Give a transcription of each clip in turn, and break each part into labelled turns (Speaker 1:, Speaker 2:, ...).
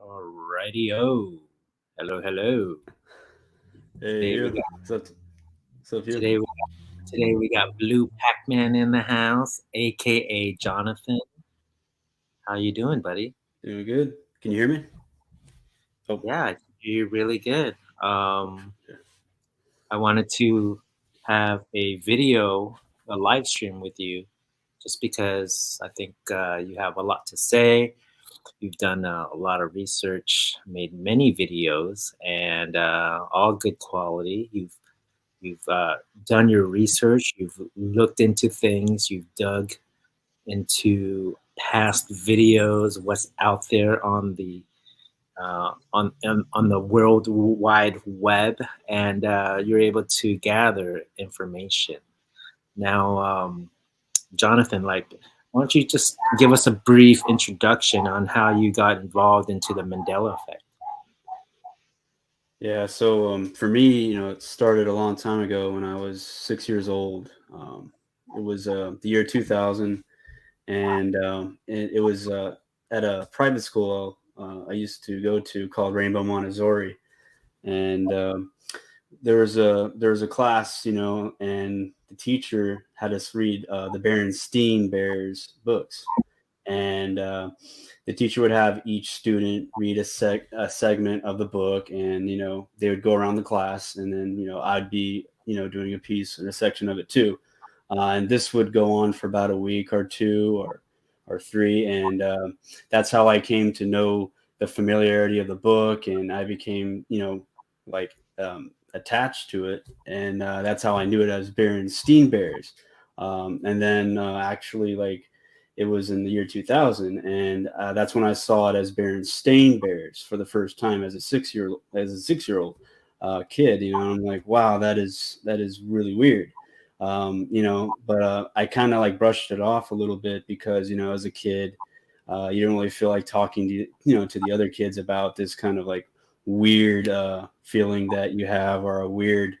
Speaker 1: Alrighty, oh, hello, hello.
Speaker 2: Hey,
Speaker 1: Today we got,
Speaker 2: What's up? What's up, you?
Speaker 1: today we got, today we got Blue Pac-Man in the house, aka Jonathan. How you doing, buddy?
Speaker 2: Doing good. Can you hear me? Oh,
Speaker 1: Yeah, you're really good. Um, I wanted to have a video, a live stream with you, just because I think uh, you have a lot to say. You've done uh, a lot of research, made many videos, and uh, all good quality. You've you've uh, done your research. You've looked into things. You've dug into past videos, what's out there on the uh, on, on on the world wide web, and uh, you're able to gather information. Now, um, Jonathan, like, why don't you just give us a brief introduction on how you got involved into the Mandela effect?
Speaker 2: yeah. So um, for me, you know, it started a long time ago when I was six years old. Um, it was uh, the year 2000, and um, it, it was uh, at a private school uh, I used to go to called Rainbow Montessori, and um, there was a there was a class, you know, and the teacher had us read uh, the Berenstain Bears books, and uh, the teacher would have each student read a seg a segment of the book, and you know they would go around the class, and then you know I'd be you know doing a piece and a section of it too, uh, and this would go on for about a week or two or or three, and uh, that's how I came to know the familiarity of the book, and I became you know like um, attached to it, and uh, that's how I knew it as Berenstain Bears. Um, and then uh, actually, like it was in the year 2000, and uh, that's when I saw it as Berenstain Bears for the first time as a six year old as a six year old uh, kid. You know, and I'm like, wow, that is that is really weird. Um, you know, but uh, I kind of like brushed it off a little bit because you know, as a kid, uh, you don't really feel like talking to you know to the other kids about this kind of like weird uh, feeling that you have or a weird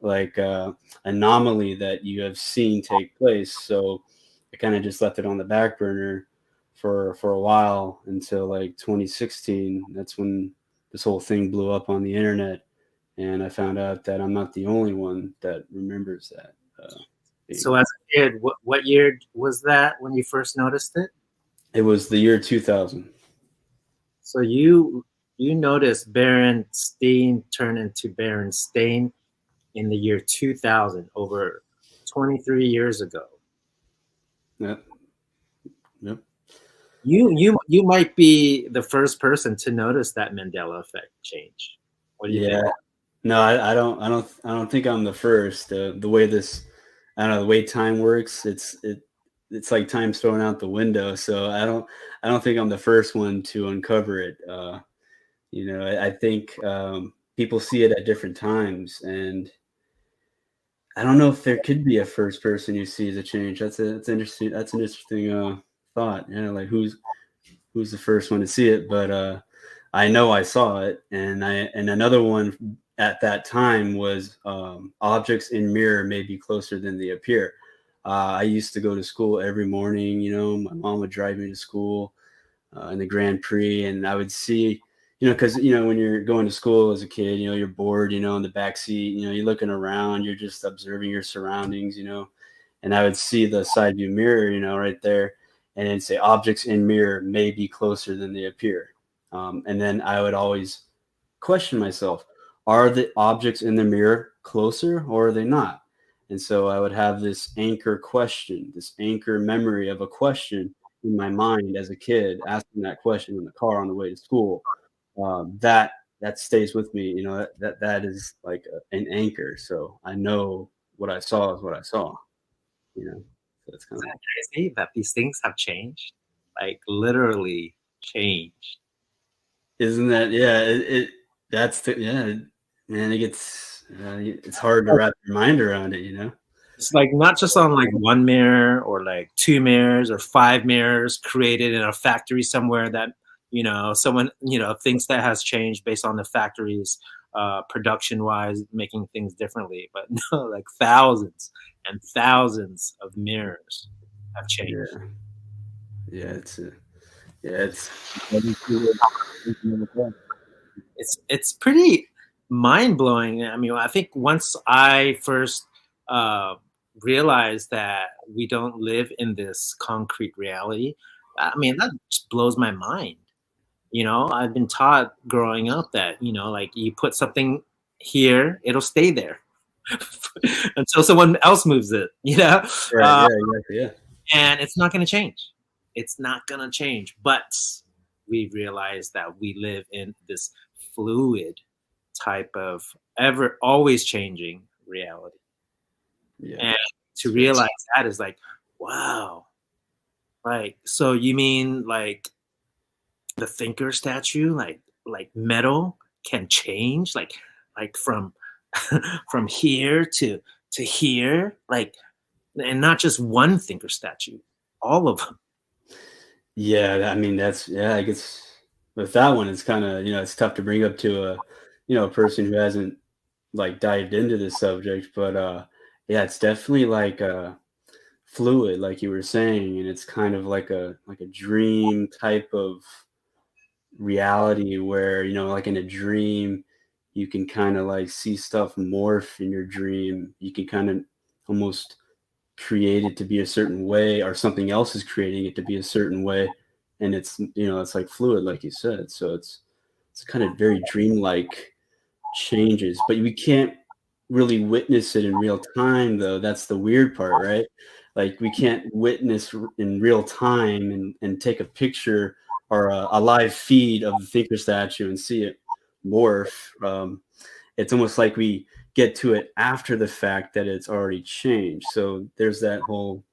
Speaker 2: like uh, anomaly that you have seen take place. So I kind of just left it on the back burner for for a while until like 2016. That's when this whole thing blew up on the internet, and I found out that I'm not the only one that remembers that. Uh,
Speaker 1: So, as a kid, what, what year was that when you first noticed it?
Speaker 2: it was the year 2000.
Speaker 1: So you you noticed Berenstein turn into Berenstain in the year 2000, over 23 years ago.
Speaker 2: Yep. Yep.
Speaker 1: You you you might be the first person to notice that Mandela effect change. What do you
Speaker 2: Yeah.
Speaker 1: think?
Speaker 2: No, I, I don't. I don't. I don't think I'm the first. Uh, the way this, I don't know, the way time works. It's it. It's like time's thrown out the window. So I don't. I don't think I'm the first one to uncover it. Uh, you know, I, I think um, people see it at different times, and I don't know if there could be a first person who sees a change. That's a. That's interesting. That's an interesting uh, thought. Know, like who's who's the first one to see it, but uh, I know I saw it, and I and another one at that time was um, objects in mirror may be closer than they appear. Uh, I used to go to school every morning. You know, my mom would drive me to school uh, in the Grand Prix, and I would see, you know, because you know when you're going to school as a kid, you know, you're bored. You know, in the back seat, you know, you're looking around, you're just observing your surroundings. You know, and I would see the side view mirror, you know, right there, and it'd say objects in mirror may be closer than they appear. Um, and then I would always question myself are the objects in the mirror closer or are they not? And so I would have this anchor question, this anchor memory of a question in my mind as a kid, asking that question in the car on the way to school. Um, that that stays with me. You know that that, that is like a, an anchor. So I know what I saw is what I saw. You know, so it's kind of
Speaker 1: that crazy that these things have changed? Like literally changed.
Speaker 2: isn't that yeah? It, it that's the yeah man. It gets uh, it's hard to wrap your mind around it. You know.
Speaker 1: It's like not just on like one mirror or like two mirrors or five mirrors created in a factory somewhere that you know someone you know thinks that has changed based on the factories uh, production wise making things differently but no like thousands and thousands of mirrors have changed
Speaker 2: Yeah. Yeah, it's a, Yeah, it's
Speaker 1: it's it's pretty mind blowing. I mean, I think once I first uh, realized that we don't live in this concrete reality, I mean, that just blows my mind. You know, I've been taught growing up that, you know, like you put something here, it'll stay there until someone else moves it, you know?
Speaker 2: Right, uh, yeah, yeah, yeah.
Speaker 1: And it's not going to change. It's not going to change. But we realize that we live in this fluid type of ever always changing reality. Yeah. And to realize that is like, wow. Like, so you mean like the thinker statue, like like metal can change, like like from from here to to here, like and not just one thinker statue, all of them.
Speaker 2: Yeah, I mean that's yeah, I guess with that one it's kind of you know it's tough to bring up to a you know a person who hasn't like dived into this subject, but uh yeah, it's definitely like uh fluid, like you were saying, and it's kind of like a like a dream type of reality where you know like in a dream you can kind of like see stuff morph in your dream. You can kind of almost create it to be a certain way or something else is creating it to be a certain way. And it's you know it's like fluid like you said. So it's it's kind of very dreamlike changes. But we can't really witness it in real time though. That's the weird part right? Like we can't witness in real time and, and take a picture or a, a, live feed of the thinker statue and see it morph. Um, it's almost like we get to it after the fact that it's already changed. So there's that whole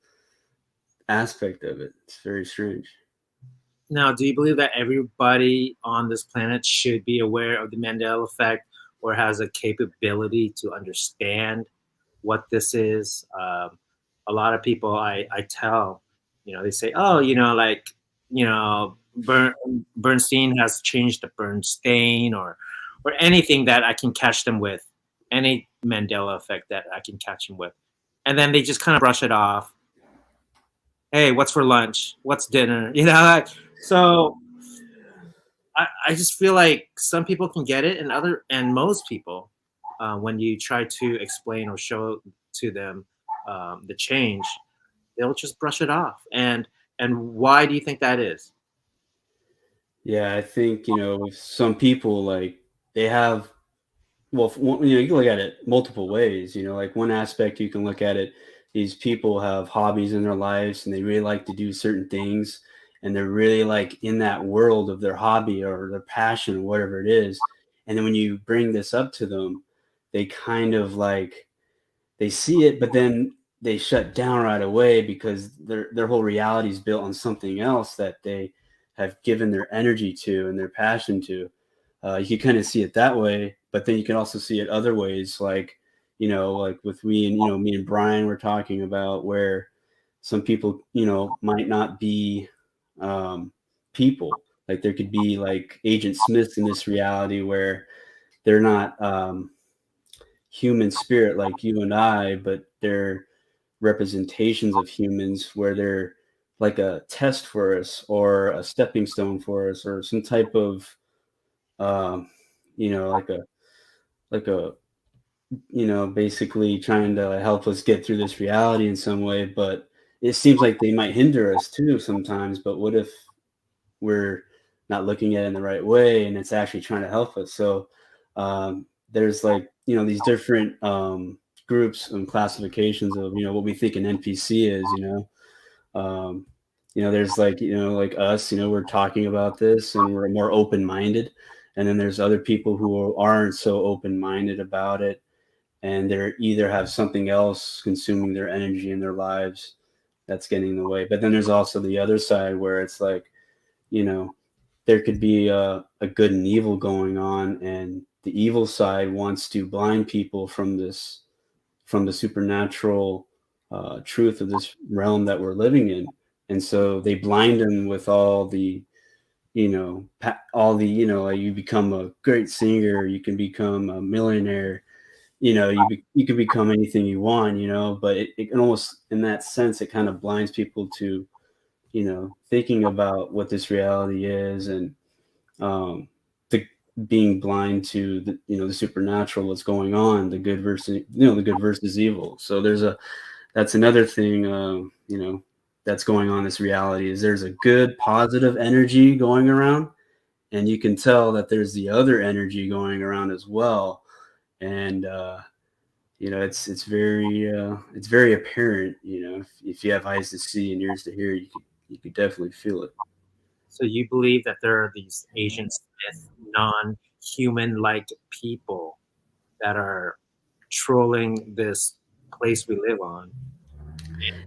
Speaker 2: aspect of it. It's very strange.
Speaker 1: Now, do you believe that everybody on this planet should be aware of the Mandela effect or has a capability to understand what this is? Um, a lot of people I, I tell, you know, they say, oh, you know, like, you know, Bern, Bernstein has changed the Bernstein or or anything that I can catch them with, any Mandela effect that I can catch them with, and then they just kind of brush it off. Hey, what's for lunch? What's dinner? You know, like, so I, I just feel like some people can get it, and other and most people, uh, when you try to explain or show to them um, the change, they'll just brush it off. And and why do you think that is?
Speaker 2: Yeah, I think you know some people like they have. Well, you know, you can look at it multiple ways. You know, like one aspect you can look at it. These people have hobbies in their lives, and they really like to do certain things, and they're really like in that world of their hobby or their passion or whatever it is. And then when you bring this up to them, they kind of like they see it, but then they shut down right away because their their whole reality is built on something else that they have given their energy to and their passion to. Uh, you can kind of see it that way, but then you can also see it other ways, like you know, like with me and you know me and Brian were talking about where some people you know might not be um, people. Like there could be like Agent Smith in this reality where they're not um, human spirit like you and I, but they're representations of humans where they're like a test for us or a stepping stone for us or some type of um, you know like a like a you know basically trying to help us get through this reality in some way but it seems like they might hinder us too sometimes but what if we're not looking at it in the right way and it's actually trying to help us? So um, there's like you know these different um, groups and classifications of you know what we think an npc is you know um, you know there's like you know like us you know we're talking about this and we're more open-minded. And then there's other people who aren't so open-minded about it. And they're either have something else consuming their energy in their lives that's getting in the way. But then there's also the other side where it's like you know there could be a, a good and evil going on. And the evil side wants to blind people from this from the supernatural uh, truth of this realm that we're living in and so they blind him with all the you know all the you know you become a great singer you can become a millionaire you know you be, you can become anything you want you know but it, it almost in that sense it kind of blinds people to you know, thinking about what this reality is and um, the being blind to the you know the supernatural, what's going on, the good versus you know the good versus evil. So there's a that's another thing uh, you know that's going on. This reality is there's a good positive energy going around, and you can tell that there's the other energy going around as well, and uh, you know it's it's very uh, it's very apparent. You know if, if you have eyes to see and ears to hear, you could you could definitely feel it.
Speaker 1: So you believe that there are these Agent Smith, non-human-like people that are trolling this place we live on.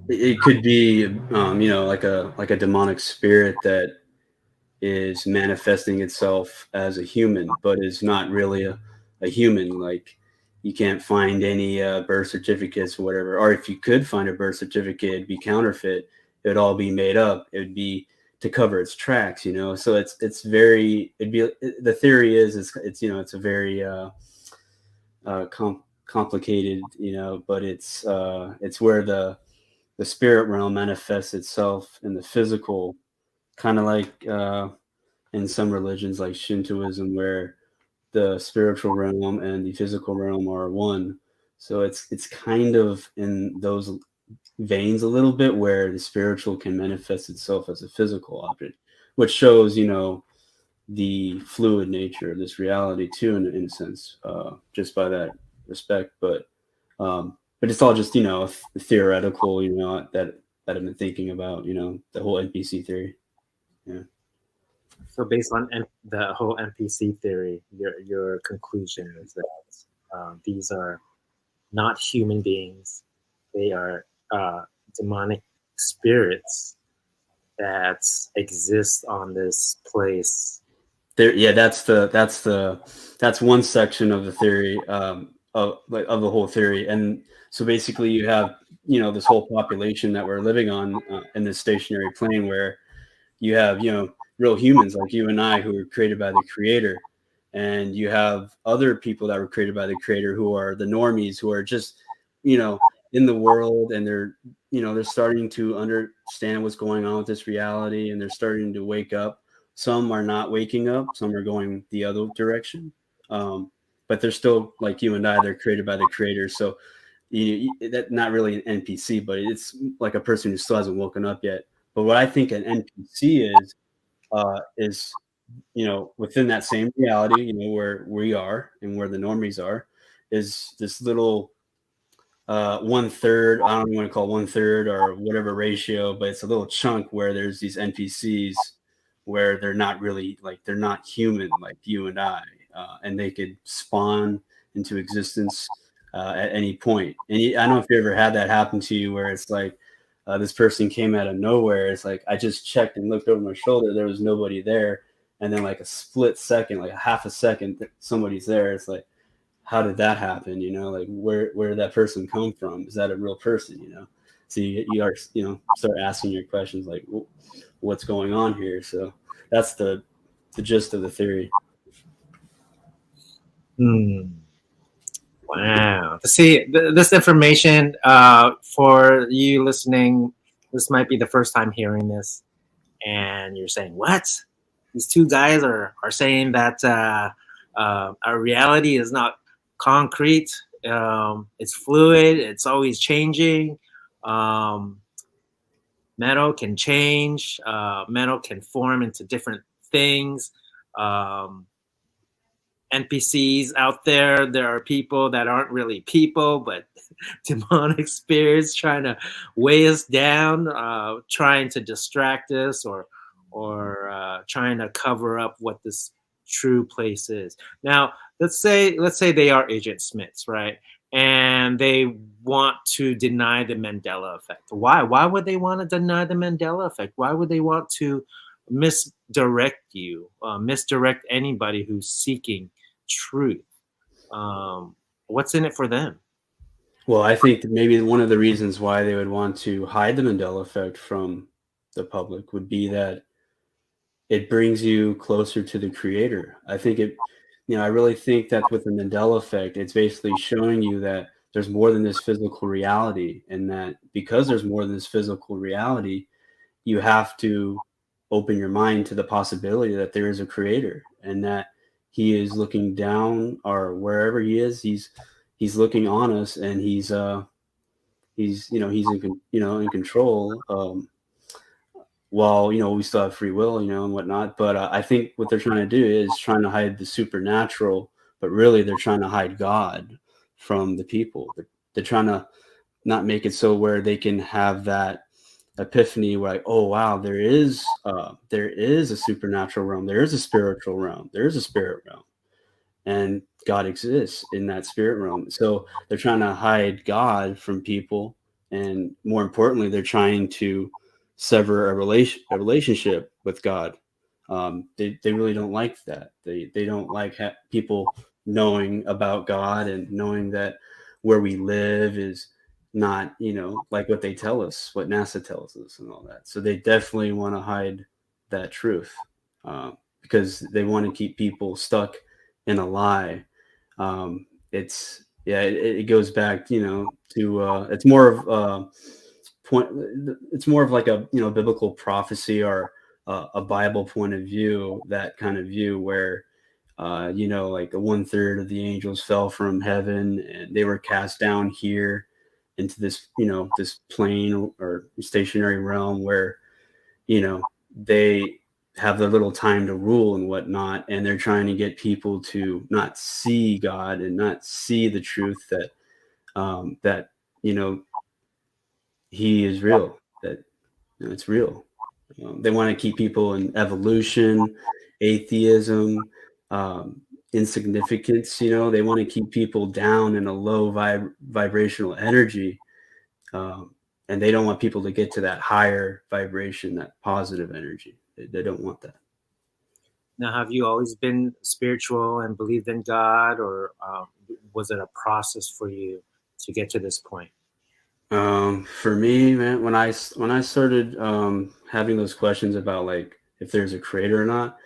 Speaker 2: It could be, um, you know, like a like a demonic spirit that is manifesting itself as a human, but is not really a, a human. Like you can't find any uh, birth certificates or whatever. Or if you could find a birth certificate, it'd be counterfeit. It'd all be made up. It would be to cover its tracks, you know. So it's it's very it'd be the theory is it's it's you know it's a very uh, uh, complicated, you know, but it's uh, it's where the the spirit realm manifests itself in the physical, kind of like uh, in some religions like Shintoism, where the spiritual realm and the physical realm are one. So it's it's kind of in those veins a little bit where the spiritual can manifest itself as a physical object, which shows, you know, the fluid nature of this reality too, in, in a sense, uh, just by that respect. But um, but it's all just you know theoretical, you know that that I've been thinking about, you know, the whole NPC theory. Yeah.
Speaker 1: So based on N- the whole NPC theory, your your conclusion is that uh, these are not human beings; they are uh, demonic spirits that exist on this place.
Speaker 2: There, yeah, that's the that's the that's one section of the theory um, of like of the whole theory, and so basically you have you know this whole population that we're living on uh, in this stationary plane where you have you know real humans like you and I who were created by the creator, and you have other people that were created by the creator who are the normies who are just you know in the world and they're you know they're starting to understand what's going on with this reality and they're starting to wake up. Some are not waking up. Some are going the other direction. Um, but they're still like you and i they're created by the creator so you, you, that not really an npc but it's like a person who still hasn't woken up yet but what i think an npc is uh, is you know within that same reality you know where we are and where the normies are is this little uh, one third. I don't want to call one third or whatever ratio, but it's a little chunk where there's these NPCs where they're not really like they're not human like you and I, uh, and they could spawn into existence uh, at any point. And I don't know if you ever had that happen to you where it's like uh, this person came out of nowhere. It's like I just checked and looked over my shoulder, there was nobody there, and then like a split second, like a half a second, somebody's there. It's like how did that happen? You know, like where where did that person come from? Is that a real person? You know, so you, you are you know start asking your questions like what's going on here. So that's the the gist of the theory.
Speaker 1: Hmm. Wow. See, th- this information uh, for you listening, this might be the first time hearing this, and you're saying, "What? These two guys are are saying that uh, uh, our reality is not concrete. Um, it's fluid. It's always changing. Um, metal can change. Uh, metal can form into different things. Um, NPCs out there. There are people that aren't really people, but demonic spirits trying to weigh us down, uh, trying to distract us, or or uh, trying to cover up what this true place is. Now, let's say let's say they are agent smiths right and they want to deny the mandela effect why why would they want to deny the mandela effect why would they want to misdirect you uh, misdirect anybody who's seeking truth um, what's in it for them?
Speaker 2: Well i think maybe one of the reasons why they would want to hide the mandela effect from the public would be that it brings you closer to the creator. I think it you know, I really think that with the Mandela effect, it's basically showing you that there's more than this physical reality, and that because there's more than this physical reality, you have to open your mind to the possibility that there is a creator and that he is looking down or wherever he is he's he's looking on us and he's uh he's you know he's in you know in control um while you know we still have free will you know and whatnot. But uh, i think what they're trying to do is trying to hide the supernatural but really they're trying to hide god from the people. They're, they're trying to not make it so where they can have that epiphany where like oh wow there is uh there is a supernatural realm there is a spiritual realm there is a spirit realm and god exists in that spirit realm. So they're trying to hide god from people and more importantly they're trying to sever a relation a relationship with god. Um they, they really don't like that. They they don't like ha- people knowing about god and knowing that where we live is not you know like what they tell us what nasa tells us and all that. So they definitely want to hide that truth uh, because they want to keep people stuck in a lie. Um, it's yeah it, it, goes back you know to uh, it's more of uh, point it's more of like a you know biblical prophecy or uh, a bible point of view that kind of view where uh, you know like one third of the angels fell from heaven and they were cast down here into this you know this plane or stationary realm where you know they have their little time to rule and whatnot and they're trying to get people to not see god and not see the truth that um that you know he is real that you know, it's real. Um, they want to keep people in evolution atheism um, insignificance you know they want to keep people down in a low vib- vibrational energy um, and they don't want people to get to that higher vibration that positive energy. They, they don't want that.
Speaker 1: Now have you always been spiritual and believed in god or um, was it a process for you to get to this point?
Speaker 2: Um, for me man when i when i started um, having those questions about like if there's a creator or not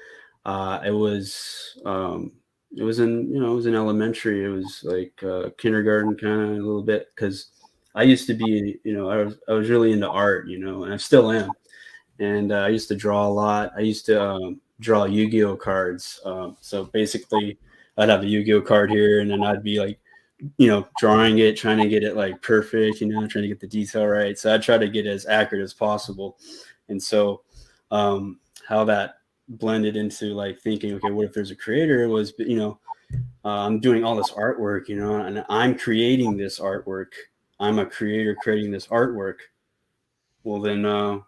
Speaker 2: uh, it was um, it was in you know it was in elementary it was like uh, kindergarten kind of a little bit because i used to be you know i was i was really into art you know and i still am. And uh, i used to draw a lot. I used to um, draw yu-gi-oh cards um, so basically i'd have a yu-gi-oh card here and then i'd be like you know drawing it trying to get it like perfect you know trying to get the detail right. So i try to get as accurate as possible. And so um, how that blended into like thinking, okay, what if there's a creator? Was you know, uh, I'm doing all this artwork, you know, and I'm creating this artwork. I'm a creator creating this artwork. Well, then, uh,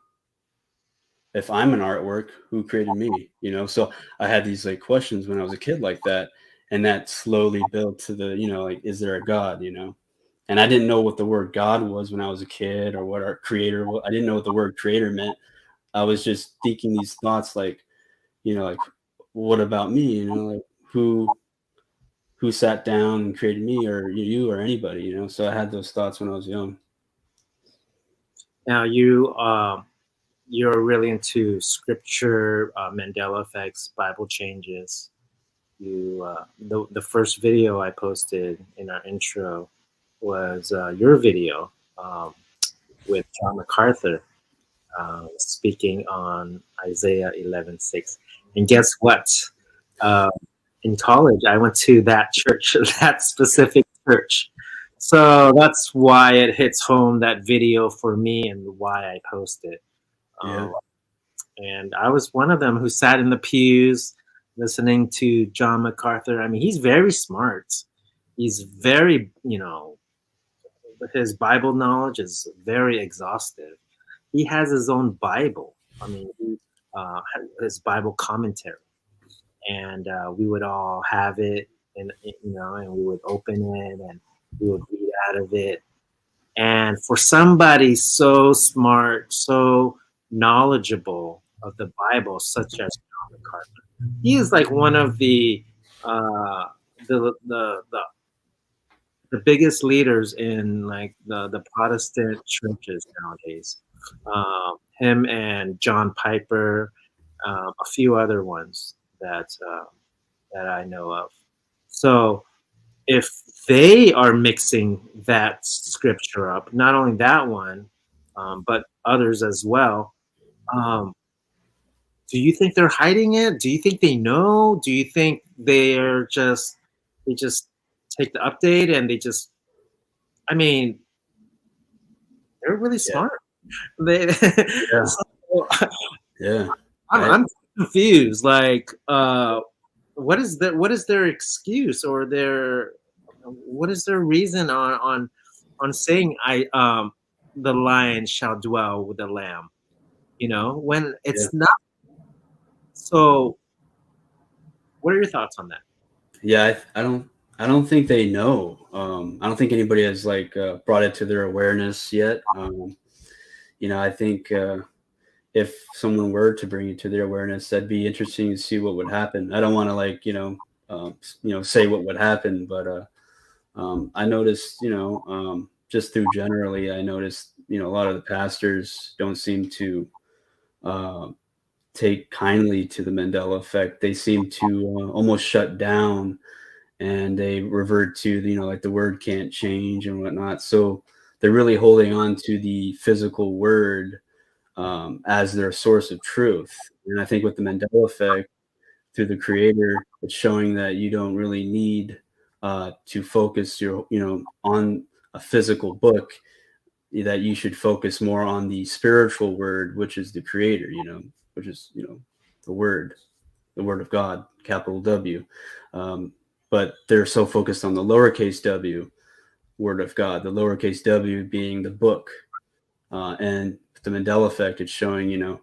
Speaker 2: if I'm an artwork, who created me? You know, so I had these like questions when I was a kid like that, and that slowly built to the, you know, like, is there a God? You know, and I didn't know what the word God was when I was a kid, or what our creator. I didn't know what the word creator meant. I was just thinking these thoughts like, you know, like what about me? You know, like who who sat down and created me or you or anybody, you know. So I had those thoughts when I was young.
Speaker 1: Now you um you're really into scripture, uh, Mandela effects, Bible changes. You uh, the the first video I posted in our intro was uh, your video um, with John MacArthur uh, speaking on Isaiah 11:6. And guess what? Uh, in college, I went to that church, that specific church. So that's why it hits home that video for me and why I posted. Yeah. Um, and I was one of them who sat in the pews listening to John MacArthur. I mean, he's very smart. He's very, you know, his Bible knowledge is very exhaustive. He has his own Bible. I mean, he uh, his Bible commentary, and uh, we would all have it, and you know, and we would open it and we would read out of it. And for somebody so smart, so knowledgeable of the Bible, such as John MacArthur, he is like one of the uh, the the the the biggest leaders in like the the Protestant churches nowadays. Um, him and John Piper, um, a few other ones that uh, that I know of. So if they are mixing that scripture up, not only that one, um, but others as well, Um, do you think they're hiding it? Do you think they know? Do you think they're just they just take the update and they just I mean they're really smart. Yeah. They,
Speaker 2: yeah. so, yeah.
Speaker 1: I'm, I'm, confused. Like, uh, what is the what is their excuse or their what is their reason on on on saying I um the lion shall dwell with the lamb? You know, when it's yeah. not. So, what are your thoughts on that?
Speaker 2: Yeah, I, I don't I don't think they know. Um, I don't think anybody has like uh, brought it to their awareness yet. Um, you know, I think uh, if someone were to bring it to their awareness, that'd be interesting to see what would happen. I don't want to like you know, um, you know, say what would happen, but uh, um, I noticed, you know, um, just through generally, I noticed, you know, a lot of the pastors don't seem to uh, take kindly to the Mandela effect. They seem to uh, almost shut down and they revert to you know like the word can't change and whatnot so they're really holding on to the physical word um, as their source of truth. And i think with the mandela effect through the creator it's showing that you don't really need uh, to focus your you know on a physical book that you should focus more on the spiritual word which is the creator you know which is you know the word the word of god capital w. Um, but they're so focused on the lowercase w word of God, the lowercase w being the book. Uh, and the Mandela effect, it's showing, you know,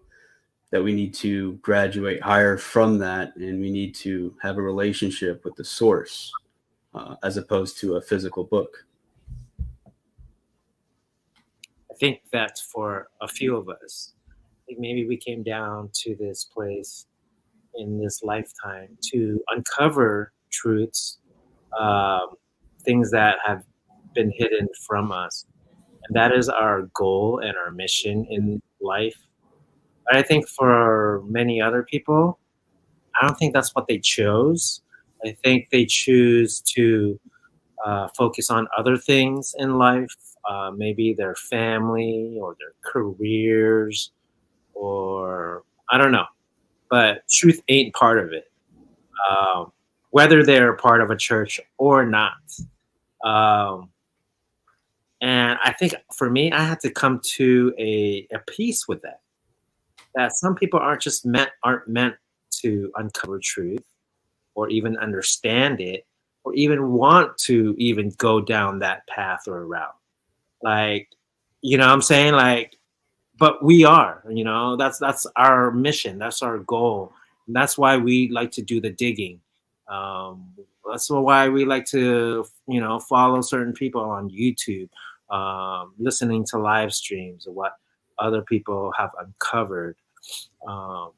Speaker 2: that we need to graduate higher from that and we need to have a relationship with the source uh, as opposed to a physical book.
Speaker 1: I think that's for a few of us. I think maybe we came down to this place in this lifetime to uncover truths, um, things that have been hidden from us. And that is our goal and our mission in life. But I think for many other people, I don't think that's what they chose. I think they choose to uh, focus on other things in life, uh, maybe their family or their careers, or I don't know. But truth ain't part of it. Um, whether they're part of a church or not. Um, and I think for me, I had to come to a, a peace with that. That some people aren't just meant aren't meant to uncover truth or even understand it or even want to even go down that path or route. Like, you know I'm saying? Like, but we are, you know, that's that's our mission, that's our goal. And that's why we like to do the digging um, that's why we like to, you know, follow certain people on YouTube, um, listening to live streams of what other people have uncovered. Um,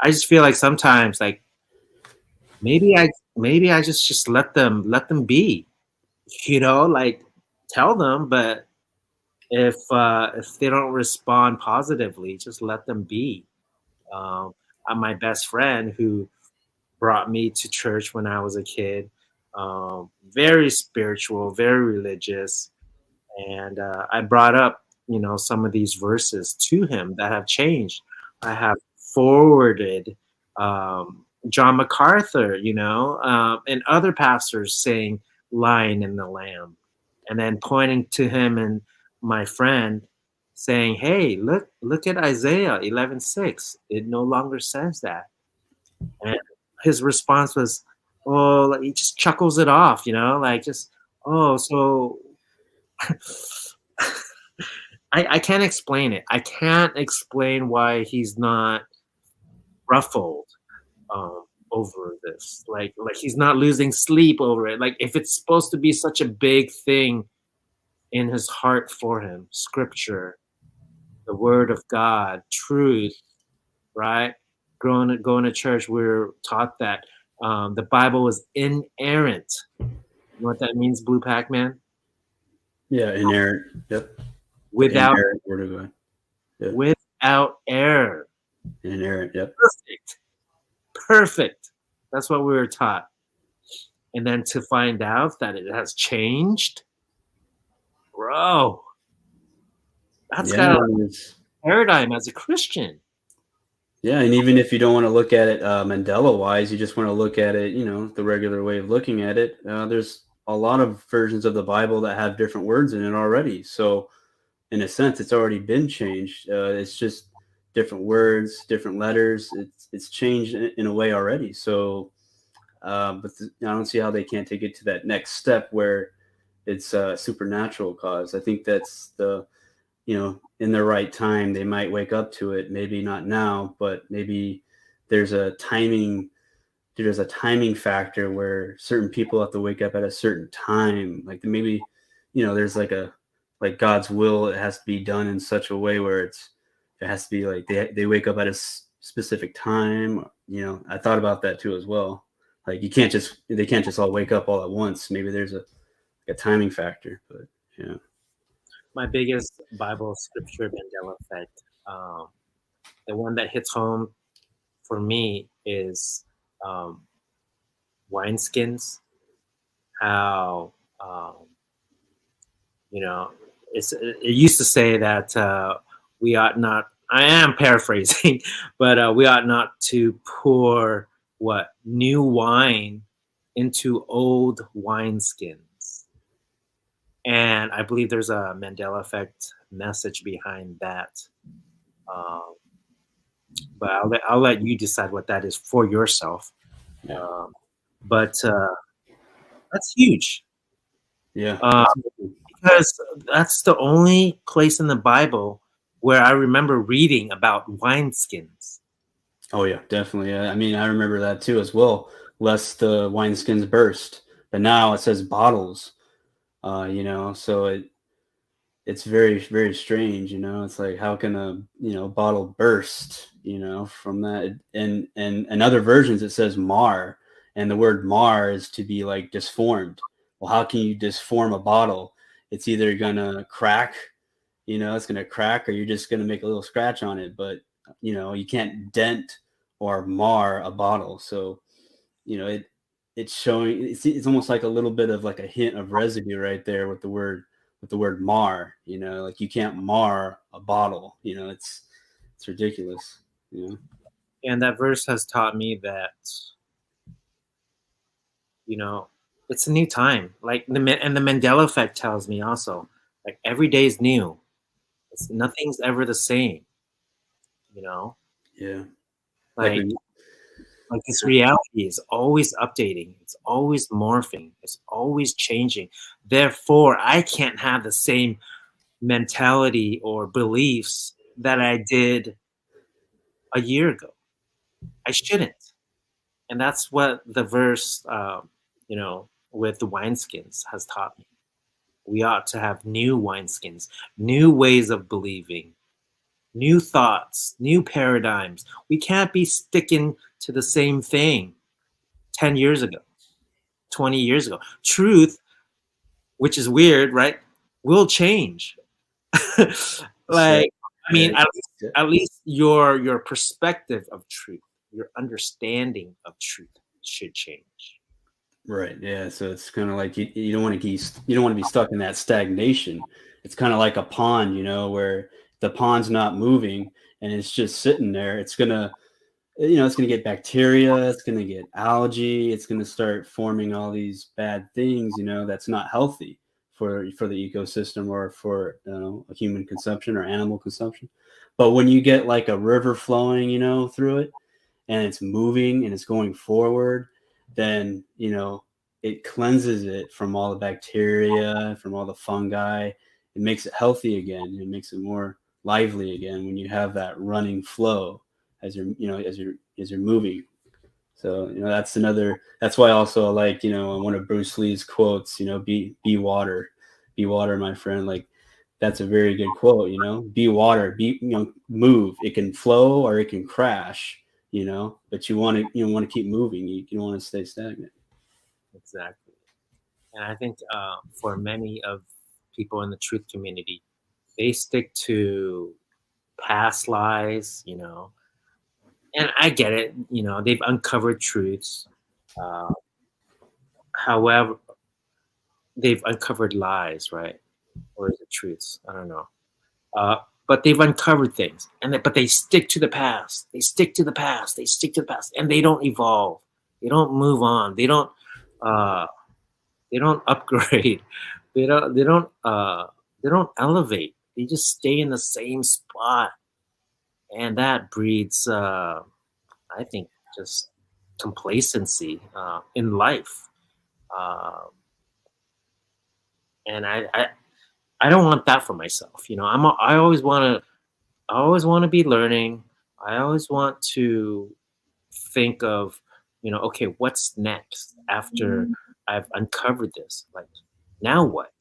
Speaker 1: I just feel like sometimes, like maybe I maybe I just just let them let them be, you know, like tell them, but if uh, if they don't respond positively, just let them be. Um, my best friend who brought me to church when I was a kid. Um, very spiritual, very religious, and uh, I brought up, you know, some of these verses to him that have changed. I have forwarded um, John MacArthur, you know, uh, and other pastors saying "Lion and the Lamb," and then pointing to him and my friend saying, "Hey, look, look at Isaiah 11:6. It no longer says that." And his response was, "Oh, like, he just chuckles it off, you know, like just oh, so." I, I can't explain it. I can't explain why he's not ruffled um, over this. Like, like he's not losing sleep over it. Like, if it's supposed to be such a big thing in his heart for him, scripture, the word of God, truth, right? growing going to church, we are taught that um, the Bible was inerrant. You know what that means, Blue Pac Man?
Speaker 2: Yeah, inerrant. Yep.
Speaker 1: Without inerrant word of God. Yep. Without error.
Speaker 2: Inerrant. Yep.
Speaker 1: Perfect. Perfect. That's what we were taught. And then to find out that it has changed, bro. That's yeah, gotta paradigm as a Christian.
Speaker 2: Yeah, and even if you don't want to look at it uh, Mandela wise, you just want to look at it, you know, the regular way of looking at it. Uh, there's a lot of versions of the Bible that have different words in it already. So, in a sense, it's already been changed. Uh, it's just different words, different letters. It's it's changed in, a way already. So, uh, but th- I don't see how they can't take it to that next step where it's a supernatural cause. I think that's the you know, in the right time, they might wake up to it. Maybe not now, but maybe there's a timing. There's a timing factor where certain people have to wake up at a certain time. Like maybe, you know, there's like a like God's will. It has to be done in such a way where it's it has to be like they they wake up at a specific time. You know, I thought about that too as well. Like you can't just they can't just all wake up all at once. Maybe there's a a timing factor, but yeah
Speaker 1: my biggest Bible scripture Mandela effect. Um, the one that hits home for me is um, wineskins. How um, you know it's it used to say that uh, we ought not. I am paraphrasing, but uh, we ought not to pour what new wine into old wineskins and I believe there's a Mandela effect message behind that. Um, but I'll let, I'll let you decide what that is for yourself. Yeah. Um, but uh, that's huge.
Speaker 2: Yeah.
Speaker 1: Um, because that's the only place in the Bible where I remember reading about wineskins.
Speaker 2: Oh yeah, definitely. I mean, I remember that too as well. Lest the wineskins burst, but now it says bottles uh, you know, so it it's very very strange, you know. It's like how can a you know bottle burst, you know, from that? And and in other versions it says mar, and the word mar is to be like disformed. Well, how can you disform a bottle? It's either gonna crack, you know, it's gonna crack, or you're just gonna make a little scratch on it. But you know, you can't dent or mar a bottle. So, you know, it it's showing it's, it's almost like a little bit of like a hint of residue right there with the word with the word mar you know like you can't mar a bottle you know it's it's ridiculous you know?
Speaker 1: And that verse has taught me that you know it's a new time like the and the mandela effect tells me also like every day is new. It's nothing's ever the same you know?
Speaker 2: Yeah.
Speaker 1: Like, like like this reality is always updating, it's always morphing, it's always changing. Therefore, I can't have the same mentality or beliefs that I did a year ago. I shouldn't. And that's what the verse, uh, you know, with the wineskins has taught me. We ought to have new wineskins, new ways of believing, new thoughts, new paradigms. We can't be sticking to the same thing 10 years ago, 20 years ago. Truth, which is weird, right, will change. like, I mean, at least, at least your your perspective of truth, your understanding of truth should change.
Speaker 2: Right. Yeah. So it's kind of like you, you don't want to be you don't want to be stuck in that stagnation. It's kind of like a pond, you know, where the pond's not moving and it's just sitting there. It's gonna you know, it's going to get bacteria, it's going to get algae, it's going to start forming all these bad things, you know, that's not healthy for for the ecosystem or for you know, human consumption or animal consumption. But when you get like a river flowing, you know, through it and it's moving and it's going forward, then, you know, it cleanses it from all the bacteria, from all the fungi. It makes it healthy again. It makes it more lively again when you have that running flow as you're you know as you're as you're moving. So you know that's another that's why also like you know one of bruce lee's quotes you know be be water be water my friend. Like that's a very good quote you know be water be you know move. It can flow or it can crash you know but you want to you know, want to keep moving. You, you don't want to stay stagnant.
Speaker 1: Exactly. And i think uh, for many of people in the truth community they stick to past lies you know and I get it. You know, they've uncovered truths. Uh, however, they've uncovered lies, right? Or is it truths? I don't know. Uh, but they've uncovered things, and they, but they stick to the past. They stick to the past. They stick to the past, and they don't evolve. They don't move on. They don't. Uh, they don't upgrade. They don't. They don't. Uh, they don't elevate. They just stay in the same spot, and that breeds, uh, I think, just complacency uh, in life. Uh, and I, I, I don't want that for myself. You know, I'm. I always want to. I always want to be learning. I always want to think of, you know, okay, what's next after mm-hmm. I've uncovered this? Like, now what?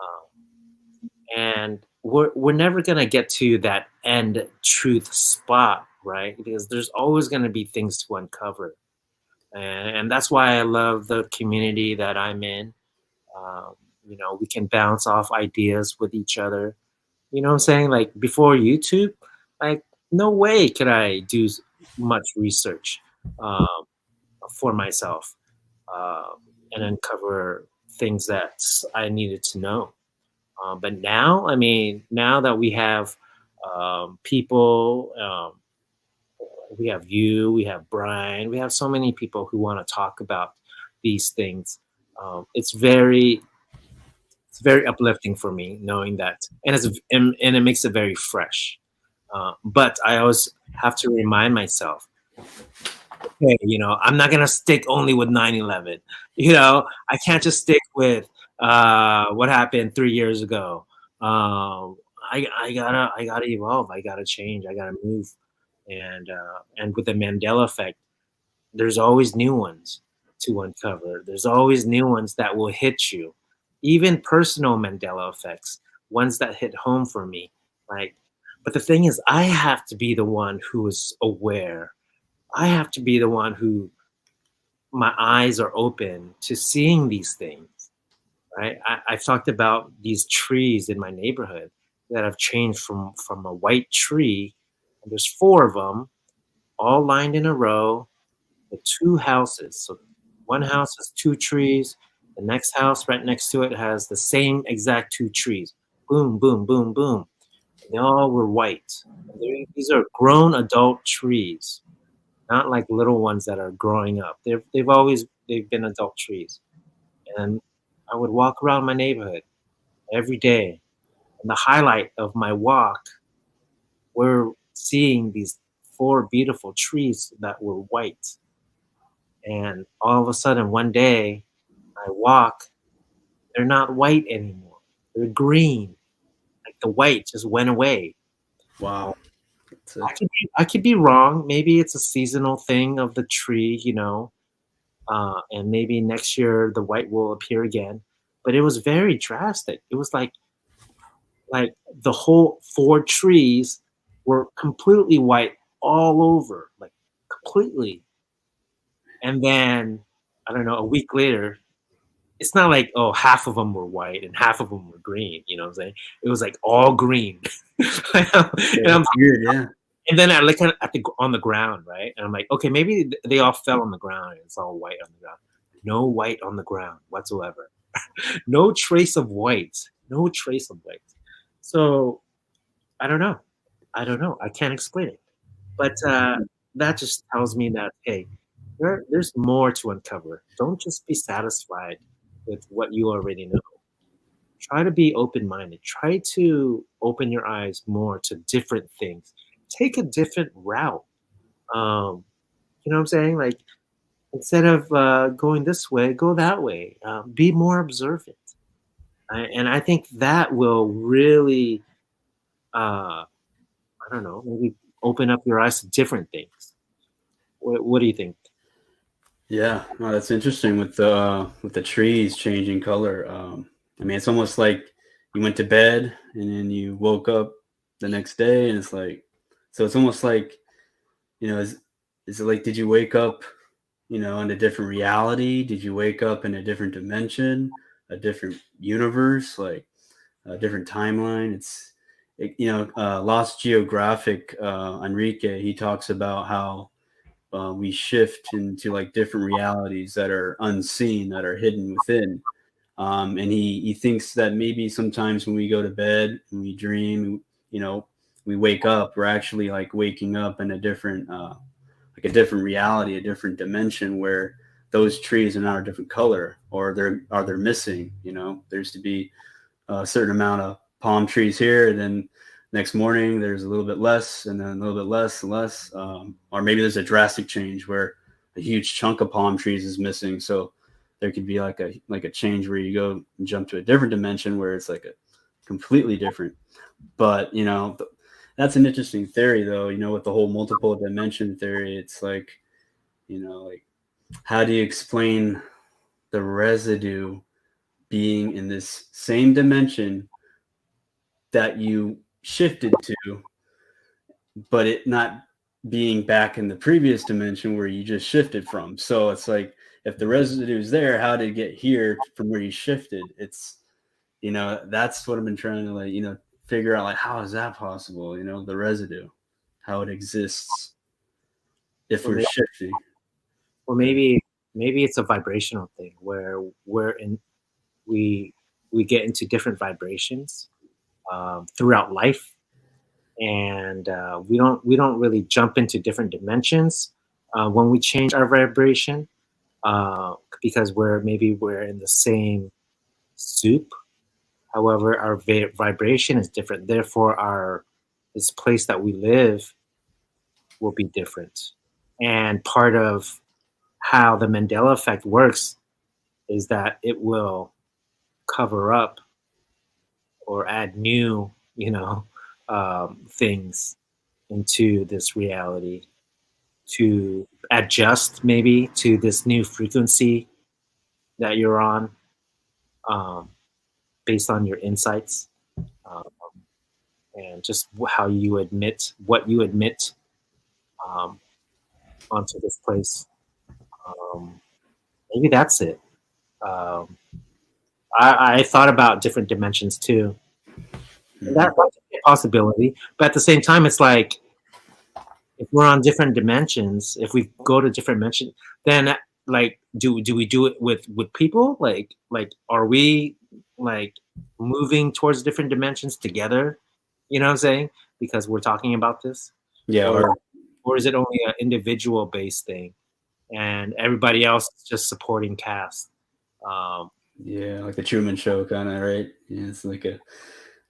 Speaker 1: Um, and we're we're never gonna get to that end truth spot, right? Because there's always gonna be things to uncover, and, and that's why I love the community that I'm in. Um, you know, we can bounce off ideas with each other. You know what I'm saying? Like before YouTube, like no way could I do much research um, for myself uh, and uncover things that I needed to know. Um, but now, I mean, now that we have um, people, um, we have you, we have Brian, we have so many people who want to talk about these things. Um, it's very it's very uplifting for me knowing that, and it's and, and it makes it very fresh. Uh, but I always have to remind myself, okay, you know, I'm not gonna stick only with 9/11. You know, I can't just stick with uh, what happened three years ago. Um, I, I gotta I gotta evolve. I gotta change. I gotta move. And uh, and with the Mandela effect, there's always new ones to uncover. There's always new ones that will hit you even personal Mandela effects, ones that hit home for me. Like, but the thing is, I have to be the one who is aware. I have to be the one who my eyes are open to seeing these things. Right? I, I've talked about these trees in my neighborhood that have changed from from a white tree. And there's four of them, all lined in a row. The two houses. So one house has two trees the next house right next to it has the same exact two trees. Boom, boom, boom, boom. They all were white. These are grown adult trees, not like little ones that are growing up. They've, they've always they've been adult trees. And I would walk around my neighborhood every day. And the highlight of my walk were seeing these four beautiful trees that were white. And all of a sudden, one day, I walk, they're not white anymore. They're green. Like the white just went away.
Speaker 2: Wow.
Speaker 1: I could, be, I could be wrong. Maybe it's a seasonal thing of the tree, you know, uh, and maybe next year the white will appear again. But it was very drastic. It was like, like the whole four trees were completely white all over, like completely. And then I don't know, a week later, it's not like oh half of them were white and half of them were green. You know what I'm saying? It was like all green. and, I'm, weird, yeah. And then I look at, at the on the ground, right? And I'm like, okay, maybe they all fell on the ground and it's all white on the ground. No white on the ground whatsoever. no trace of white. No trace of white. So I don't know. I don't know. I can't explain it. But uh, that just tells me that hey, there, there's more to uncover. Don't just be satisfied with what you already know. Try to be open minded. Try to open your eyes more to different things. Take a different route. Um, you know what I'm saying? Like instead of uh, going this way, go that way. Uh, be more observant. I, and I think that will really, uh, I don't know, maybe open up your eyes to different things. What, what do you think?
Speaker 2: Yeah, no, that's interesting with the uh, with the trees changing color. Um, I mean, it's almost like you went to bed and then you woke up the next day, and it's like, so it's almost like, you know, is is it like did you wake up, you know, in a different reality? Did you wake up in a different dimension, a different universe, like a different timeline? It's, it, you know, uh, Lost Geographic, uh, Enrique, he talks about how uh, we shift into like different realities that are unseen, that are hidden within. Um, and he he thinks that maybe sometimes when we go to bed and we dream, you know we wake up we're actually like waking up in a different uh like a different reality a different dimension where those trees are now a different color or they're are they're missing you know? There's to be a certain amount of palm trees here and then next morning there's a little bit less and then a little bit less and less um, or maybe there's a drastic change where a huge chunk of palm trees is missing. So there could be like a like a change where you go and jump to a different dimension where it's like a completely different. But you know th- that's an interesting theory though you know with the whole multiple dimension theory it's like you know like how do you explain the residue being in this same dimension that you shifted to, but it not being back in the previous dimension where you just shifted from. So it's like if the residue is there, how did it get here from where you shifted? It's you know, that's what I've been trying to like, you know, figure out like how is that possible? You know, the residue, how it exists if we're shifting.
Speaker 1: Or maybe maybe it's a vibrational thing where we're in we we get into different vibrations um, throughout life and uh, we don't we don't really jump into different dimensions uh, when we change our vibration uh, because we're maybe we're in the same soup however our va- vibration is different. Therefore our this place that we live will be different. And part of how the mandela effect works is that it will cover up or add new, you know, um, things into this reality to adjust maybe to this new frequency that you're on. Um, based on your insights um, and just how you admit what you admit um, onto this place um, maybe that's it um, I, I thought about different dimensions too. Mm-hmm. That, that's a possibility, but at the same time, it's like if we're on different dimensions, if we go to different dimensions, then like do do we do it with with people? Like like are we like moving towards different dimensions together? You know what I'm saying? Because we're talking about this.
Speaker 2: Yeah.
Speaker 1: Or, or is it only an individual based thing, and everybody else is just supporting cast? Um,
Speaker 2: yeah, like the Truman Show, kind of right. Yeah, it's like a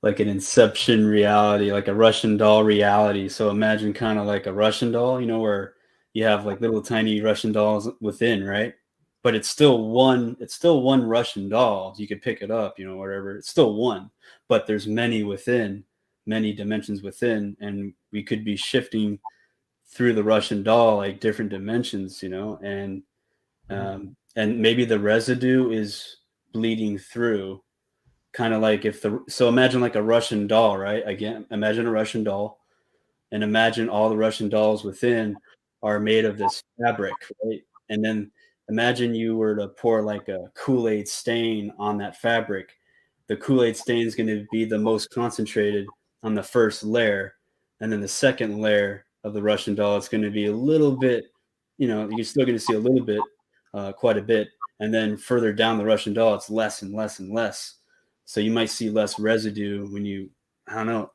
Speaker 2: like an Inception reality, like a Russian doll reality. So imagine kind of like a Russian doll, you know, where you have like little tiny Russian dolls within, right? But it's still one. It's still one Russian doll. You could pick it up, you know, whatever. It's still one, but there's many within, many dimensions within, and we could be shifting through the Russian doll like different dimensions, you know, and mm-hmm. um, and maybe the residue is bleeding through kind of like if the so imagine like a russian doll right again imagine a russian doll and imagine all the russian dolls within are made of this fabric right and then imagine you were to pour like a kool-aid stain on that fabric the kool-aid stain is going to be the most concentrated on the first layer and then the second layer of the russian doll it's going to be a little bit you know you're still going to see a little bit uh, quite a bit and then further down the Russian doll, it's less and less and less. So you might see less residue when you, I don't know.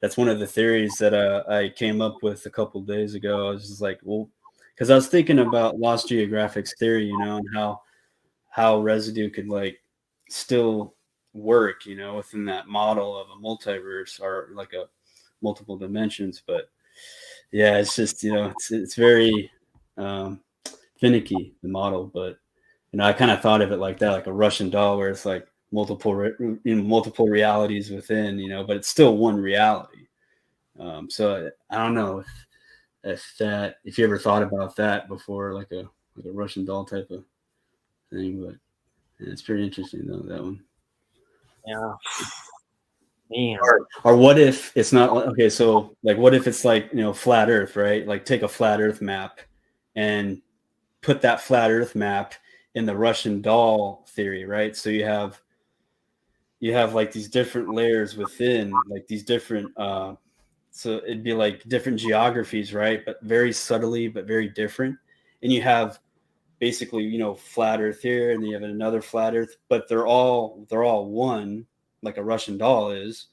Speaker 2: That's one of the theories that uh, I came up with a couple days ago. I was just like, well, because I was thinking about Lost Geographic's theory, you know, and how how residue could like still work, you know, within that model of a multiverse or like a multiple dimensions. But yeah, it's just you know, it's it's very um, finicky the model, but you know, I kind of thought of it like that, like a Russian doll, where it's like multiple, re- know, multiple realities within, you know, but it's still one reality. Um, so I don't know if, if that, if you ever thought about that before, like a like a Russian doll type of thing, but yeah, it's pretty interesting though that one.
Speaker 1: Yeah.
Speaker 2: Man. Or, or what if it's not okay? So like, what if it's like you know flat Earth, right? Like take a flat Earth map and put that flat Earth map in the Russian doll theory, right? So you have you have like these different layers within, like these different uh so it'd be like different geographies, right? But very subtly, but very different. And you have basically, you know, flat earth here, and then you have another flat earth, but they're all they're all one, like a Russian doll is.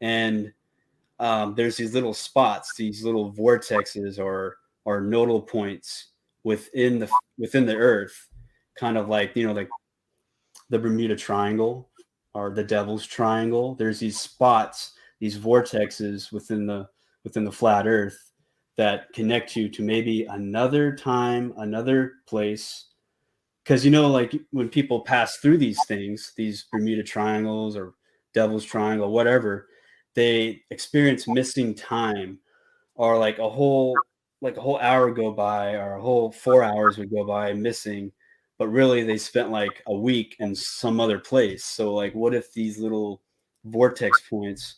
Speaker 2: And um, there's these little spots, these little vortexes or or nodal points within the within the Earth, kind of like you know like the Bermuda Triangle or the Devil's Triangle. There's these spots, these vortexes within the within the flat Earth that connect you to maybe another time, another place. Because you know, like when people pass through these things, these Bermuda Triangles or Devil's Triangle, whatever, they experience missing time, or like a whole like a whole hour go by, or a whole four hours would go by missing but really they spent like a week in some other place. So like what if these little vortex points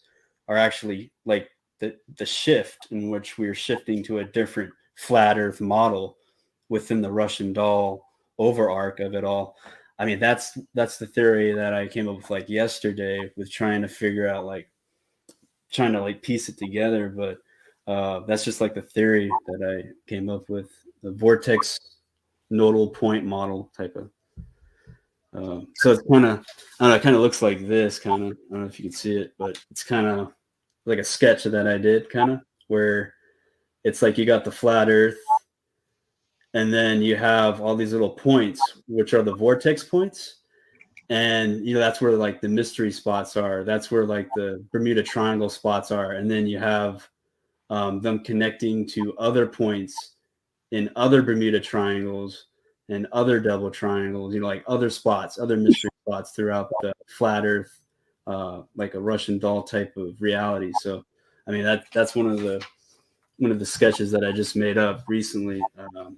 Speaker 2: are actually like the the shift in which we're shifting to a different flat earth model within the Russian doll over arc of it all. I mean that's that's the theory that I came up with like yesterday with trying to figure out like trying to like piece it together, but uh, that's just like the theory that I came up with. The vortex nodal point model type of. Um, so it's kind of, I don't know, it kind of looks like this kind of. I don't know if you can see it, but it's kind of like a sketch of that I did, kind of where it's like you got the flat Earth, and then you have all these little points, which are the vortex points, and you know that's where like the mystery spots are. That's where like the Bermuda Triangle spots are, and then you have um, them connecting to other points in other Bermuda triangles and other double triangles, you know, like other spots, other mystery spots throughout the flat Earth, uh, like a Russian doll type of reality. So, I mean, that that's one of the one of the sketches that I just made up recently. Um,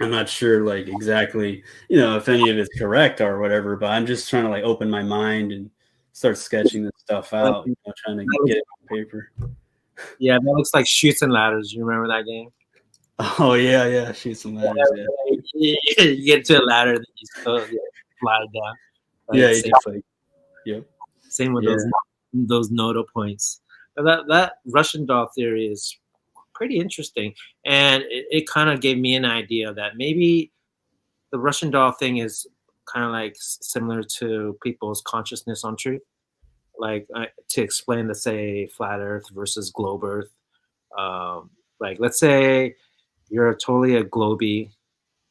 Speaker 2: I'm not sure, like exactly, you know, if any of it's correct or whatever, but I'm just trying to like open my mind and start sketching this stuff out, you know, trying to get it on paper.
Speaker 1: Yeah, that looks like Chutes and Ladders. You remember that game?
Speaker 2: Oh yeah, yeah. Chutes and Ladders.
Speaker 1: Yeah. you get to a ladder, that you still yeah, fly down.
Speaker 2: Yeah, same, like, yep.
Speaker 1: Same with yeah. those those nodal points. that that Russian doll theory is pretty interesting, and it, it kind of gave me an idea that maybe the Russian doll thing is kind of like similar to people's consciousness on truth, like uh, to explain, let's say, flat Earth versus globe Earth. Um, like, let's say you're totally a globy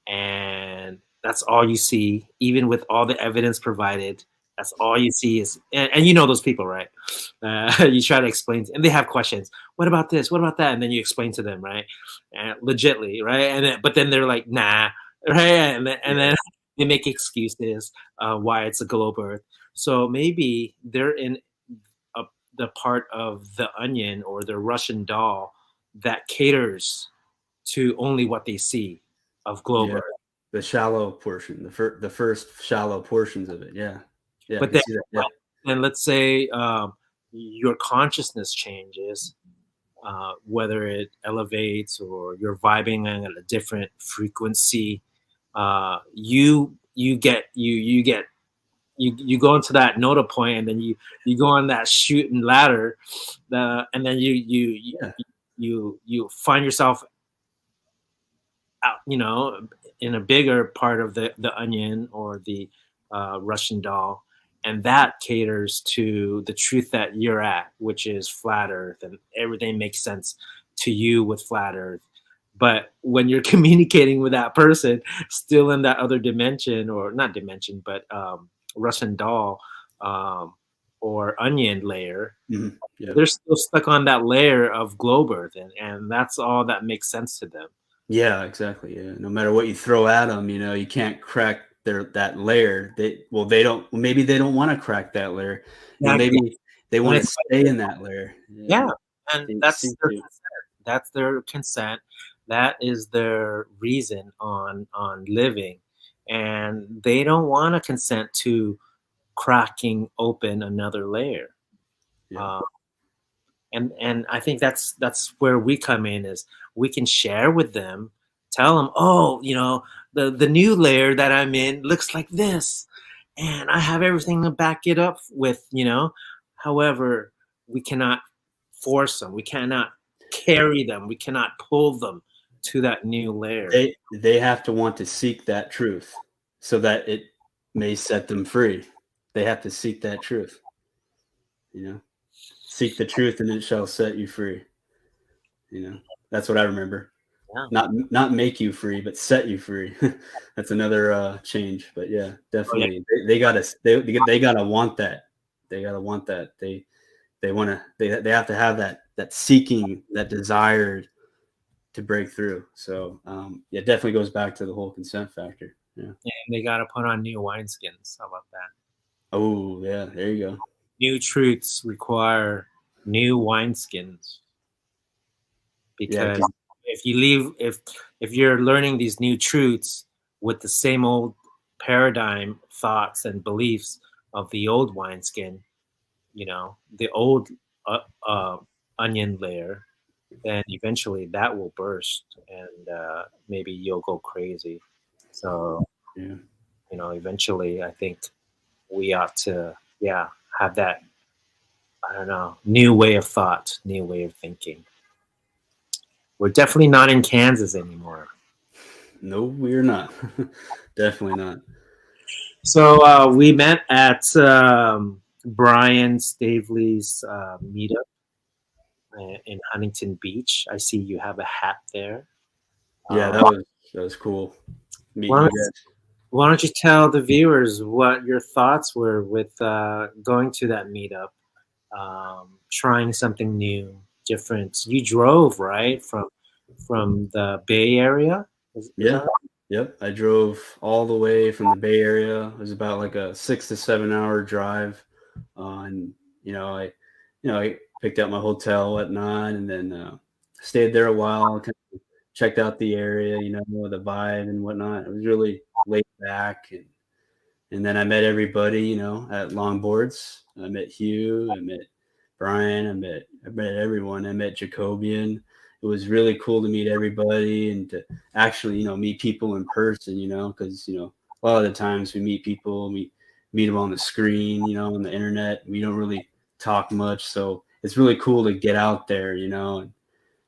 Speaker 1: and that's all you see even with all the evidence provided that's all you see is and, and you know those people right? Uh, you try to explain and they have questions. What about this? What about that? And then you explain to them right? And legitly right? And then, but then they're like nah right? And then, and then they make excuses uh, why it's a globe earth. So maybe they're in a, the part of the onion or the russian doll that caters to only what they see of globe Yeah,
Speaker 2: the shallow portion, the first, the first shallow portions of it. Yeah,
Speaker 1: yeah. But then, yeah. and let's say um, your consciousness changes, uh, whether it elevates or you're vibing at a different frequency. Uh, you you get you you get you you go into that nodal point and then you you go on that shooting ladder the and then you you you, yeah. you you find yourself out, you know, in a bigger part of the, the onion or the uh, Russian doll. And that caters to the truth that you're at, which is flat earth and everything makes sense to you with flat earth. But when you're communicating with that person still in that other dimension or not dimension, but um, Russian doll um, or onion layer, mm-hmm. yeah. they're still stuck on that layer of globe earth. And, and that's all that makes sense to them.
Speaker 2: Yeah, exactly. Yeah, no matter what you throw at them, you know, you can't crack their that layer. They well, they don't. Maybe they don't want to crack that layer. maybe they want to stay in that layer.
Speaker 1: Yeah, yeah. and they that's their consent. That's their consent. That is their reason on on living, and they don't want to consent to cracking open another layer. Yeah. Um, and and I think that's that's where we come in is we can share with them, tell them, oh, you know, the the new layer that I'm in looks like this, and I have everything to back it up with, you know. However, we cannot force them. We cannot carry them. We cannot pull them to that new layer.
Speaker 2: They they have to want to seek that truth so that it may set them free. They have to seek that truth. You know. seek the truth and it shall set you free. You know, that's what I remember.
Speaker 1: Yeah.
Speaker 2: Not not make you free, but set you free. that's another uh, change. But yeah, definitely, oh, yeah. They, they, gotta they, they gotta want that. They gotta want that. They they want to they they have to have that that seeking that desire to break through. So um, yeah, it definitely goes back to the whole consent factor. Yeah.
Speaker 1: And they got to put on new wineskins. How about that?
Speaker 2: Oh, yeah. There you go.
Speaker 1: New truths require new wineskins. Because yeah, if you leave, if if you're learning these new truths with the same old paradigm thoughts and beliefs of the old wineskin, you know, the old uh, uh, onion layer, then eventually that will burst and uh, maybe you'll go crazy. So,
Speaker 2: yeah.
Speaker 1: you know, eventually I think we ought to, yeah, have that, I don't know, new way of thought, new way of thinking. We're definitely not in Kansas anymore.
Speaker 2: No, we're not. definitely not.
Speaker 1: So uh, we met at um, Brian Staveley's uh, meetup uh, in Huntington Beach. I see you have a hat there.
Speaker 2: Yeah, that um, was that was cool.
Speaker 1: Why don't, why don't, you tell the viewers what your thoughts were with uh, going to that meetup, um, trying something new, different? You drove right from from the Bay Area.
Speaker 2: Yeah. Yep. I drove all the way from the Bay Area. It was about like a six to seven hour drive. Uh, and you know, I, you know, I picked out my hotel at nine and then uh, stayed there a while, kind of checked out the area, you know, the vibe and whatnot. It was really laid back. And, and then I met everybody, you know, at longboards. I met Hieu, I met Brian, I met, I met everyone. I met jaQobian. It was really cool to meet everybody and to actually, you know, meet people in person, you know, because, you know, a lot of the times we meet people, we meet them on the screen, you know, on the internet. We don't really talk much. So it's really cool to get out there, you know, and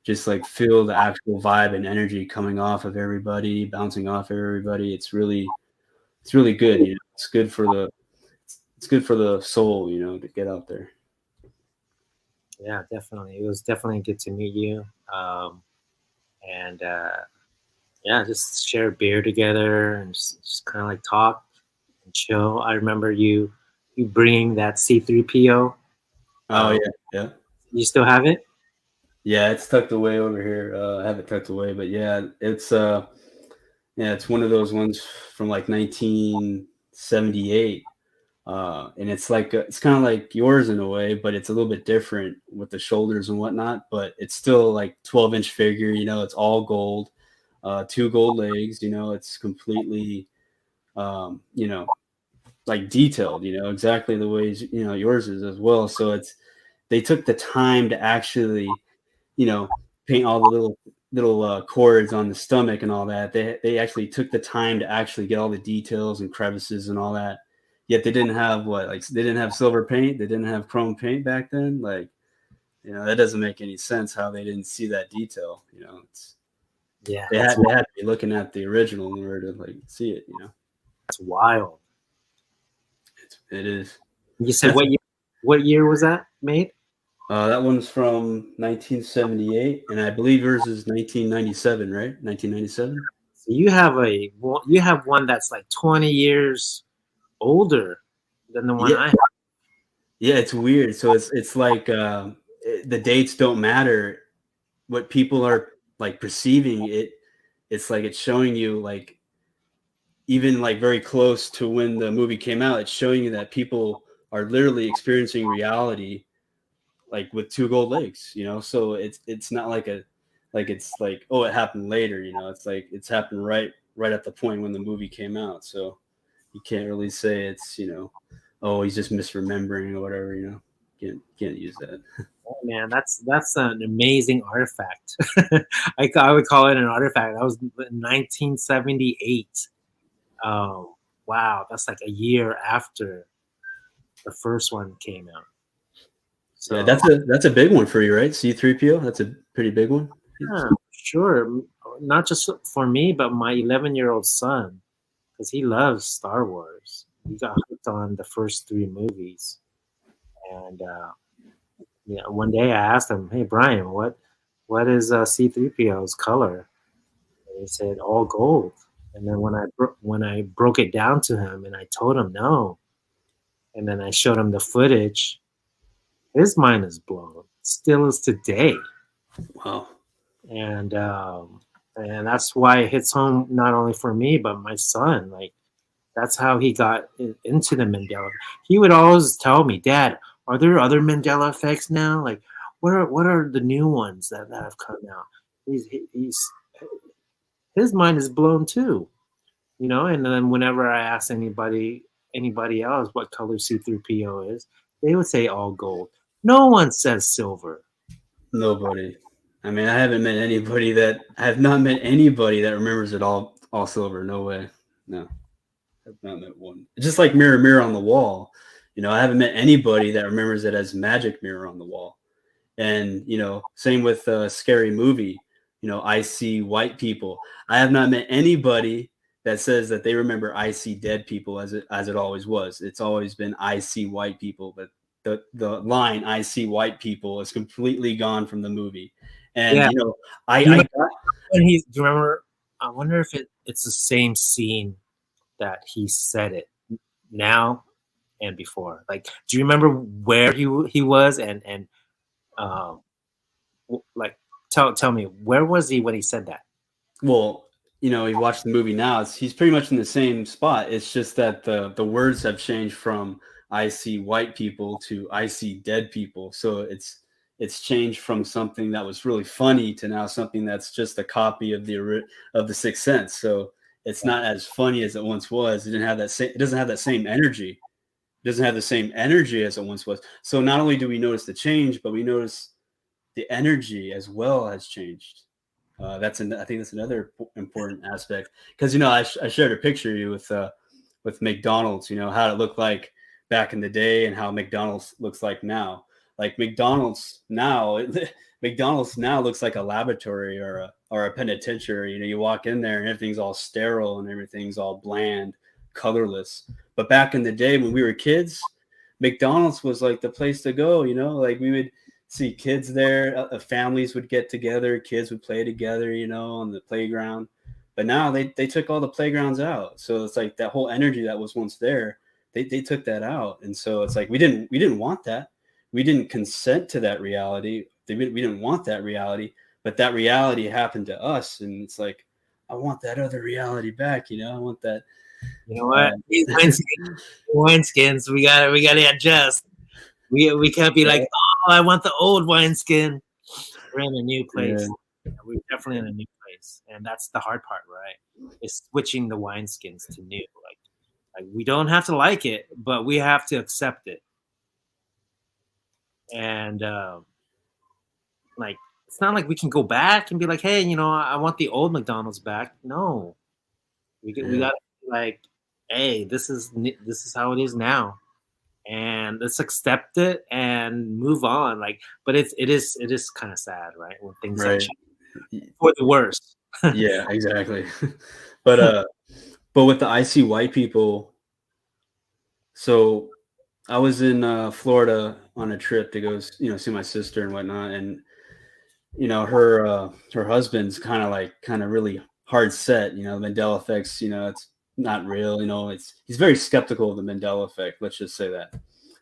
Speaker 2: just like feel the actual vibe and energy coming off of everybody, bouncing off everybody. It's really, it's really good. You know, it's good for the, it's good for the soul, you know, to get out there.
Speaker 1: Yeah, definitely. It was definitely good to meet you. Um, and uh, yeah, just share beer together and just, just kind of like talk and chill. I remember you you bringing that C3PO
Speaker 2: Oh yeah, yeah.
Speaker 1: You still have it?
Speaker 2: Yeah, it's tucked away over here. Uh, I have it tucked away, but yeah, it's uh, yeah, it's one of those ones from like 1978, uh, and it's like a, it's kind of like yours in a way, but it's a little bit different with the shoulders and whatnot. But it's still like 12 inch figure. You know, it's all gold, uh, two gold legs. You know, it's completely, um, you know, like detailed, you know, exactly the ways you know yours is as well. So it's they took the time to actually, you know, paint all the little little uh, cords on the stomach and all that. They they actually took the time to actually get all the details and crevices and all that. Yet they didn't have what like they didn't have silver paint, they didn't have chrome paint back then. Like, you know, that doesn't make any sense how they didn't see that detail. You know, it's
Speaker 1: yeah,
Speaker 2: they had, they had to be looking at the original in order to like see it. You know,
Speaker 1: that's wild.
Speaker 2: It is.
Speaker 1: You said what year? What year was that made?
Speaker 2: Uh, that one's from 1978, and I believe yours is 1997, right? 1997.
Speaker 1: So you have a you have one that's like 20 years older than the one
Speaker 2: yeah.
Speaker 1: I have.
Speaker 2: Yeah, it's weird. So it's it's like uh, it, the dates don't matter. What people are like perceiving it, it's like it's showing you like even like very close to when the movie came out, it's showing you that people are literally experiencing reality like with two gold legs, you know. So it's it's not like a like it's like oh it happened later, you know. It's like it's happened right right at the point when the movie came out. So you can't really say it's you know oh he's just misremembering or whatever, you know. Can't can't use that.
Speaker 1: Oh, man, that's that's an amazing artifact. I, I would call it an artifact. That was 1978 Oh, um, wow. That's like a year after the first one came out.
Speaker 2: So yeah, that's a that's a big one for you, right? C3PO, that's a pretty big one.
Speaker 1: Yeah, sure. Not just for me, but my 11 year old son, because he loves Star Wars. He got hooked on the first three movies, and uh, yeah, one day I asked him, "Hey Brian, what what is uh, C3PO's color?" And he said, "All gold." And then when I when I broke it down to him and I told him no, and then I showed him the footage, his mind is blown. Still is today.
Speaker 2: Wow.
Speaker 1: And um, and that's why it hits home not only for me but my son. Like that's how he got in, into the Mandela. He would always tell me, "Dad, are there other Mandela effects now? Like, what are what are the new ones that, that have come out?" He's he's his mind is blown too, you know. And then whenever I ask anybody anybody else what color C3PO is, they would say all gold. No one says silver.
Speaker 2: Nobody. I mean, I haven't met anybody that I have not met anybody that remembers it all all silver. No way. No. I've not met one. Just like mirror mirror on the wall. You know, I haven't met anybody that remembers it as magic mirror on the wall. And, you know, same with a scary movie. You know, I see white people. I have not met anybody that says that they remember I see dead people as it as it always was. It's always been I see white people, but the the line I see white people is completely gone from the movie. And yeah. you know, I,
Speaker 1: you
Speaker 2: I
Speaker 1: got, when he do you remember I wonder if it, it's the same scene that he said it now and before. Like do you remember where he he was and and um like tell tell me where was he when he said that?
Speaker 2: Well, you know, you watch the movie now, he's pretty much in the same spot. It's just that the the words have changed from I see white people to I see dead people. So it's it's changed from something that was really funny to now something that's just a copy of the of the Sixth Sense. So it's not as funny as it once was. It didn't have that same. It doesn't have that same energy. It doesn't have the same energy as it once was. So not only do we notice the change, but we notice the energy as well has changed. Uh, that's an, I think that's another important aspect because you know I, sh- I shared a picture of you with uh, with McDonald's. You know how it looked like back in the day and how McDonald's looks like now. Like McDonald's now, McDonald's now looks like a laboratory or a or a penitentiary. You know, you walk in there and everything's all sterile and everything's all bland, colorless. But back in the day when we were kids, McDonald's was like the place to go. You know, like we would see kids there, uh, uh families would get together, kids would play together. You know, on the playground. But now they they took all the playgrounds out, so it's like that whole energy that was once there they, they took that out and so it's like we didn't we didn't want that we didn't consent to that reality. We didn't want that reality but that reality happened to us and it's like i want that other reality back you know? I want that
Speaker 1: you know what? um, these wineskins, wineskins we gotta we gotta adjust. We, we can't be like oh i want the old wineskin we're in a new place. Yeah. we're definitely in a new place and that's the hard part right? Is switching the wineskins to new like like we don't have to like it, but we have to accept it. And uh, like it's not like we can go back and be like, hey, you know, I want the old McDonald's back. No, we get, yeah. we got like, hey, this is this is how it is now, and let's accept it and move on. Like, but it's it is it is kind of sad, right? When things right. for the worst.
Speaker 2: yeah, exactly. but uh but with the I see white people, so I was in uh, Florida on a trip to go, you know, see my sister and whatnot, and you know, her uh, her husband's kind of like kind of really hard set. You know, Mandela effects. You know, it's not real. You know, it's he's very skeptical of the Mandela effect. Let's just say that.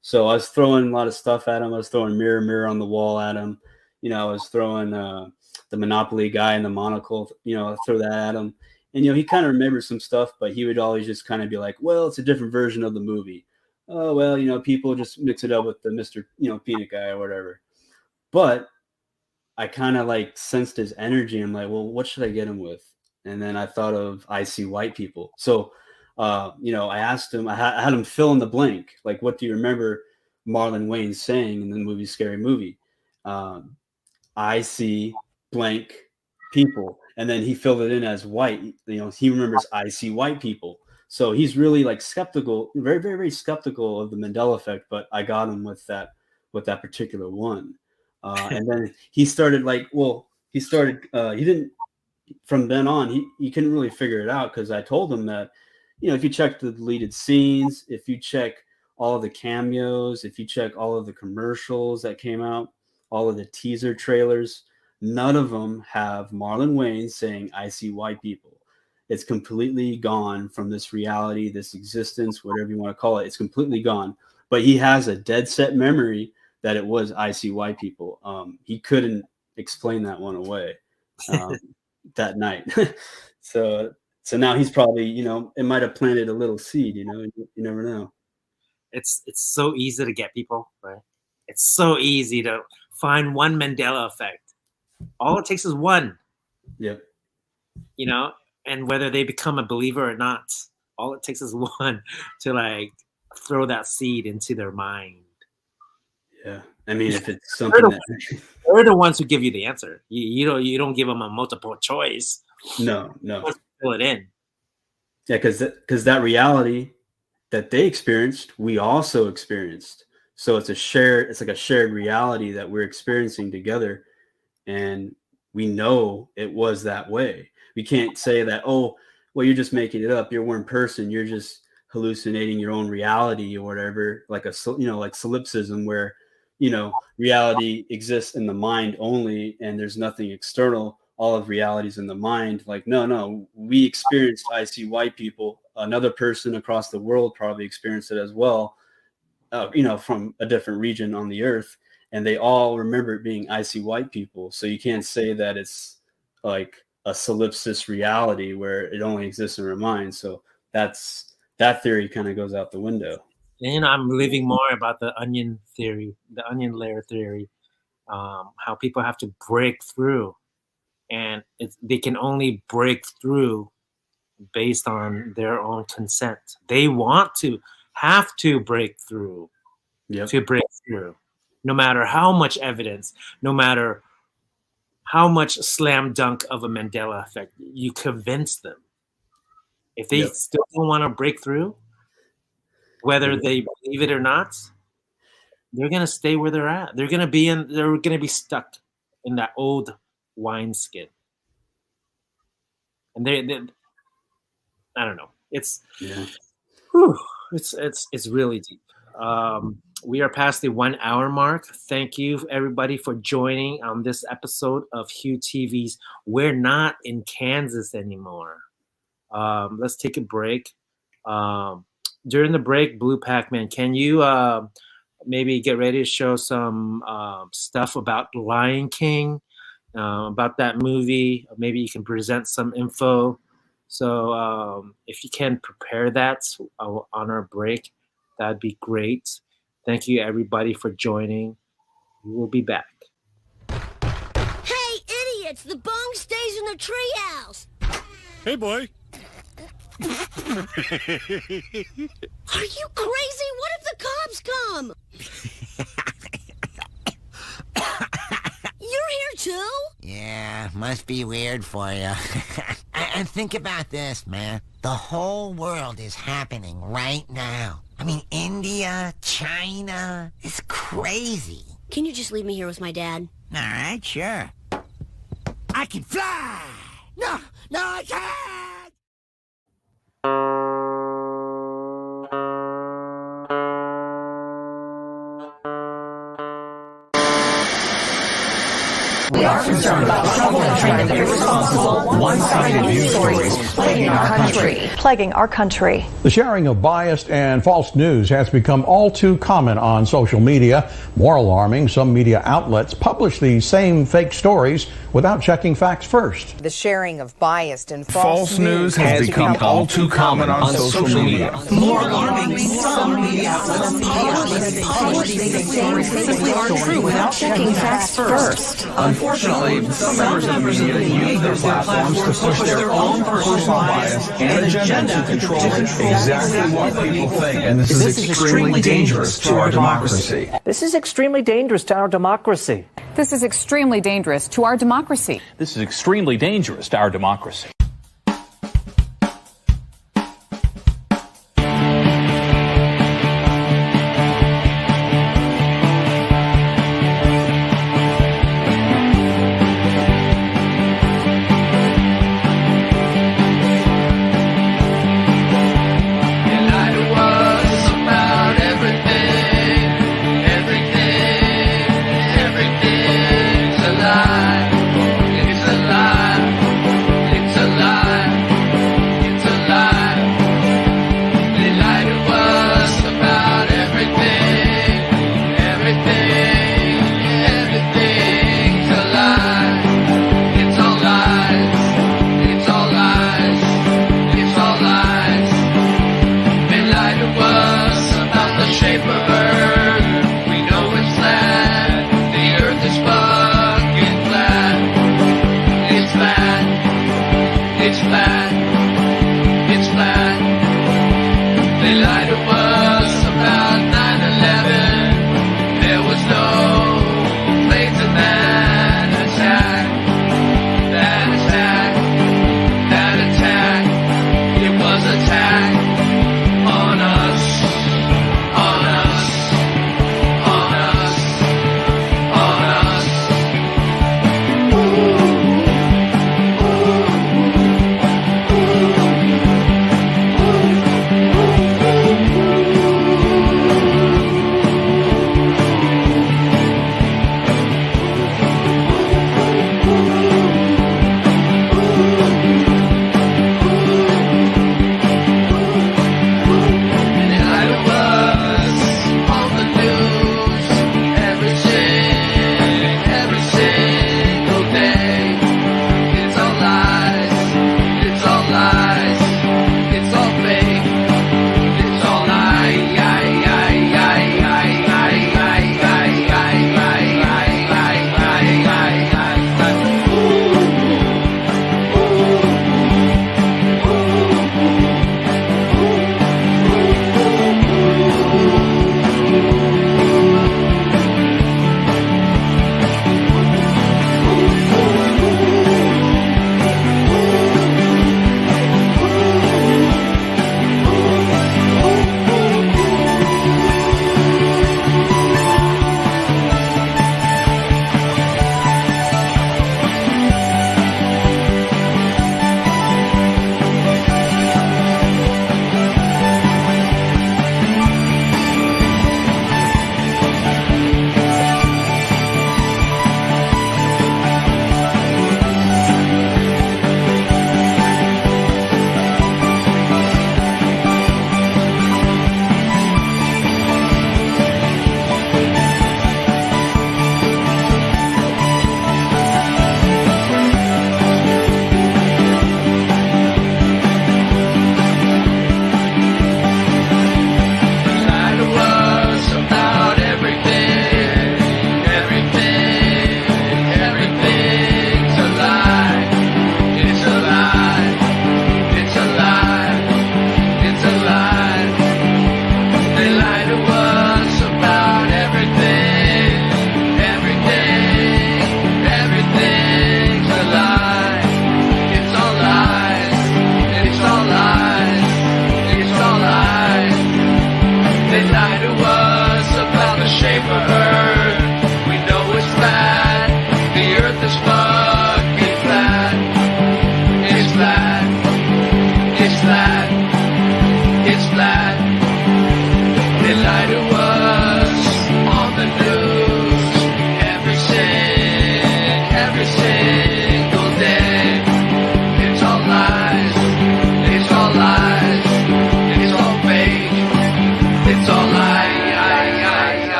Speaker 2: So I was throwing a lot of stuff at him. I was throwing mirror, mirror on the wall at him. You know, I was throwing uh, the Monopoly guy in the monocle. You know, I throw that at him. And you know, he kind of remembers some stuff, but he would always just kind of be like, "Well, it's a different version of the movie." Oh well, you know, people just mix it up with the Mister, you know, Peanut guy or whatever. But I kind of like sensed his energy. I'm like, well, what should I get him with? And then I thought of I see white people. So, uh, you know, I asked him, I, ha- I had him fill in the blank. Like, what do you remember Marlon Wayans saying in the movie Scary Movie? Um, I see blank people and then he filled it in as white. You know, he remembers I see white people. So he's really like skeptical, very, very, very skeptical of the Mandela effect. But I got him with that, with that particular one. Uh, and then he started like, well, he started. Uh, he didn't. From then on, he he couldn't really figure it out because I told him that, you know, if you check the deleted scenes, if you check all of the cameos, if you check all of the commercials that came out, all of the teaser trailers, none of them have Marlon Wayans saying, I see white people. It's completely gone from this reality, this existence, whatever you want to call it. It's completely gone. But he has a dead set memory that it was I see white people. Um, he couldn't explain that one away um, that night. so so now he's probably you know it might have planted a little seed. You know, you, you never know.
Speaker 1: It's it's so easy to get people right. It's so easy to find one Mandela effect. All it takes is one.
Speaker 2: Yep.
Speaker 1: You know, and whether they become a believer or not, all it takes is one to like throw that seed into their mind.
Speaker 2: Yeah. I mean, if it's something they're
Speaker 1: the, that... they're the ones who give you the answer. You, you don't you don't give them a multiple choice.
Speaker 2: No, no.
Speaker 1: Fill it in.
Speaker 2: Yeah, because because that reality that they experienced, we also experienced. So it's a shared, it's like a shared reality that we're experiencing together, and we know it was that way. We can't say that, oh, well, you're just making it up. You're one person. You're just hallucinating your own reality or whatever, like a you know, like solipsism, where you know reality exists in the mind only, and there's nothing external. All of reality is in the mind. Like, no, no, we experienced I see white people. Another person across the world probably experienced it as well. Uh, you know, from a different region on the earth, and they all remember it being icy white people. So you can't say that it's like a solipsis reality where it only exists in our mind. So that's that theory kind of goes out the window.
Speaker 1: And I'm living more about the onion theory, the onion layer theory, um, how people have to break through, and they can only break through based on their own consent. They want to have to break through
Speaker 2: yep.
Speaker 1: to break through, no matter how much evidence, no matter how much slam dunk of a Mandela effect you convince them. If they yep. still don't want to break through, whether they believe it or not, they're gonna stay where they're at. They're gonna be in. They're gonna be stuck in that old wineskin, and they, they. I don't know. It's.
Speaker 2: Yeah.
Speaker 1: Whew, it's it's it's really deep. Um, we are past the one hour mark. Thank you, everybody, for joining on this episode of HieuTV's We're Not in Kansas Anymore. Um, let's take a break. Um, during the break, Bluepacman, can you uh, maybe get ready to show some uh, stuff about Lion King, uh, about that movie? Maybe you can present some info. So um, if you can prepare that uh, on our break, that'd be great. Thank you, everybody, for joining. We will be back.
Speaker 3: Hey, idiots! The bong stays in the treehouse!
Speaker 4: Hey, boy.
Speaker 3: Are you crazy? What if the cops come? You're here too?
Speaker 5: Yeah, must be weird for you. and think about this, man. The whole world is happening right now. I mean, India, China, it's crazy.
Speaker 3: Can you just leave me here with my dad?
Speaker 5: All right, sure. I can fly! No, no, I can't!
Speaker 6: We are concerned about troubling trend of irresponsible, one-sided news stories plaguing our country. Plaguing our country.
Speaker 7: The sharing of biased and false news has become all too common on social media. More alarming, some media outlets publish these same fake stories without checking facts first.
Speaker 8: The sharing of biased and false,
Speaker 9: false news has, has become, become all too common on, on social, social media. media.
Speaker 6: More alarming, some media outlets publish these stories simply aren't true without checking facts first.
Speaker 9: Unfortunately, some members of the media use their platforms to push their own personal bias and agenda to control exactly what people think. And this, this is extremely dangerous to our democracy.
Speaker 10: This is extremely dangerous to our democracy.
Speaker 11: This is extremely dangerous to our democracy.
Speaker 12: This is extremely dangerous to our democracy.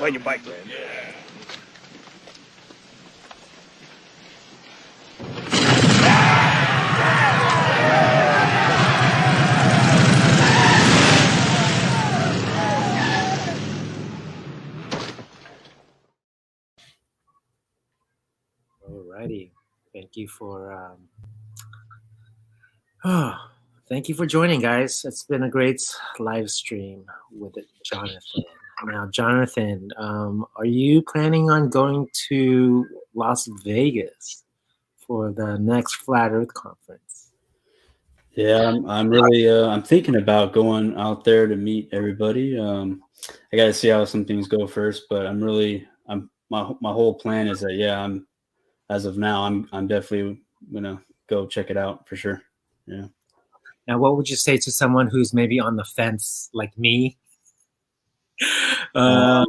Speaker 13: Find your bike, man.
Speaker 1: Alrighty. Thank you for um, oh, thank you for joining, guys. It's been a great live stream with Jonathan. Now, Jonathan, um, are you planning on going to Las Vegas for the next Flat Earth conference?
Speaker 2: Yeah, I'm, I'm really uh, I'm thinking about going out there to meet everybody. Um, I got to see how some things go first, but I'm really I'm my my whole plan is that yeah I'm as of now I'm I'm definitely gonna go check it out for sure. Yeah.
Speaker 1: Now, what would you say to someone who's maybe on the fence like me uh,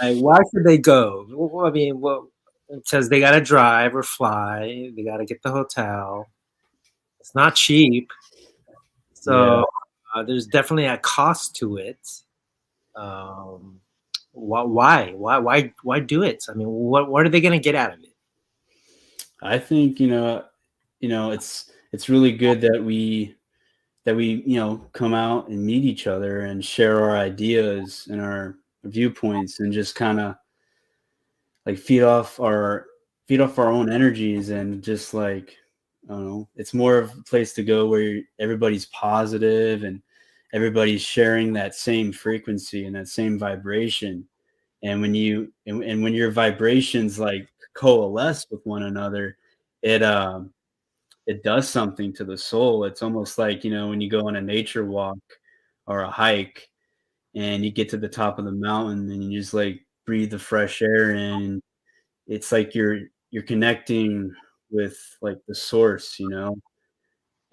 Speaker 1: like, why should they go? Well, I mean, well, because they got to drive or fly. They got to get the hotel. It's not cheap, so uh, there's definitely a cost to it. Um, why, why, why, why, why do it? I mean, what, what are they going to get out of it?
Speaker 2: I think you know, you know, it's it's really good that we that we you know come out and meet each other and share our ideas and our viewpoints and just kind of like feed off our feed off our own energies and just like I don't know, it's more of a place to go where everybody's positive and everybody's sharing that same frequency and that same vibration. And when you and, and when your vibrations like coalesce with one another, it um it does something to the soul. It's almost like, you know, when you go on a nature walk or a hike and you get to the top of the mountain and you just like breathe the fresh air in, it's like you're you're connecting with like the source, you know.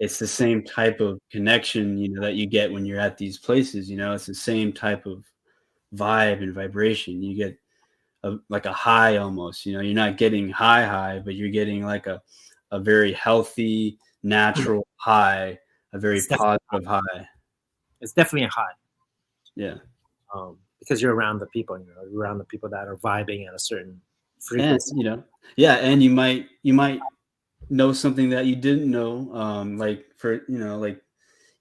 Speaker 2: It's the same type of connection, you know, that you get when you're at these places, you know. It's the same type of vibe and vibration. You get a, like a high almost, you know. You're not getting high high, but you're getting like a a very healthy, natural high, a very
Speaker 1: It's
Speaker 2: positive high.
Speaker 1: It's definitely a high.
Speaker 2: Yeah.
Speaker 1: um, because you're around the people, you know, you're around the people that are vibing at a certain
Speaker 2: And
Speaker 1: frequency.
Speaker 2: you know, yeah, and you might you might know something that you didn't know. Um, like for you know, like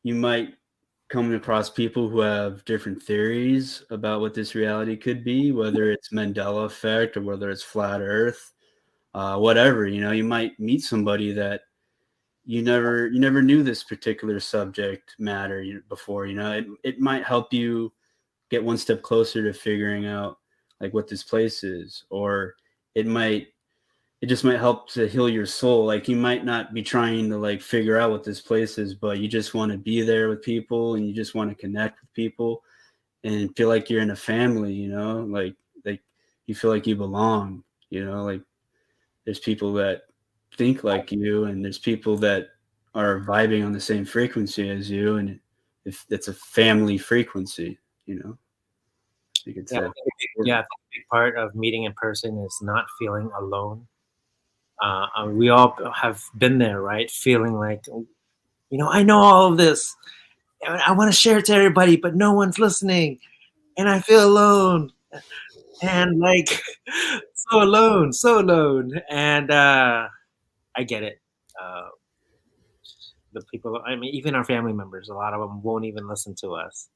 Speaker 2: you might come across people who have different theories about what this reality could be, whether it's Mandela effect or whether it's flat Earth, uh, whatever. You know, you might meet somebody that you never you never knew this particular subject matter before. You know, it it might help you get one step closer to figuring out like what this place is, or it might it just might help to heal your soul. Like you might not be trying to like figure out what this place is, but you just want to be there with people and you just want to connect with people and feel like you're in a family, you know, like like you feel like you belong, you know, like there's people that think like you and there's people that are vibing on the same frequency as you and if it's a family frequency, you know. You could say.
Speaker 1: Yeah, I think a big- yeah, big part of meeting in person is not feeling alone. Uh, uh, we all have been there, right? Feeling like, you know, I know all of this. and I want to share it to everybody, but no one's listening, and I feel alone, and like so alone, so alone. And uh, I get it. Uh, the people, I mean, even our family members, a lot of them won't even listen to us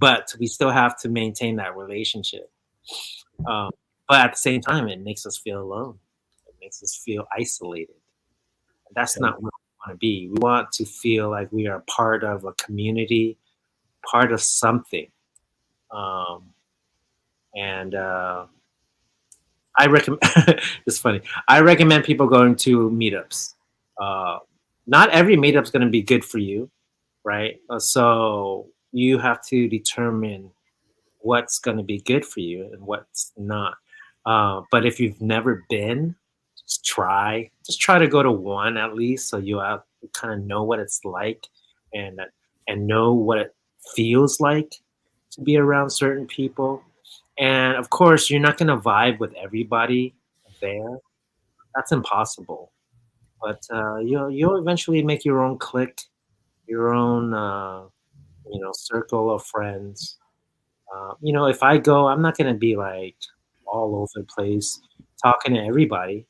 Speaker 1: but we still have to maintain that relationship. Um, but at the same time, it makes us feel alone. It makes us feel isolated. That's not what we want to be. We want to feel like we are part of a community, part of something. Um, and uh, I recommend. it's funny. I recommend people going to meetups. Uh, not every meetup's going to be good for you, right? Uh, so you have to determine what's going to be good for you and what's not. Uh, but if you've never been, just try. Just try to go to one at least, so you kind of know what it's like, and and know what it feels like to be around certain people. And of course, you're not going to vibe with everybody there. That's impossible. But uh, you'll you'll eventually make your own clique, your own. Uh, you know circle of friends uh, you know if i go i'm not going to be like all over the place talking to everybody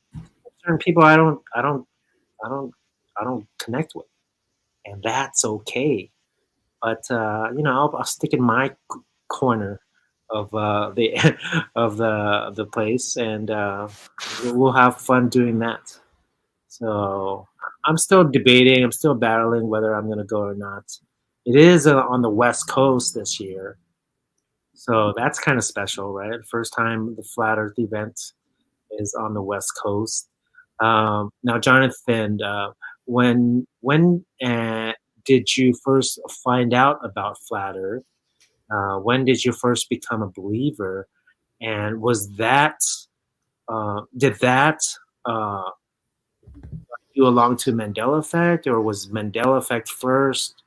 Speaker 1: certain people i don't i don't i don't i don't connect with and that's okay but uh, you know I'll, I'll stick in my corner of uh, the of the the place and uh, we'll have fun doing that so i'm still debating i'm still battling whether i'm going to go or not it is uh, on the West Coast this year. So that's kind of special, right? First time the Flat Earth event is on the West Coast. Um, now, Jonathan, uh, when when uh, did you first find out about flat Earth? Uh, when did you first become a believer? And was that uh, did that uh, you along to Mandela effect, or was Mandela effect first,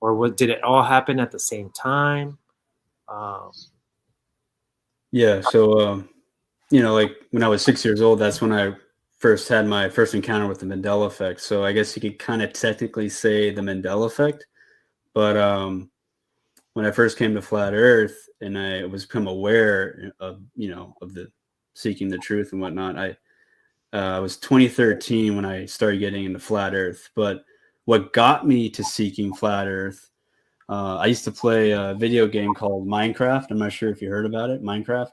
Speaker 1: or what, did it all happen at the same time? Um,
Speaker 2: Yeah. So, um, you know, like when I was six years old, that's when I first had my first encounter with the Mandela effect. So I guess you could kind of technically say the Mandela effect. But um, when I first came to flat Earth and I was become aware of, you know, of the seeking the truth and whatnot, I uh, was 2013 when I started getting into flat Earth. But what got me to seeking flat Earth, uh, I used to play a video game called Minecraft. I'm not sure if you heard about it, Minecraft.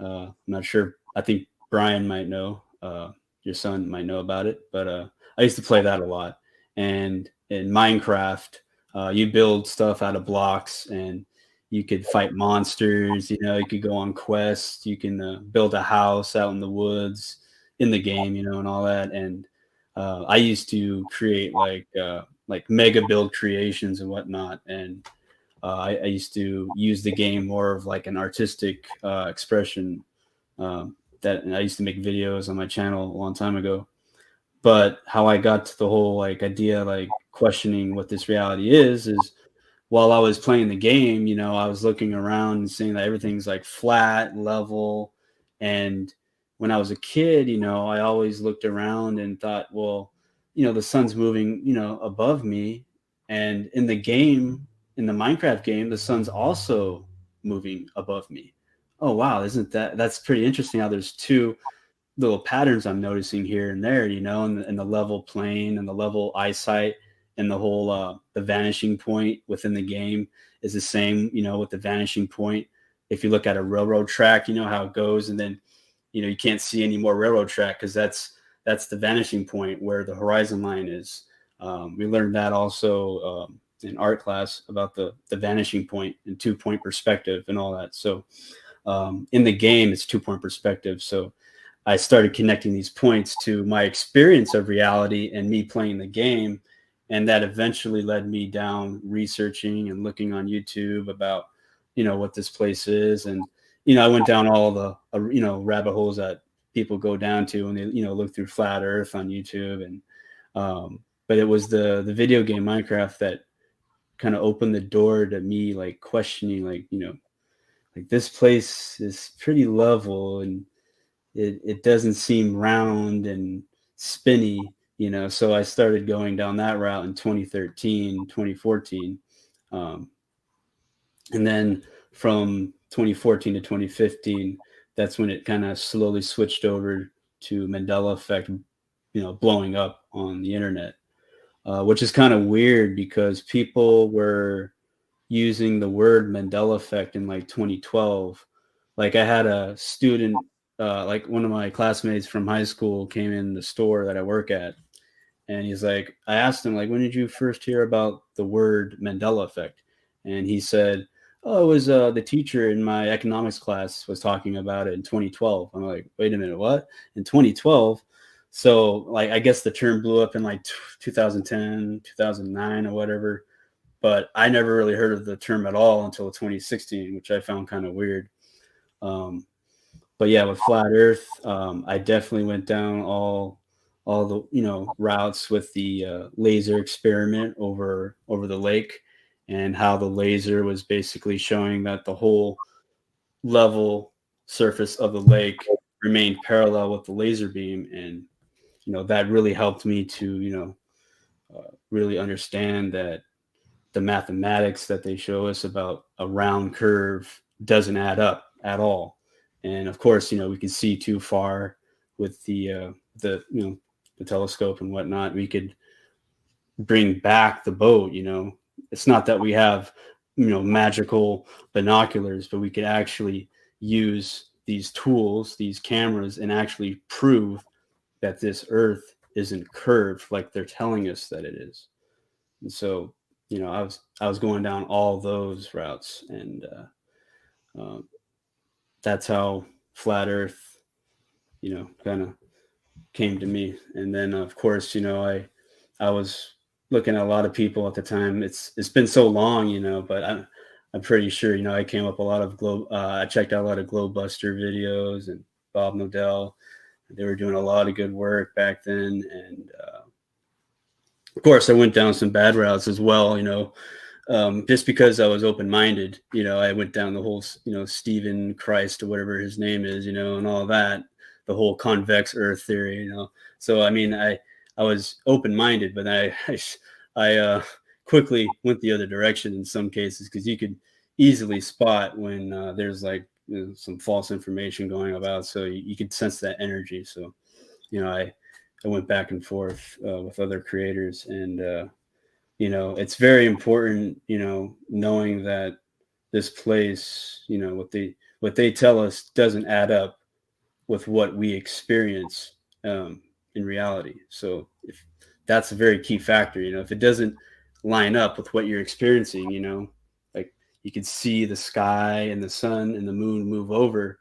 Speaker 2: Uh, I'm not sure. I think Brian might know. Uh, your son might know about it, but uh, I used to play that a lot. And in Minecraft, uh, you build stuff out of blocks, and you could fight monsters. You know, you could go on quests. You can uh, build a house out in the woods in the game. You know, and all that. And uh, I used to create like uh, like mega build creations and whatnot, and uh, I, I used to use the game more of like an artistic uh, expression. Um, that I used to make videos on my channel a long time ago. But how I got to the whole like idea, like questioning what this reality is, is while I was playing the game, you know, I was looking around and seeing that everything's like flat, level. And when I was a kid, you know, I always looked around and thought, well, you know, the sun's moving, you know, above me. And in the game, in the Minecraft game, the sun's also moving above me. Oh wow, isn't that that's pretty interesting how there's two little patterns I'm noticing here and there, you know, and the, and the level plane and the level eyesight and the whole uh, the vanishing point within the game is the same, you know, with the vanishing point. If you look at a railroad track, you know how it goes, and then you know you can't see any more railroad track because that's that's the vanishing point where the horizon line is. Um, we learned that also um, in art class about the the vanishing point and two point perspective and all that. So um, in the game, it's two point perspective. So I started connecting these points to my experience of reality and me playing the game. And that eventually led me down researching and looking on YouTube about, you know, what this place is. And, you know, I went down all the, uh, you know, rabbit holes that people go down to when they, you know, look through flat earth on YouTube. And, um, but it was the, the video game Minecraft that kind of opened the door to me like questioning, like, you know, like this place is pretty level and it, it doesn't seem round and spinny you know so i started going down that route in 2013 2014 um, and then from 2014 to 2015 that's when it kind of slowly switched over to mandela effect you know blowing up on the internet uh, which is kind of weird because people were using the word mandela effect in like 2012 like i had a student uh, like one of my classmates from high school came in the store that I work at, and he's like, I asked him like, when did you first hear about the word Mandela effect? And he said, oh, it was uh, the teacher in my economics class was talking about it in 2012. I'm like, wait a minute, what? In 2012? So like, I guess the term blew up in like 2010, 2009 or whatever, but I never really heard of the term at all until 2016, which I found kind of weird. Um, but yeah, with flat Earth, um, I definitely went down all all the you know routes with the uh, laser experiment over over the lake, and how the laser was basically showing that the whole level surface of the lake remained parallel with the laser beam, and you know that really helped me to you know uh, really understand that the mathematics that they show us about a round curve doesn't add up at all and of course you know we can see too far with the uh, the you know the telescope and whatnot. We could bring back the boat you know. It's not that we have you know magical binoculars but we could actually use these tools these cameras and actually prove that this earth isn't curved like they're telling us that it is. And so you know i was i was going down all those routes and uh, uh, that's how flat earth you know kind of came to me and then of course you know i i was looking at a lot of people at the time. It's it's been so long, you know, but I'm I'm pretty sure, you know, I came up a lot of globe. Uh, I checked out a lot of Globebuster videos and Bob Knodel. They were doing a lot of good work back then, and uh, of course, I went down some bad routes as well. You know, um, just because I was open minded, you know, I went down the whole, you know, Stephen Christ or whatever his name is, you know, and all that, the whole convex Earth theory, you know. So I mean, I I was open minded, but I I, I uh, quickly went the other direction in some cases because you could easily spot when uh, there's like you know, some false information going about, so you, you could sense that energy. So, you know, I I went back and forth uh, with other creators and. You know it's very important you know knowing that this place you know what they what they tell us doesn't add up with what we experience um, in reality. So if that's a very key factor you know if it doesn't line up with what you're experiencing you know like you can see the sky and the sun and the moon move over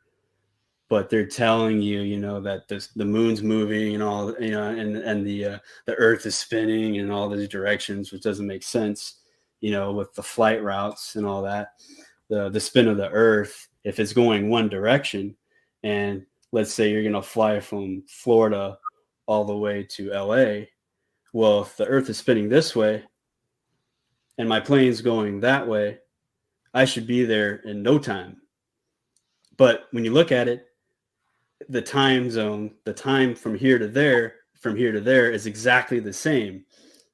Speaker 2: but they're telling you, you know, that this, the moon's moving and all, you know, and and the uh, the Earth is spinning in all these directions, which doesn't make sense, you know, with the flight routes and all that. The the spin of the Earth, if it's going one direction, and let's say you're gonna fly from Florida all the way to LA, well, if the Earth is spinning this way, and my plane's going that way, I should be there in no time. But when you look at it, the time zone, the time from here to there, from here to there is exactly the same.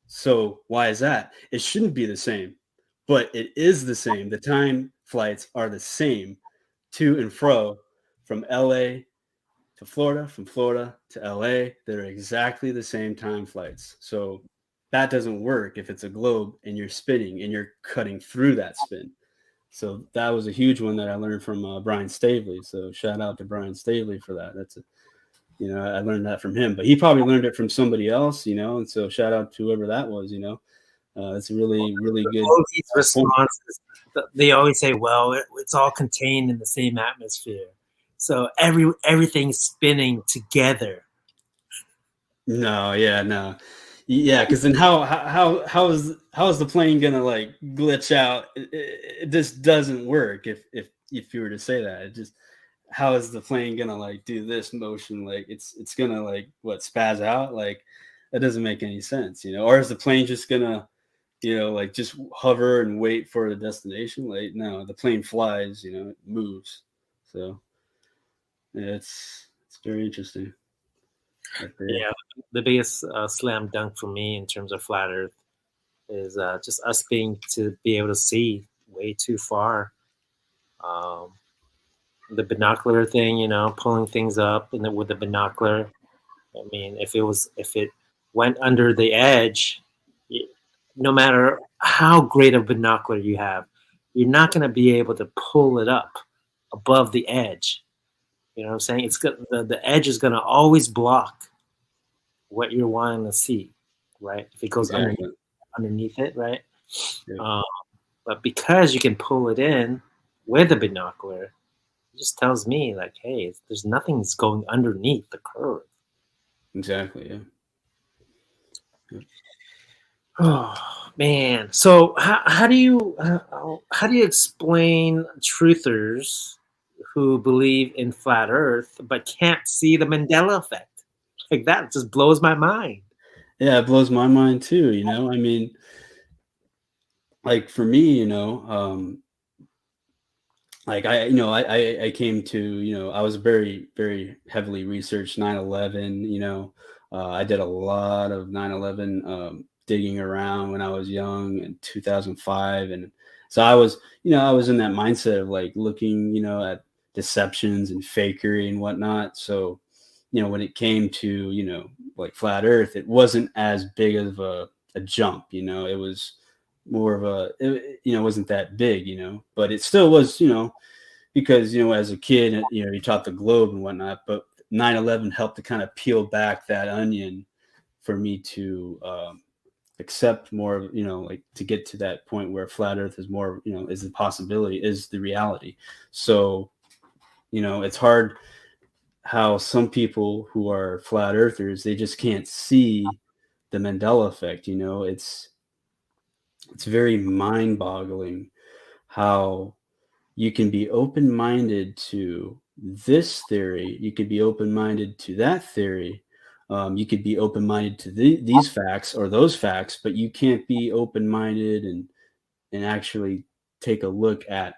Speaker 2: So why is that? It shouldn't be the same, but it is the same. The time flights are the same to and fro from LA to Florida, from Florida to LA. They're exactly the same time flights. So that doesn't work if it's a globe and you're spinning and you're cutting through that spin. So that was a huge one that I learned from uh, Brian Staveley. So shout out to Brian Staveley for that. That's a, you know, I learned that from him, but he probably learned it from somebody else, you know. And so shout out to whoever that was, you know. Uh, it's really, really good.
Speaker 1: All these responses, they always say, "Well, it, it's all contained in the same atmosphere, so every everything's spinning together."
Speaker 2: No, yeah, no. Yeah, because then how how how is how is the plane gonna like glitch out? It, it, it, just doesn't work if if if you were to say that. It just how is the plane gonna like do this motion? Like it's it's gonna like what spaz out? Like that doesn't make any sense, you know. Or is the plane just gonna you know like just hover and wait for the destination? Like no, the plane flies, you know, it moves. So yeah, it's it's very interesting.
Speaker 1: Yeah, the biggest uh, slam dunk for me in terms of flat Earth is uh, just us being to be able to see way too far. Um, the binocular thing, you know, pulling things up and then with the binocular. I mean, if it was if it went under the edge, no matter how great a binocular you have, you're not going to be able to pull it up above the edge. You know what I'm saying? It's good. The, the edge is going to always block what you're wanting to see, right? If it goes exactly. underneath, underneath it, right? Yeah. Um, but because you can pull it in with a binocular, it just tells me like, hey, there's nothing's going underneath the curve.
Speaker 2: Exactly. Yeah.
Speaker 1: yeah. Oh man. So how, how do you uh, how do you explain truthers who believe in flat Earth but can't see the Mandela effect? Like that just blows my mind.
Speaker 2: Yeah, it blows my mind too. You know, I mean, like for me, you know, um, like I, you know, I, I came to, you know, I was very, very heavily researched 9/11. You know, uh, I did a lot of 9/11 um, digging around when I was young in 2005, and so I was, you know, I was in that mindset of like looking, you know, at deceptions and fakery and whatnot. So, you know, when it came to, you know, like flat earth, it wasn't as big of a, a jump, you know, it was more of a, it, you know, wasn't that big, you know, but it still was, you know, because, you know, as a kid, you know, you taught the globe and whatnot, but 9-11 helped to kind of peel back that onion for me to um, accept more, you know, like to get to that point where flat earth is more, you know, is the possibility, is the reality. So, you know, it's hard how some people who are flat earthers, they just can't see the Mandela effect. You know, it's it's very mind-boggling how you can be open-minded to this theory, you could be open-minded to that theory, um, you could be open-minded to the, these facts or those facts, but you can't be open-minded and and actually take a look at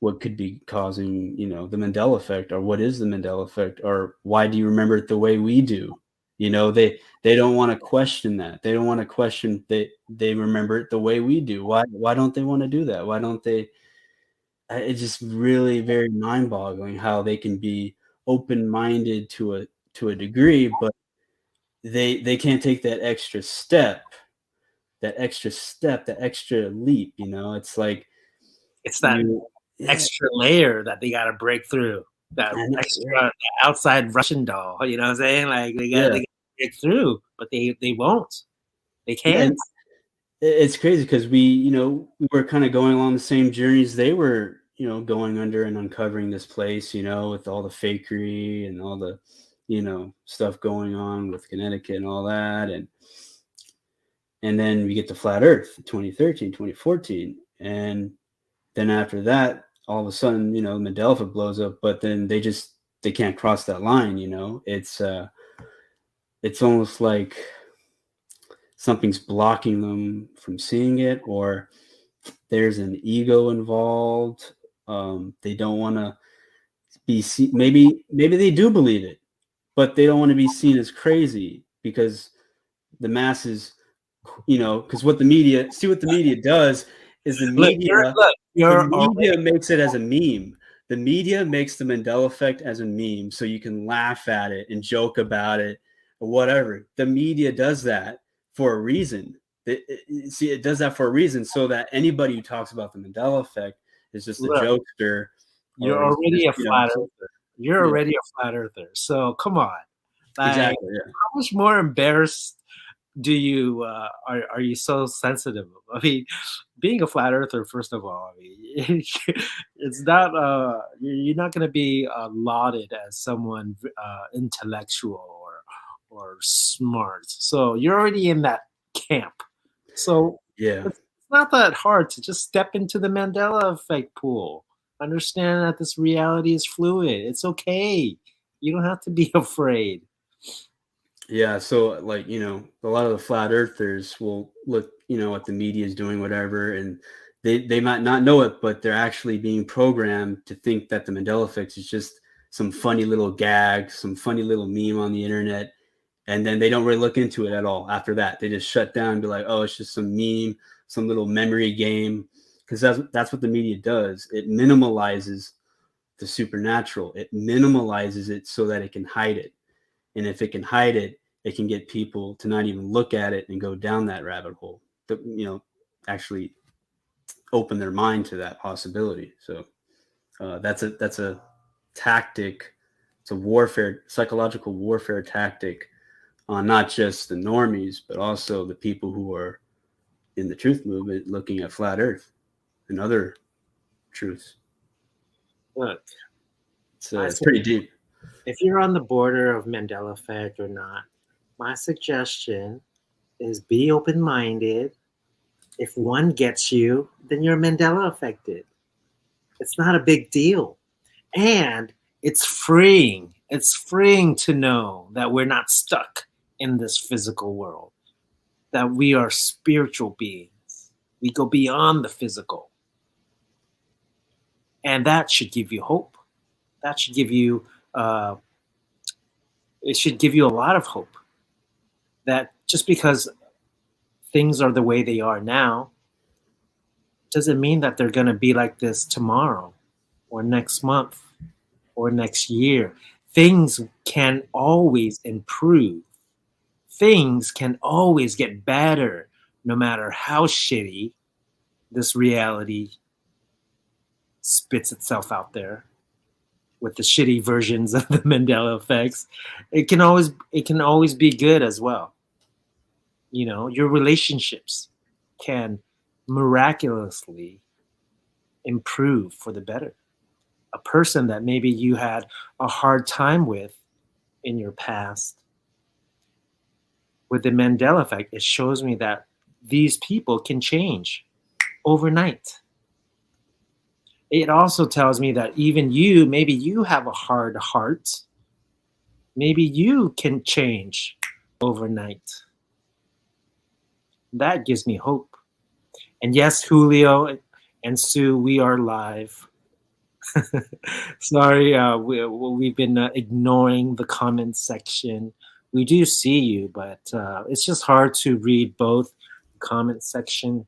Speaker 2: what could be causing, you know, the Mandela effect, or what is the Mandela effect, or why do you remember it the way we do? You know, they they don't want to question that. They don't want to question they they remember it the way we do. Why why don't they want to do that? Why don't they? It's just really very mind-boggling how they can be open-minded to a to a degree, but they they can't take that extra step, that extra step, that extra leap. You know, it's like
Speaker 1: it's that
Speaker 2: you- yeah.
Speaker 1: extra layer that they got to break through. That extra outside Russian doll. You know what I'm saying? Like they got to
Speaker 2: Yeah.
Speaker 1: break through, but they they won't. They can't.
Speaker 2: it's, it's crazy because we, you know, we were kind of going along the same journeys they were, you know, going under and uncovering this place, you know, with all the fakery and all the, you know, stuff going on with Connecticut and all that. And and then we get to Flat Earth 2013, 2014. And then after that, all of a sudden, you know, effect blows up, but then they just they can't cross that line, you know. It's uh it's almost like something's blocking them from seeing it or there's an ego involved um, they don't want to be seen maybe maybe they do believe it but they don't want to be seen as crazy because the masses you know because what the media see what the media does is the
Speaker 1: Look,
Speaker 2: media
Speaker 1: you're- look, you're
Speaker 2: the media makes it as a meme the media makes the mandela effect as a meme so you can laugh at it and joke about it or whatever the media does that for a reason it, it- see it does that for a reason so that anybody who talks about the mandela effect is just a jokester
Speaker 1: You're already a
Speaker 2: just, you know,
Speaker 1: flat earther. You're
Speaker 2: Yeah.
Speaker 1: already a flat earther. So come on. Like,
Speaker 2: exactly yeah.
Speaker 1: How much more embarrassed do you uh, are? Are you so sensitive? I mean, being a flat earther, first of all, I mean, it's not. Uh, you're not going to be uh, lauded as someone uh, intellectual or or smart. So you're already in that camp. So
Speaker 2: yeah
Speaker 1: it's not that hard to just step into the Mandela effect pool. Understand that this reality is fluid. It's okay. You don't have to be afraid.
Speaker 2: Yeah, so uh, like you know, a lot of the flat earthers will look, you know, what the media is doing, whatever, and they they might not know it, but they're actually being programmed to think that the Mandela effect is just some funny little gag, some funny little meme on the internet, and then they don't really look into it at all. After that, they just shut down and be like, oh, it's just some meme, some little memory game, because that's that's what the media does. It minimalizes the supernatural. It minimalizes it so that it can hide it. And if it can hide it, it can get people to not even look at it and go down that rabbit hole. To, you know, actually open their mind to that possibility. So uh, that's a that's a tactic. It's a warfare, psychological warfare tactic on not just the normies, but also the people who are in the truth movement looking at flat Earth and other truths.
Speaker 1: Look,
Speaker 2: It's, uh, it's pretty deep.
Speaker 1: If you're on the border of Mandela effect or not, my suggestion is be open minded. If one gets you, then you're Mandela affected. It's not a big deal. And it's freeing. It's freeing to know that we're not stuck in this physical world, that we are spiritual beings. We go beyond the physical. And that should give you hope. That should give you uh, it should give you a lot of hope that just because things are the way they are now doesn't mean that they're going to be like this tomorrow or next month or next year. Things can always improve. Things can always get better no matter how shitty this reality spits itself out there with the shitty versions of the Mandela effects, it can always it can always be good as well. You know, your relationships can miraculously improve for the better. A person that maybe you had a hard time with in your past with the Mandela effect, it shows me that these people can change overnight. It also tells me that even you, maybe you have a hard heart. Maybe you can change overnight. That gives me hope. And yes, Julio and Sue, we are live. Sorry, uh, we, we've been uh, ignoring the comment section. We do see you, but uh, it's just hard to read both comment section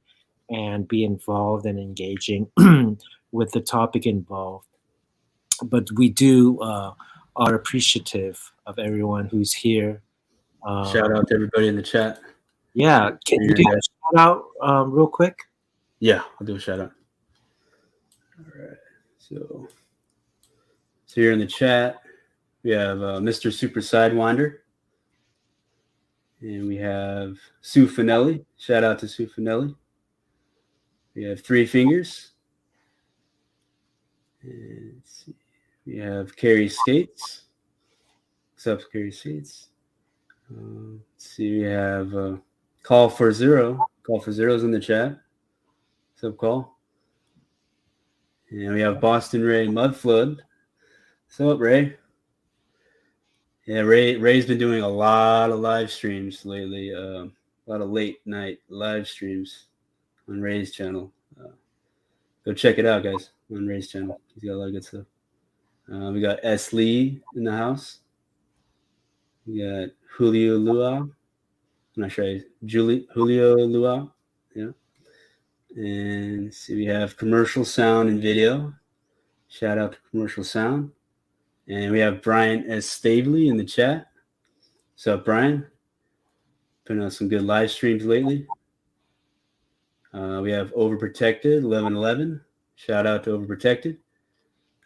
Speaker 1: and be involved and engaging with the topic involved. But we do uh, are appreciative of everyone who's here. Um,
Speaker 2: Shout out to everybody in the chat.
Speaker 1: Yeah, can you do a shout out um, real quick?
Speaker 2: Yeah, I'll do a shout out. All right. So, so here in the chat, we have uh, Mr. Super Sidewinder. And we have Sue Finelli. Shout out to Sue Finelli. We have Three Fingers. Let's see. We have Carrie Skates. Up, Carrie Skates? Um, let's see. We have uh, Call for Zero. Call for Zero's in the chat. Up, Call? And we have Boston Ray Mudflood. What's up, Ray? Yeah, Ray Ray's been doing a lot of live streams lately. Uh, a lot of late night live streams on Ray's channel. Go check it out, guys, on Ray's channel. He's got a lot of good stuff. Uh, we got S. Lee in the house. We got Julio Lua. I'm not sure. Julie Julio Lua. Yeah. And see, we have commercial sound and video. Shout out to commercial sound. And we have Brian S. Staveley in the chat. What's up, Brian? Putting out some good live streams lately. Uh, we have Overprotected 1111. Shout out to Overprotected.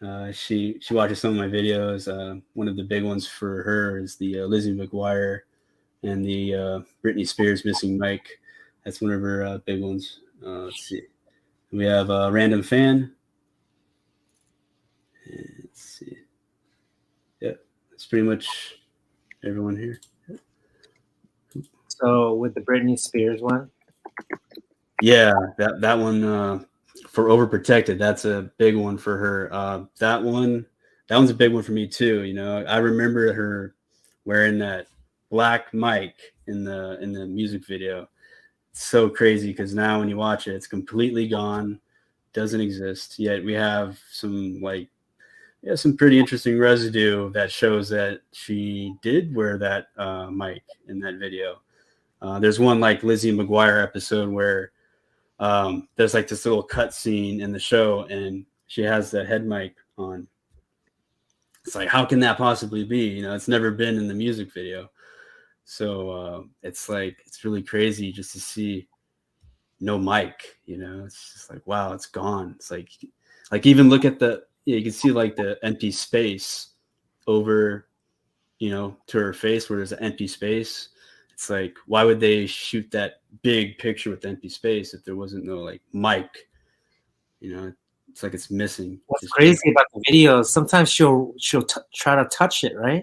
Speaker 2: Uh, she she watches some of my videos. Uh, one of the big ones for her is the uh, Lizzie McGuire and the uh, Britney Spears missing Mike. That's one of her uh, big ones. Let's see. We have a random fan. Let's see. Yep, that's pretty much everyone here.
Speaker 1: So with the Britney Spears one,
Speaker 2: Yeah, that that one uh, for overprotected. That's a big one for her. Uh, that one, that one's a big one for me too. You know, I remember her wearing that black mic in the in the music video. It's so crazy because now when you watch it, it's completely gone, doesn't exist. Yet we have some like yeah, some pretty interesting residue that shows that she did wear that uh, mic in that video. Uh, there's one like Lizzie McGuire episode where um, there's like this little cut scene in the show, and she has the head mic on. It's like, how can that possibly be? You know, it's never been in the music video. So uh, it's like it's really crazy just to see no mic. You know, it's just like wow, it's gone. It's like like even look at the yeah, you can see like the empty space over, you know, to her face where there's an empty space. It's like why would they shoot that big picture with empty space if there wasn't no like mic? You know, it's like it's missing.
Speaker 1: what's
Speaker 2: Just-
Speaker 1: crazy about the videos? Sometimes she'll she'll t- try to touch it, right?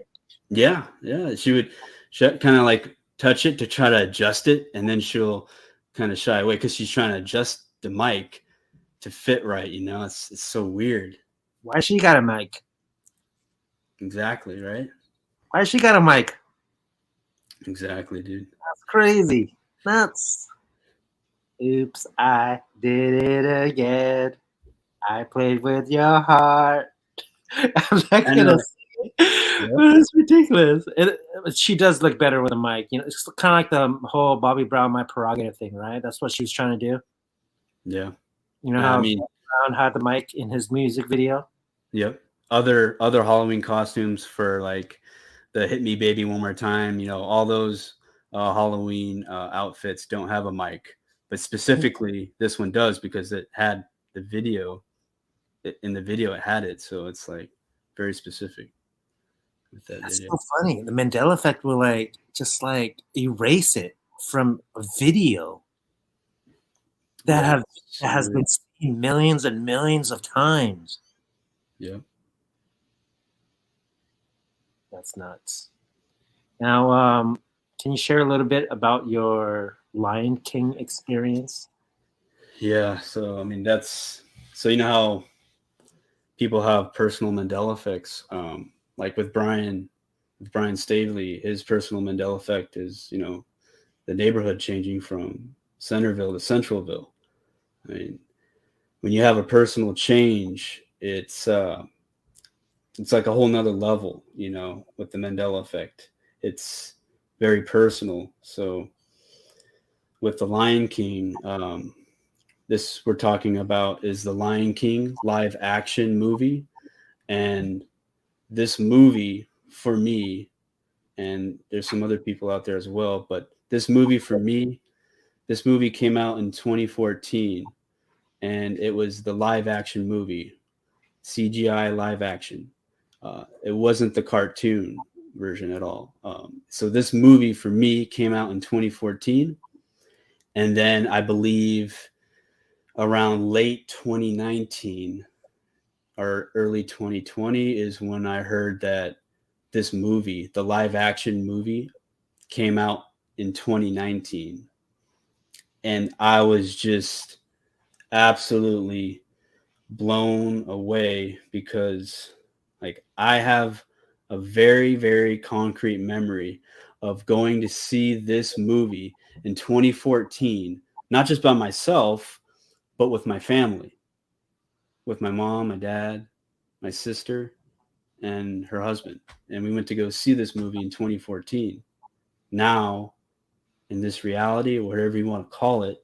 Speaker 2: Yeah, yeah. She would kind of like touch it to try to adjust it, and then she'll kind of shy away because she's trying to adjust the mic to fit right. You know, it's it's so weird.
Speaker 1: Why she got a mic?
Speaker 2: Exactly right.
Speaker 1: Why she got a mic?
Speaker 2: Exactly, dude.
Speaker 1: That's crazy. That's oops, I did it again. I played with your heart. I'm not
Speaker 2: I
Speaker 1: gonna say it, but it's ridiculous. It, she does look better with a mic. You know, it's kind of like the whole Bobby Brown "My Prerogative" thing, right? That's what she was trying to do.
Speaker 2: Yeah.
Speaker 1: You know
Speaker 2: Yeah, I
Speaker 1: how
Speaker 2: mean-
Speaker 1: Brown had the mic in his music video.
Speaker 2: Yep. Other other Halloween costumes for like the "Hit Me Baby One More Time." You know, all those uh, Halloween uh, outfits don't have a mic, but specifically this one does because it had the video. It, in the video, it had it, so it's like very specific with that
Speaker 1: That's
Speaker 2: video.
Speaker 1: so funny. The Mandela effect will like just like erase it from a video that
Speaker 2: Yeah,
Speaker 1: have that has been seen millions and millions of times.
Speaker 2: Yeah.
Speaker 1: That's nuts. Now, um, can you share a little bit about your Lion King experience?
Speaker 2: Yeah, so I mean that's so you know how people have personal Mandela effects. Um, like with Brian, with Brian Staveley, his personal Mandela effect is you know the neighborhood changing from Centerville to Centralville. I mean, when you have a personal change, it's uh, it's like a whole nother level, you know, with the Mandela effect. It's very personal. So with the Lion King, um, this we're talking about is the Lion King live action movie, and this movie for me, and there's some other people out there as well, but this movie for me, this movie came out in 2014, and it was the live action movie, CGI live action. Uh, it wasn't the cartoon version at all. Um, so this movie for me came out in 2014, and then I believe around late 2019 or early 2020 is when I heard that this movie, the live action movie, came out in 2019. And I was just absolutely blown away because like I have a very very concrete memory of going to see this movie in 2014 not just by myself but with my family, with my mom, my dad, my sister, and her husband. And we went to go see this movie in 2014. Now, in this reality, or whatever you want to call it,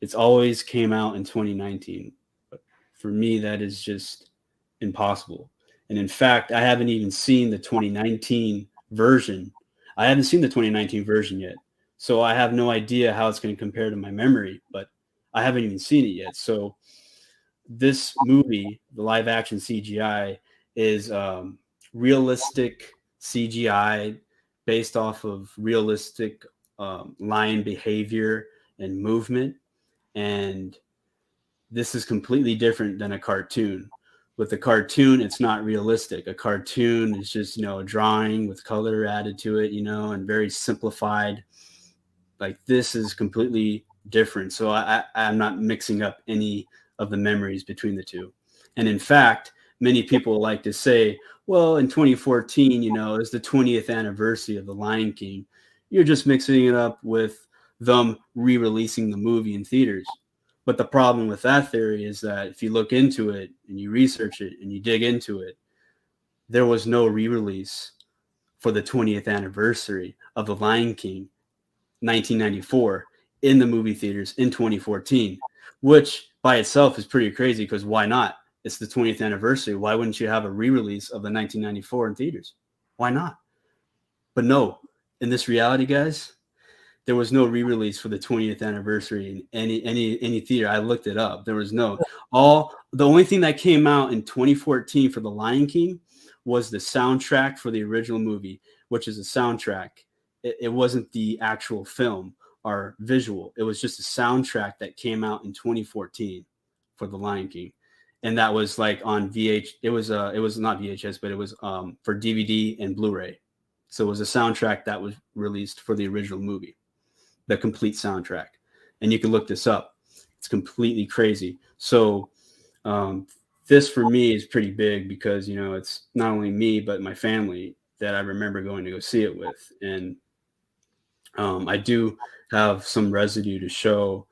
Speaker 2: it's always came out in 2019. But for me, that is just impossible. And in fact, I haven't even seen the 2019 version. I haven't seen the 2019 version yet. So I have no idea how it's going to compare to my memory. But I haven't even seen it yet. So this movie, the live action CGI, is um, realistic CGI based off of realistic um, lion behavior and movement. And this is completely different than a cartoon. With a cartoon, it's not realistic. A cartoon is just, you know, a drawing with color added to it, you know, and very simplified. Like this is completely different. So I, I, am not mixing up any of the memories between the two. And in fact, many people like to say, well, in 2014, you know, is the 20th anniversary of The Lion King. You're just mixing it up with them re releasing the movie in theaters. But the problem with that theory is that if you look into it and you research it and you dig into it, there was no re release for the 20th anniversary of The Lion King 1994 in the movie theaters in 2014, which by itself is pretty crazy because why not? It's the 20th anniversary. Why wouldn't you have a re release of the 1994 in theaters? Why not? But no, in this reality, guys, there was no re-release for the 20th anniversary in any any any theater. I looked it up. There was no all the only thing that came out in 2014 for The Lion King was the soundtrack for the original movie, which is a soundtrack. It, it wasn't the actual film or visual. It was just a soundtrack that came out in 2014 for The Lion King, and that was like on VH. It was uh, it was not VHS, but it was um for DVD and Blu-ray. So it was a soundtrack that was released for the original movie, the complete soundtrack, and you can look this up. It's completely crazy. So um, this for me is pretty big because you know it's not only me but my family that I remember going to go see it with, and um, I do have some residue to show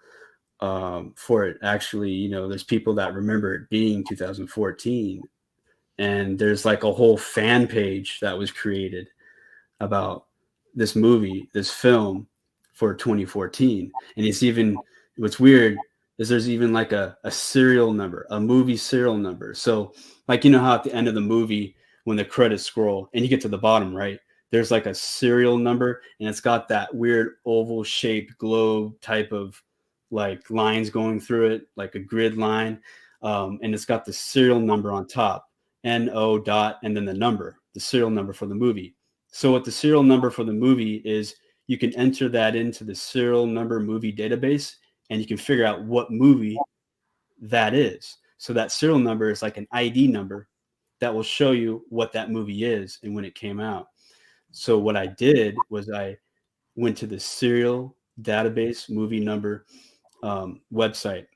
Speaker 2: um, for it. Actually, you know, there's people that remember it being 2014, and there's like a whole fan page that was created about this movie, this film for 2014. And it's even what's weird is there's even like a, a serial number, a movie serial number. So, like, you know how at the end of the movie, when the credits scroll and you get to the bottom, right? there's like a serial number and it's got that weird oval shaped globe type of like lines going through it, like a grid line. Um, and it's got the serial number on top, NO dot, and then the number, the serial number for the movie. So what the serial number for the movie is, you can enter that into the serial number movie database and you can figure out what movie that is. So that serial number is like an ID number that will show you what that movie is and when it came out. So what I did was I went to the serial database movie number um, website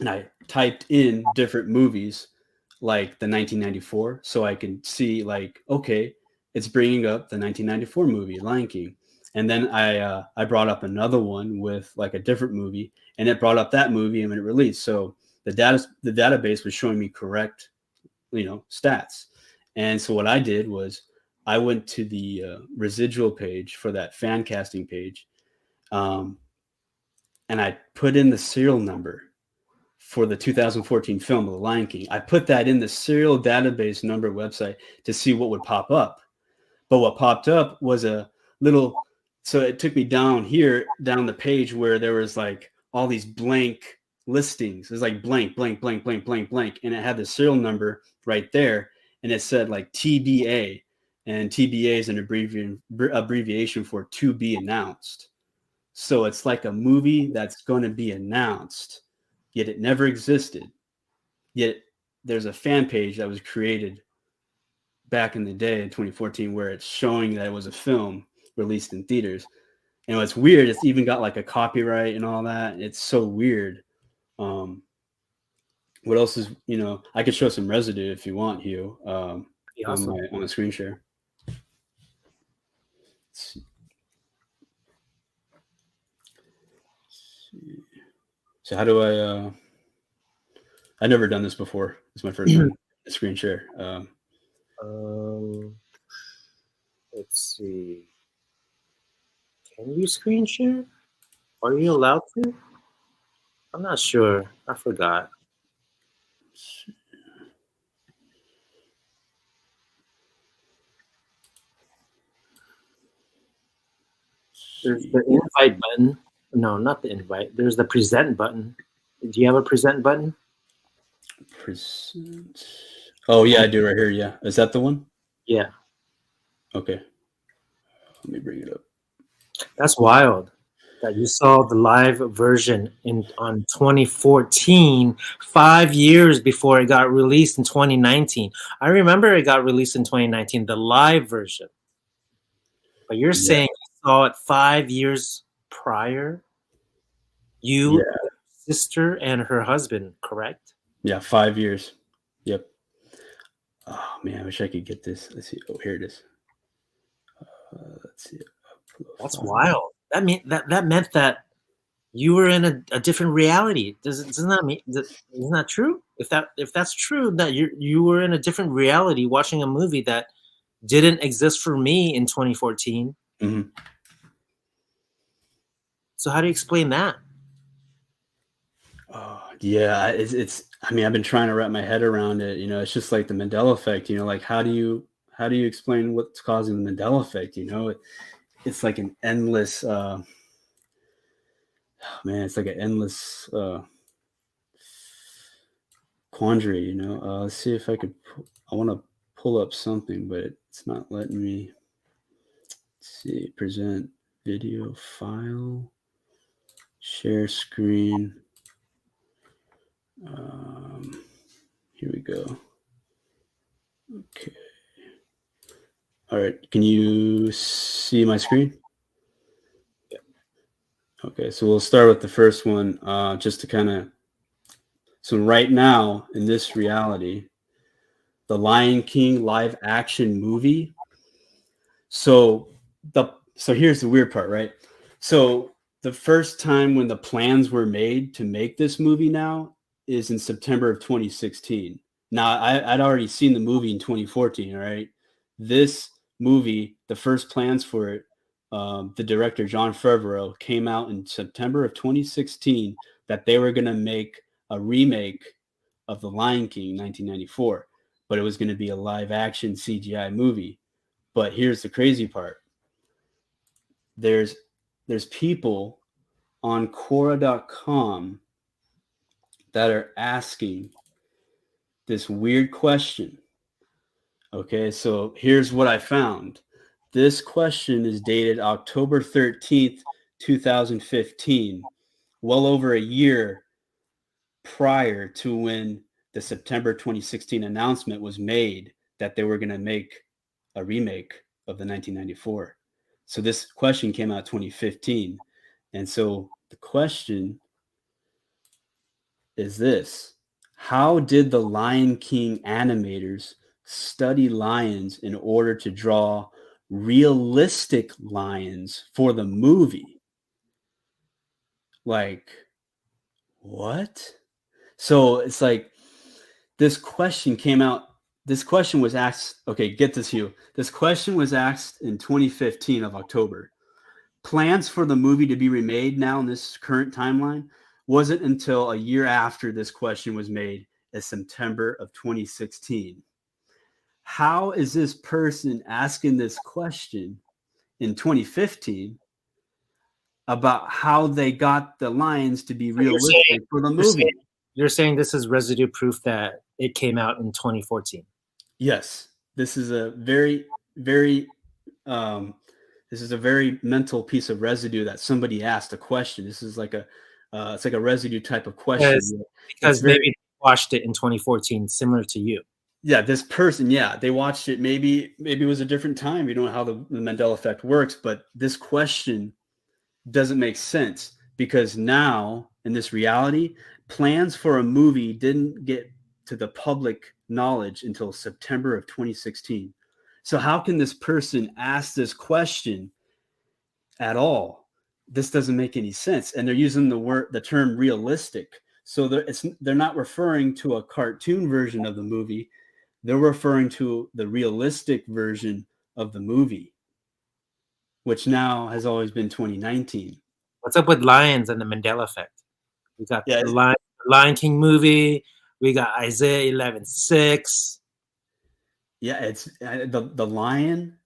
Speaker 2: and I typed in different movies like the 1994 so I can see like okay it's bringing up the 1994 movie Lion King and then I uh, I brought up another one with like a different movie and it brought up that movie and when it released so the data the database was showing me correct you know stats and so what I did was I went to the uh, residual page for that fan casting page um, and I put in the serial number for the 2014 film The Lion King. I put that in the serial database number website to see what would pop up. But what popped up was a little so it took me down here down the page where there was like all these blank listings. It was like blank, blank, blank, blank, blank, blank. And it had the serial number right there. And it said like TBA. And TBA is an abbreviation abbreviation for to be announced. So it's like a movie that's going to be announced, yet it never existed. Yet there's a fan page that was created back in the day in 2014 where it's showing that it was a film released in theaters. And what's weird, it's even got like a copyright and all that. It's so weird. Um, what else is you know? I could show some residue if you want, Hieu, um,
Speaker 1: awesome.
Speaker 2: on my on the screen share. Let's see. So how do I? uh I've never done this before. It's my first screen share. Um,
Speaker 1: Um, let's see. Can you screen share? Are you allowed to? I'm not sure. I forgot. There's the invite button. No, not the invite. There's the present button. Do you have a present button?
Speaker 2: present. Oh yeah, I do right here. Yeah, is that the one?
Speaker 1: Yeah.
Speaker 2: Okay. Let me bring it up.
Speaker 1: That's wild that you saw the live version in on 2014, five years before it got released in 2019. I remember it got released in 2019, the live version. But you're saying you saw it five years prior? You,
Speaker 2: Yeah.
Speaker 1: sister, and her husband, correct?
Speaker 2: Yeah, five years. Yep. Oh man, I wish I could get this. Let's see. Oh, here it is. Uh, let's see.
Speaker 1: That's wild. That mean that that meant that you were in a, a different reality. Does it, doesn't that mean that, isn't that true? If that if that's true, that you you were in a different reality watching a movie that didn't exist for me in 2014.
Speaker 2: Mhm.
Speaker 1: So how do you explain that?
Speaker 2: Yeah, I- it's it's. I mean, I've been trying to wrap my head around it. You know, it's just like the Mandela effect. You know, like how do you how do you explain what's causing the Mandela effect? You know, it, it's like an endless. uh Man, it's like an endless uh quandary. You know, uh, let's see if I could. I want to pull up something, but it's not letting me. Let's see, present video file, share screen. Um, here we go. Okay. All right. Can you see my screen? Yeah. Okay. So we'll start with the first one, uh, just to kind of. So right now in this reality, the Lion King live action movie. So the so here's the weird part, right? So the first time when the plans were made to make this movie now is in September of 2016. Now I, I'd already seen the movie in 2014. All right, this movie, the first plans for it, um, the director Jon Favreau came out in September of 2016 that they were going to make a remake of The Lion King 1994, but it was going to be a live action CGI movie. But here's the crazy part. There's there's people on Quora.com that are asking this weird question. Okay, so here's what I found. This question is dated October 13th, 2015, well over a year prior to when the September 2016 announcement was made that they were going to make a remake of the 1994. So this question came out 2015. And so the question is this How did the Lion King animators study lions in order to draw realistic lions for the movie? Like, what? So it's like this question came out. This question was asked. Okay, get this, Hieu. This question was asked in 2015 of October. Plans for the movie to be remade now in this current timeline wasn't until a year after this question was made, in September of 2016. How is this person asking this question in 2015 about how they got the lines to be realistic
Speaker 1: saying-
Speaker 2: for the
Speaker 1: you're
Speaker 2: movie?
Speaker 1: saying- You're saying this is residue proof that it came out in 2014.
Speaker 2: Yes, this is a very, very, um, this is a very mental piece of residue that somebody asked a question. This is like a, uh, it's like a residue type of question.
Speaker 1: Because, because
Speaker 2: very-
Speaker 1: maybe they watched it in 2014, similar to you.
Speaker 2: Yeah, this person, yeah, they watched it. Maybe, maybe it was a different time. Don't know how the, the Mandela effect works, but this question doesn't make sense because now in this reality, plans for a movie didn't get to the public knowledge until September of 2016. So how can this person ask this question at all? This doesn't make any sense. And they're using the word the term realistic. So they're it's they're not referring to a cartoon version of the movie. They're referring to the realistic version of the movie, which now has always been 2019.
Speaker 1: What's up with lions and the Mandela effect? We got
Speaker 2: Yeah,
Speaker 1: the Lion, Lion King movie. We got Isaiah 11 6.
Speaker 2: Yeah, it's uh, the the lion.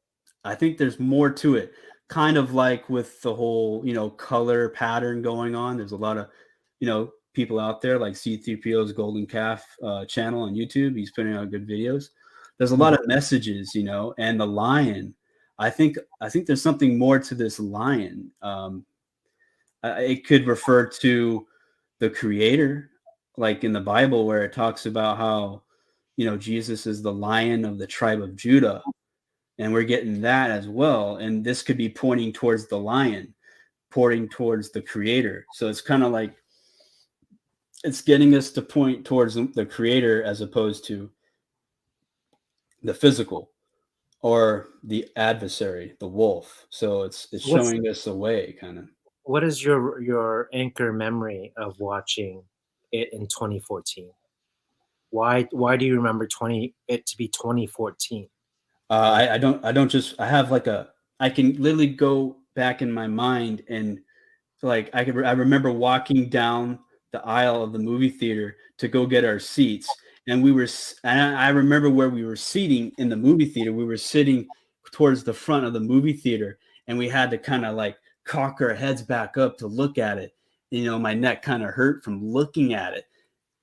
Speaker 2: I think there's more to it. Kind of like with the whole, you know, color pattern going on. There's a lot of, you know, people out there like C3PO's Golden Calf uh, channel on YouTube. He's putting out good videos. There's a lot of messages, you know, and the lion. I think I think there's something more to this lion. Um, it could refer to the creator, like in the Bible, where it talks about how you know jesus is the lion of the tribe of judah and we're getting that as well and this could be pointing towards the lion pointing towards the creator so it's kind of like it's getting us to point towards the- the creator as opposed to the physical or the adversary the wolf so it's it's
Speaker 1: What's-
Speaker 2: showing us a way kind of
Speaker 1: What is your your anchor memory of watching it in 2014? Why why do you remember 20 it to be 2014?
Speaker 2: Uh, I, I don't I don't just I have like a I can literally go back in my mind and like I could I remember walking down the aisle of the movie theater to go get our seats. And we were and I remember where we were seating in the movie theater. We were sitting towards the front of the movie theater and we had to kind of like cock our heads back up to look at it. You know my neck kind of hurt from looking at it.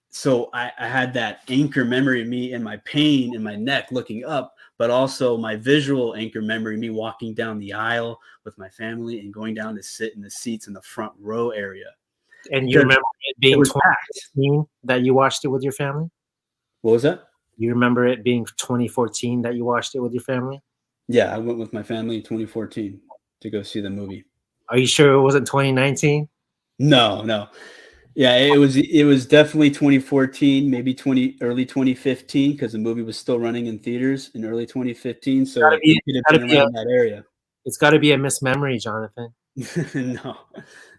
Speaker 2: So I, I had that anchor memory of me and my pain in my neck looking up, but also my visual anchor memory, me walking down the aisle with my family and going down to sit in the seats in the front row area.
Speaker 1: And you remember it being 2014 that you watched it with your family?
Speaker 2: What was that?
Speaker 1: You remember it being 2014 that you watched it with your family?
Speaker 2: Yeah, I went with my family in 2014 to go see the movie.
Speaker 1: Are you sure it wasn't 2019?
Speaker 2: No, no. Yeah, it was it was definitely 2014, maybe 20 early 2015 because the movie was still running in theaters in early 2015. So it could have been
Speaker 1: be a-
Speaker 2: around that area.
Speaker 1: It's got to be a mismemory, Jonathan.
Speaker 2: no,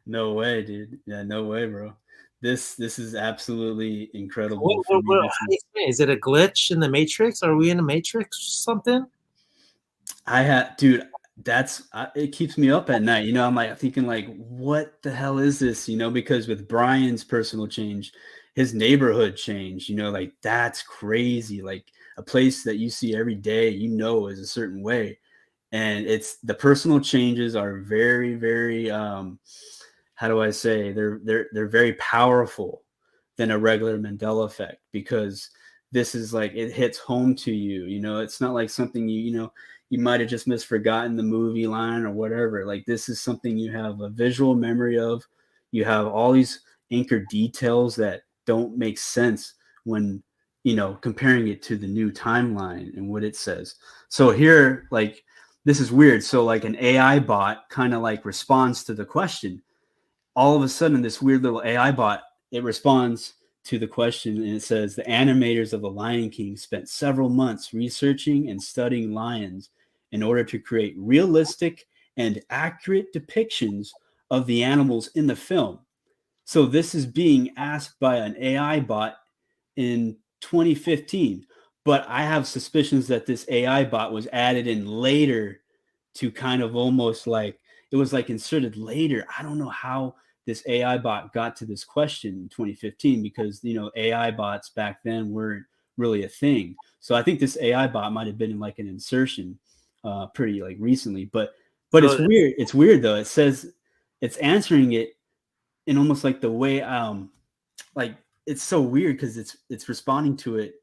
Speaker 2: no way, dude. Yeah, no way, bro. This this is absolutely incredible.
Speaker 1: What, what, what,
Speaker 2: This
Speaker 1: how do you explain? is it a glitch in the Matrix? Are we in a Matrix or something?
Speaker 2: I had, dude. That's I, it keeps me up at night. You know, I'm like thinking, like, what the hell is this? You know, because with Brian's personal change, his neighborhood change. You know, like that's crazy. Like a place that you see every day, you know, is a certain way, and it's the personal changes are very, very. um How do I say? They're they're they're very powerful than a regular Mandela effect because this is like it hits home to you. You know, it's not like something you you know you might have just misforgotten the movie line or whatever. Like this is something you have a visual memory of. You have all these anchor details that don't make sense when you know comparing it to the new timeline and what it says. So here, like this is weird. So like an AI bot kind of like responds to the question. All of a sudden, this weird little AI bot it responds to the question and it says the animators of the Lion King spent several months researching and studying lions in order to create realistic and accurate depictions of the animals in the film. So this is being asked by an AI bot in 2015, but I have suspicions that this AI bot was added in later to kind of almost like it was like inserted later. I don't know how this AI bot got to this question in 2015 because you know AI bots back then weren't really a thing. So I think this AI bot might have been in like an insertion uh, pretty like recently, but but
Speaker 1: So-
Speaker 2: it's weird. It's weird though. It says it's answering it in almost like the way um like it's so weird because it's it's responding to it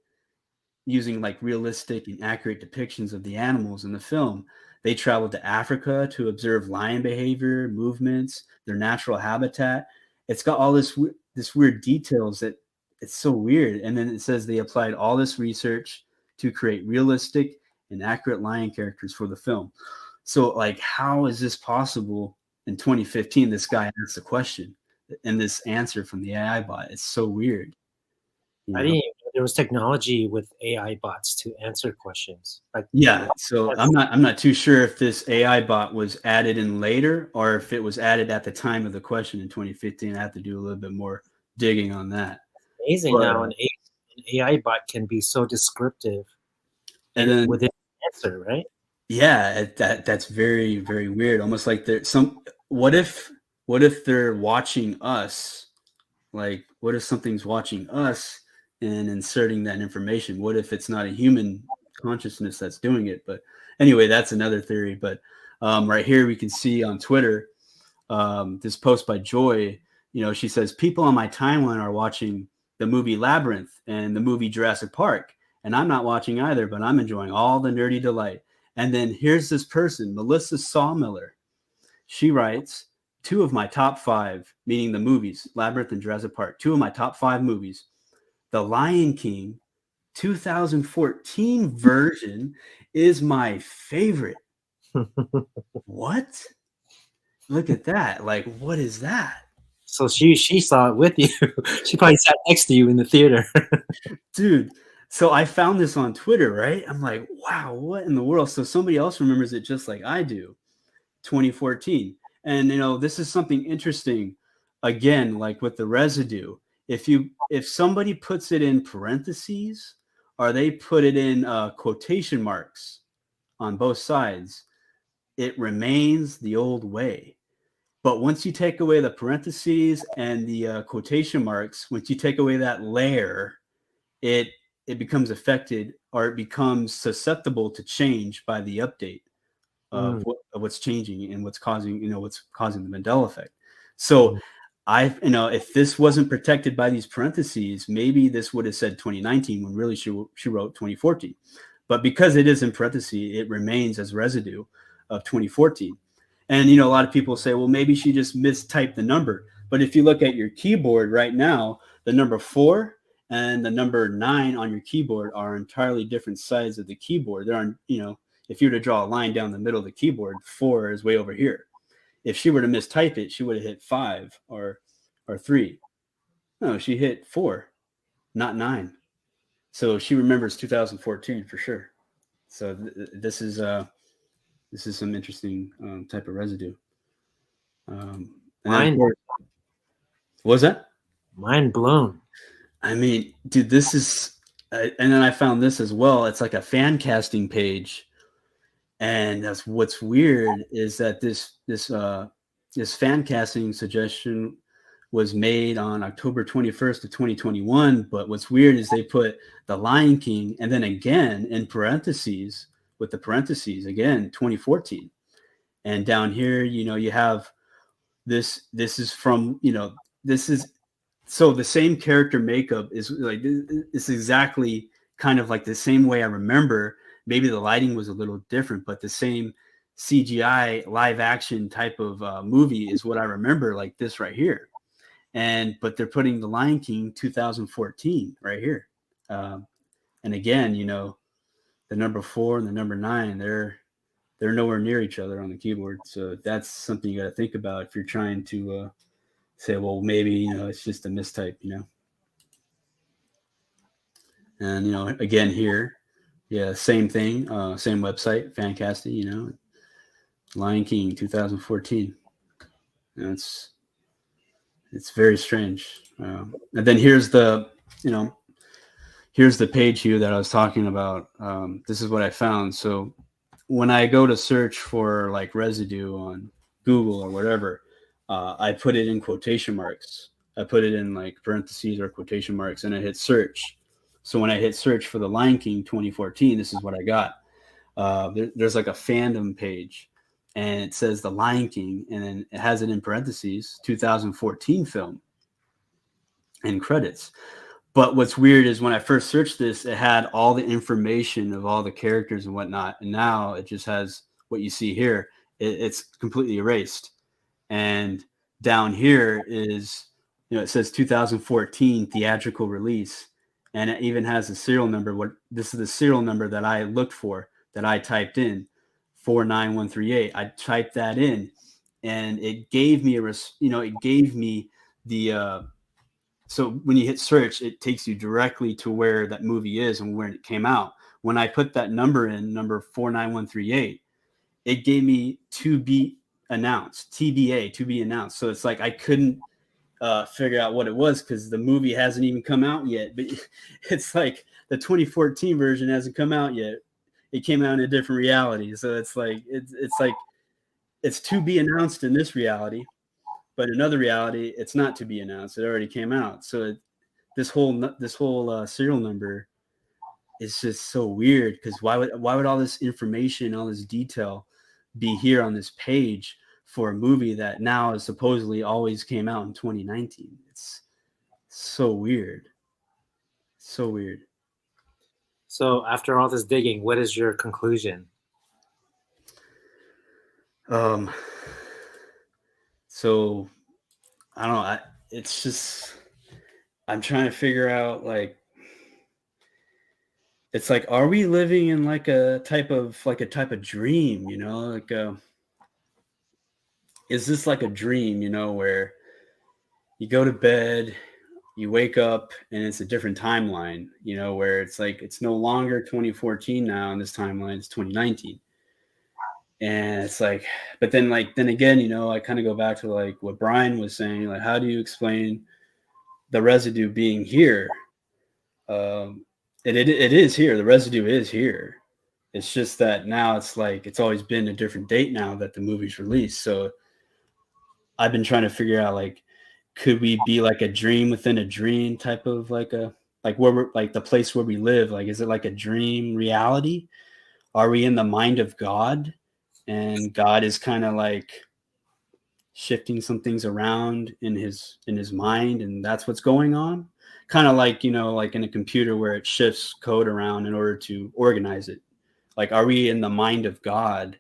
Speaker 2: using like realistic and accurate depictions of the animals in the film. They traveled to Africa to observe lion behavior, movements, their natural habitat. It's got all this this weird details that it's so weird. And then it says they applied all this research to create realistic and accurate lion characters for the film. So like how is this possible in 2015 this guy asked the question and this answer from the AI bot? It's so weird. you
Speaker 1: I didn't know there was technology with AI bots to answer questions. Like
Speaker 2: Yeah, so I'm not I'm not too sure if this AI bot was added in later or if it was added at the time of the question in 2015. I have to do a little bit more digging on that.
Speaker 1: amazing
Speaker 2: But,
Speaker 1: now
Speaker 2: uh,
Speaker 1: an, an AI bot can be so descriptive
Speaker 2: And then
Speaker 1: within the answer, right?
Speaker 2: yeah, that that's very very weird. Almost like there some what if what if they're watching us? Like what if something's watching us and inserting that information? What if it's not a human consciousness that's doing it? But anyway, that's another theory. But um, right here we can see on Twitter um, this post by Joy. You know, she says people on my timeline are watching the movie Labyrinth and the movie Jurassic Park, and I'm not watching either, but I'm enjoying all the nerdy delight. And then here's this person, Melissa Sawmiller. She writes, two of my top five, meaning the movies, Labyrinth and Jurassic Park, two of my top five movies. The Lion King 2014 version is my favorite. what? Look at that. Like, what is that?
Speaker 1: So she she saw it with you. she probably sat next to you in the theater.
Speaker 2: dude so i found this on twitter right i'm like wow what in the world so somebody else remembers it just like i do 2014 and you know this is something interesting again like with the residue if you if somebody puts it in parentheses or they put it in uh, quotation marks on both sides it remains the old way but once you take away the parentheses and the uh, quotation marks once you take away that layer it it becomes affected or it becomes susceptible to change by the update of,
Speaker 1: Mm.
Speaker 2: what, of what's changing and what's causing you know what's causing the Mandela effect. So I you know if this wasn't protected by these parentheses, maybe this would have said 2019 when really she she wrote 2014. But because it is in parentheses, it remains as residue of 2014. And you know a lot of people say, well, maybe she just mistyped the number. But if you look at your keyboard right now, the number four and the number nine on your keyboard are entirely different sides of the keyboard. They're on, you know, if you were to draw a line down the middle of the keyboard, four is way over here. If she were to mistype it, she would have hit five or or three. No, she hit four, not nine. So she remembers 2014 for sure. So th- th- this is uh this is some interesting um, type of residue. Um, and then, of
Speaker 1: Mind-
Speaker 2: course- what was that?
Speaker 1: Mind blown.
Speaker 2: I mean, dude, this is, uh, and then I found this as well. It's like a fan casting page, and that's what's weird is that this this uh this fan casting suggestion was made on October 21st of 2021. But what's weird is they put the Lion King and then again in parentheses with the parentheses again 2014, and down here, you know, you have this. This is from you know this is so the same character makeup is like it's exactly kind of like the same way I remember. Maybe the lighting was a little different, but the same CGI live action type of uh, movie is what I remember, like this right here. And but they're putting the Lion King 2014 right here. Um, and again, you know, the number four and the number nine, they're they're nowhere near each other on the keyboard. So that's something you got to think about if you're trying to uh, say, well, maybe you know it's just a mistype, you know. And you know, again here, yeah, same thing, uh, same website, Fancasty, you know, Lion King 2014. That's it's it's very strange. Um, and then here's the, you know, here's the page here that I was talking about. Um, this is what I found. So when I go to search for like residue on Google or whatever, uh, I put it in quotation marks. I put it in like parentheses or quotation marks, and I hit search. So when I hit search for the Lion King 2014, this is what I got. Uh, there, there's like a fandom page, and it says the Lion King, and then it has it in parentheses 2014 film and credits. But what's weird is when I first searched this, it had all the information of all the characters and whatnot, and now it just has what you see here. It, it's completely erased, and down here is you know it says 2014 theatrical release, and it even has a serial number. What this is the serial number that I looked for that I typed in 49138. I typed that in, and it gave me a res- you know it gave me the uh, so when you hit search, it takes you directly to where that movie is and when it came out. When I put that number in, number 49138, it gave me to be announced, TBA, to be announced. So it's like I couldn't uh, figure out what it was because the movie hasn't even come out yet. But it's like the 2014 version hasn't come out yet. It came out in a different reality. So it's like it's it's like it's to be announced in this reality but in another reality, it's not to be announced. It already came out. So it, this whole this whole uh, serial number is just so weird because why would why would all this information, all this detail, be here on this page for a movie that now is supposedly always came out in 2019? It's so weird. So weird.
Speaker 1: So after all this digging, what is your conclusion?
Speaker 2: Um, so I don't know. I, it's just I'm trying to figure out like it's like are we living in like a type of like a type of dream, you know? Like uh is this like a dream, you know, where you go to bed, you wake up and it's a different timeline, you know, where it's like it's no longer 2014 now in this timeline, it's 2019 and it's like but then like then again you know i kind of go back to like what brian was saying like how do you explain the residue being here? Um it, it, it is here. The residue is here. It's just that now it's like it's always been a different date now that the movie's released. So i've been trying to figure out like could we be like a dream within a dream type of like a like where we're like the place where we live? Like is it like a dream reality? Are we in the mind of god? And God is kind of like shifting some things around in his in his mind and that's what's going on. Kind of like you know like in a computer where it shifts code around in order to organize it. Like are we in the mind of god?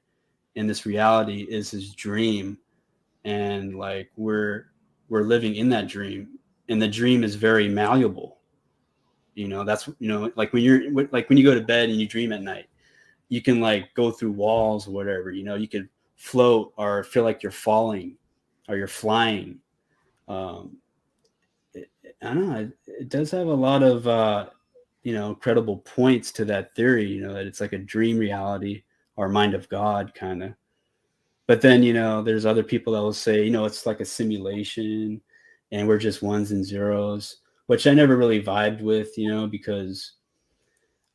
Speaker 2: And this reality is his dream and like we're we're living in that dream and the dream is very malleable. You know that's you know like when you're like when you go to bed and you dream at night you can like go through walls or whatever you know you could float or feel like you're falling or you're flying. Um it, i don't know it, it, does have a lot of uh you know credible points to that theory you know that it's like a dream reality or mind of god kind of but then you know there's other people that will say you know it's like a simulation and we're just ones and zeros which i never really vibed with you know because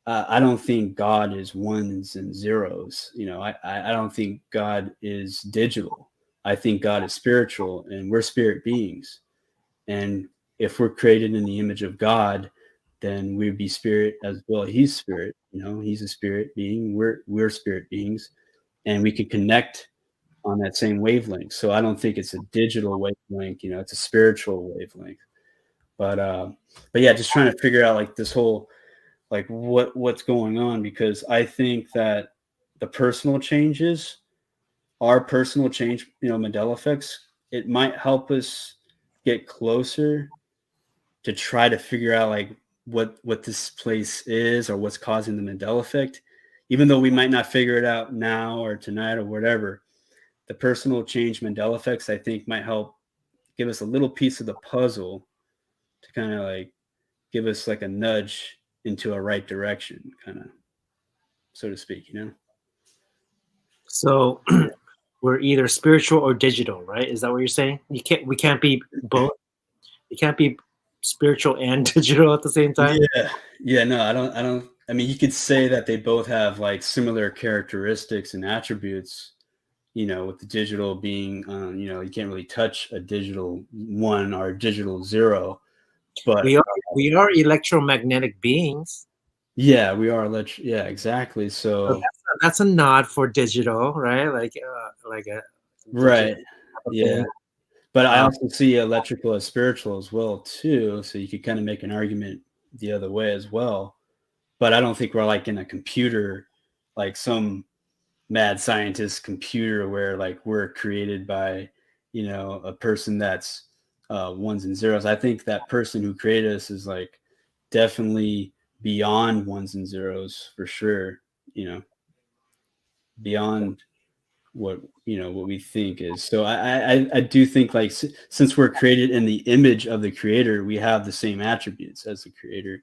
Speaker 2: uh, I don't think God is ones and zeros. You know, I, I don't think God is digital. I think God is spiritual and we're spirit beings. And if we're created in the image of God, then we'd be spirit as well. He's spirit, you know, he's a spirit being. We're we're spirit beings, and we can connect on that same wavelength. So I don't think it's a digital wavelength, you know, it's a spiritual wavelength. But uh, but yeah, just trying to figure out like this whole like what what's going on because I think that the personal changes, our personal change, you know, Mandela effects, it might help us get closer to try to figure out like what what this place is or what's causing the Mandela effect. even though we might not figure it out now or tonight or whatever, the personal change Mandela effects I think might help give us a little piece of the puzzle to kind of like give us like a nudge into a right direction, kind of, so to speak, you know?
Speaker 1: So we're either spiritual or digital, right? Is that what you're saying? You can't. We can't be both. You can't be spiritual and digital at the same time.
Speaker 2: Yeah, yeah. No, I don't. I don't. I mean, you could say that they both have like similar characteristics and attributes. You know, with the digital being, um, you know, you can't really touch a digital one or a digital zero. But
Speaker 1: we are we are electromagnetic beings.
Speaker 2: yeah, we are. Elect- yeah, exactly.
Speaker 1: So
Speaker 2: So
Speaker 1: that's, a, that's a nod for digital, right? Like uh, like a
Speaker 2: right, yeah. But I
Speaker 1: Um,
Speaker 2: also see electrical as spiritual as well too. So you could kind of make an argument the other way as well. But I don't think we're like in a computer, like some mad scientist computer where like we're created by, you know, a person that's uh, ones and zeros. I think that person who created us is like definitely beyond ones and zeros for sure. You know, beyond what you know what we think is so i i, I do think like since we're created in the image of the creator we have the same attributes as the creator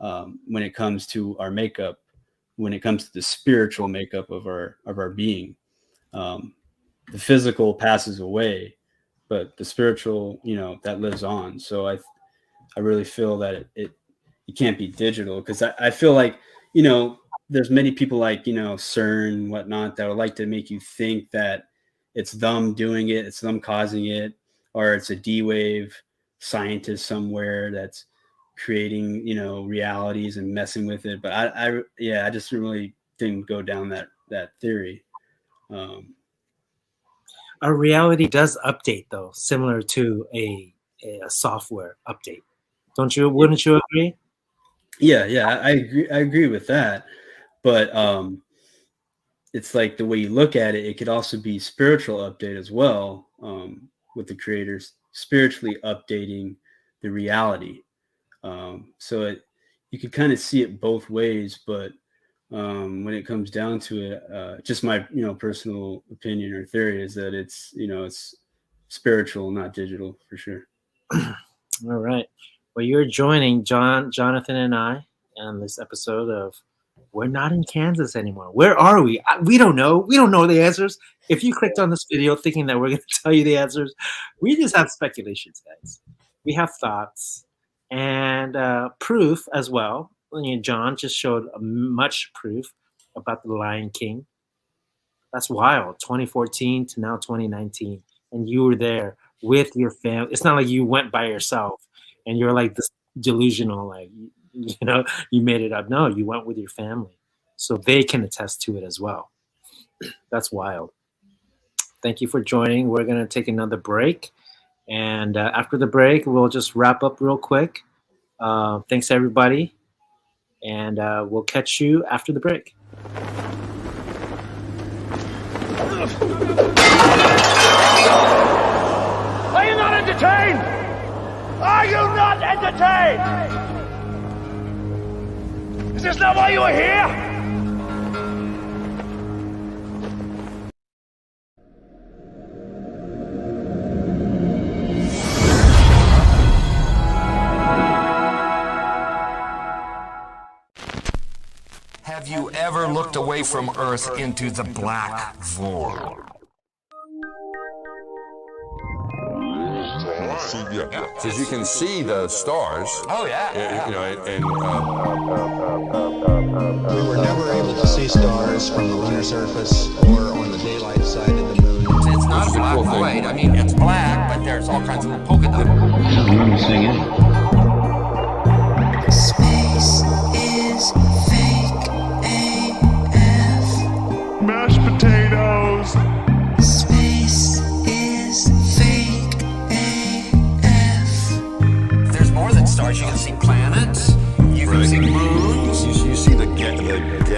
Speaker 2: um, when it comes to our makeup when it comes to the spiritual makeup of our of our being. Um, the physical passes away but the spiritual you know that lives on. So i i really feel that it, it, it can't be digital because I, I feel like you know there's many people like you know CERN whatnot that would like to make you think that it's them doing it, it's them causing it, or it's a D wave scientist somewhere that's creating you know realities and messing with it. But I, I yeah, I just really didn't go down that that theory. Um,
Speaker 1: our reality does update though, similar to a, a software update. Don't you? Wouldn't you agree?
Speaker 2: Yeah, yeah, I I agree. I agree with that, but um, it's like the way you look at it. It could also be spiritual update as well, um, with the creators spiritually updating the reality. Um, so it you could kind of see it both ways, but um, when it comes down to it, uh, just my you know personal opinion or theory is that it's you know it's spiritual, not digital, for sure.
Speaker 1: All right. Well, you're joining John, Jonathan, and I on this episode of "We're Not in Kansas Anymore." Where are we? I- We don't know. We don't know the answers. If you clicked on this video thinking that we're going to tell you the answers, we just have speculations, guys. We have thoughts and uh, proof as well. You know, John just showed uh, much proof about the Lion King. That's wild. 2014 to now 2019, and you were there with your family. It's not like you went by yourself and you're like this delusional, like you know, you made it up. No, you went with your family, so they can attest to it as well. That's wild. Thank you for joining. We're gonna take another break, and uh, after the break, we'll just wrap up real quick. Uh, thanks everybody, and uh, we'll catch you after the break.
Speaker 14: Are you not entertained? Are you not entertained? Is this not why you are here?
Speaker 15: Ever away from Earth into the black void?
Speaker 16: Yeah, because you can see the stars.
Speaker 15: Oh, yeah.
Speaker 16: And, you know, and, uh,
Speaker 17: We were never able to see stars from the lunar surface or on the daylight side of the moon.
Speaker 15: It's not a black void. I mean, it's black, but there's all kinds of little polka dots.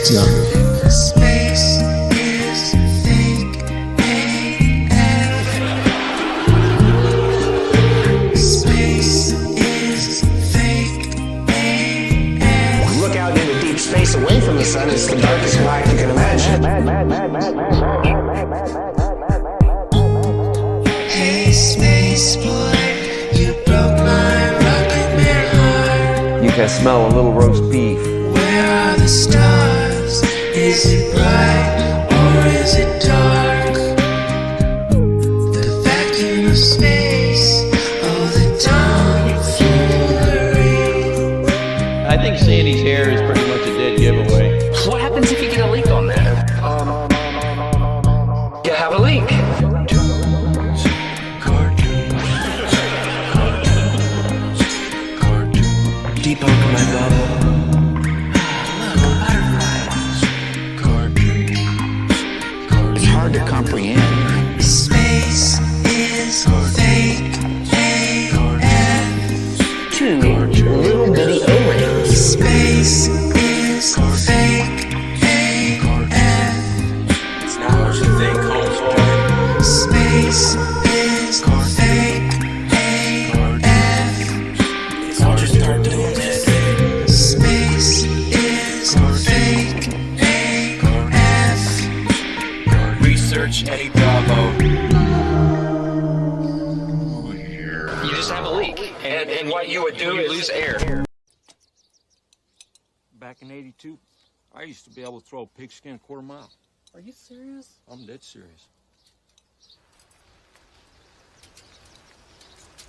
Speaker 18: fake
Speaker 19: Look out into deep space away from the sun. It's the darkest black you can imagine.
Speaker 18: Hey, space boy, you broke my rocket man heart.
Speaker 20: You can smell a little roast beef.
Speaker 21: Sandy's hair is pretty
Speaker 19: would do is lose air.
Speaker 22: Back in 82, I used to be able to throw a pigskin a quarter mile.
Speaker 23: Are you serious?
Speaker 22: I'm dead serious.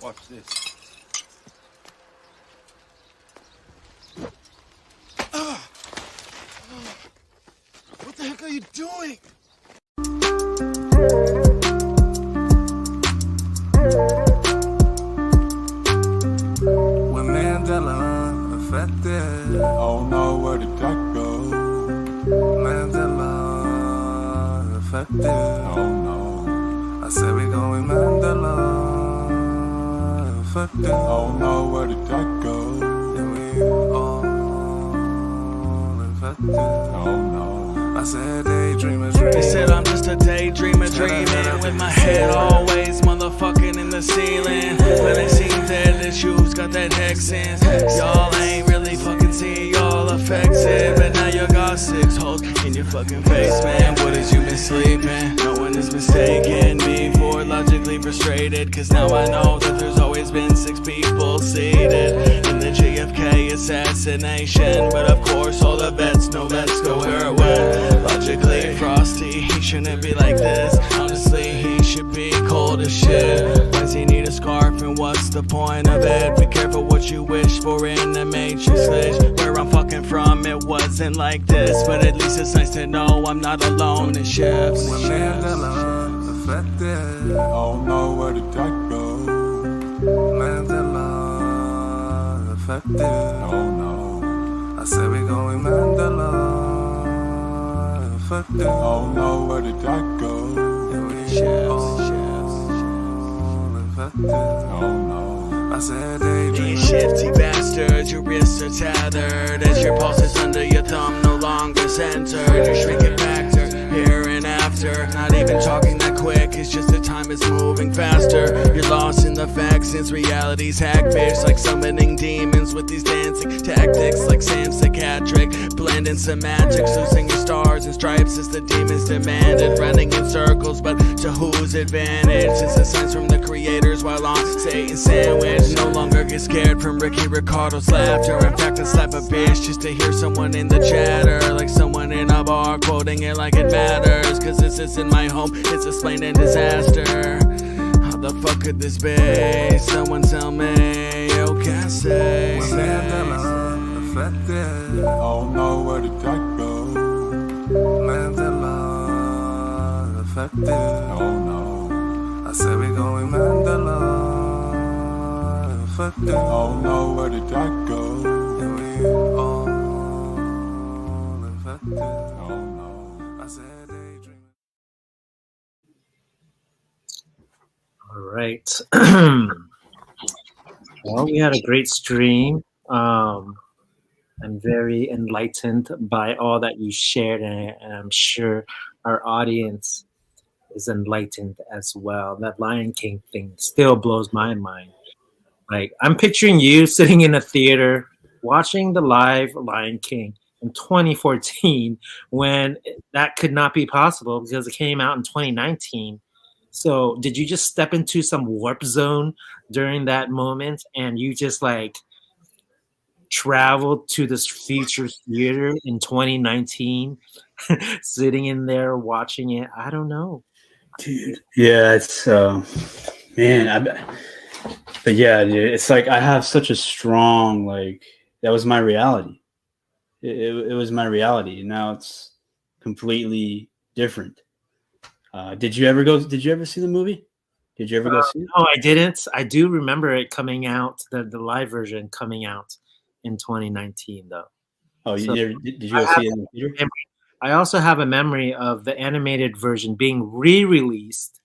Speaker 22: Watch this. Ah! Ah!
Speaker 14: What the heck are you doing?
Speaker 18: When Mandela affected, oh no, where did that go? Mandela affected, oh no. I said we going Mandela affected, oh no, where did that go? And we all infected, oh no. I said daydreamer dream.
Speaker 24: They said I'm just a daydreamer dreaming with my head always motherfucking in the ceiling. But it seems that the shoes got that Texans. Y'all ain't really fucking seeing y'all affected. But now you got six holes in your fucking face, man. What you been sleeping? No one is mistaken me for logically frustrated. Cause now I know that there's always been six people seated in the JFK assassination. But of course, all the bets know let's go where it went. Logically, Frosty, he shouldn't be like this. Honestly, he should be cold as shit. Why does he need a scarf and what's the point of it? Be careful what you wish for in the matrix glitch. Where I'm fucking from, it wasn't like this. But at least it's nice to know I'm not alone in shifts.
Speaker 18: When Mandela affected, oh no, where did that go? Mandela affected, oh no. I said we going Mandela affected, oh no, where did that go? Daydream.
Speaker 24: shifty bastards, your wrists are tethered As your pulses under your thumb no longer centered You're shrinking back Not even talking that quick, it's just the time is moving faster. You're lost in the facts since reality's hackfish Like summoning demons with these dancing tactics Like Sam Psychiatric, blending some magics Losing your stars and stripes as the demons demanded. Running in circles, but to whose advantage? It's the signs from the creators while on Satan's sandwich. No longer get scared from Ricky Ricardo's laughter. In fact, I slap a bitch just to hear someone in the chatter Like someone in a bar quoting it like it matters Cause this isn't my home, it's a splendid disaster How the fuck could this be? Someone tell me, yo, can't say
Speaker 18: Mandela affected, oh no, where did that go? Mandela affected, oh no. I said we going Mandela affected, oh no, where did that go? And we all infected,
Speaker 1: right. well, we had a great stream. Um, I'm very enlightened by all that you shared, and, I, and I'm sure our audience is enlightened as well. That Lion King thing still blows my mind. Like I'm picturing you sitting in a theater watching the live Lion King in 2014 when that could not be possible because it came out in 2019. So, did you just step into some warp zone during that moment and you just like traveled to this future theater in 2019, sitting in there watching it? I don't know.
Speaker 2: Dude, yeah, it's uh, man, I, but yeah, dude, it's like I have such a strong like that was my reality. It, it, it was my reality. Now it's completely different. Uh, did you ever go? Did you ever see the movie? Did you ever go
Speaker 1: Uh,
Speaker 2: see it?
Speaker 1: no, I didn't. I do remember it coming out, the, the live version coming out in 2019, though.
Speaker 2: Oh,
Speaker 1: So,
Speaker 2: never, did you
Speaker 1: I
Speaker 2: see it in
Speaker 1: memory- I also have a memory of the animated version being re-released.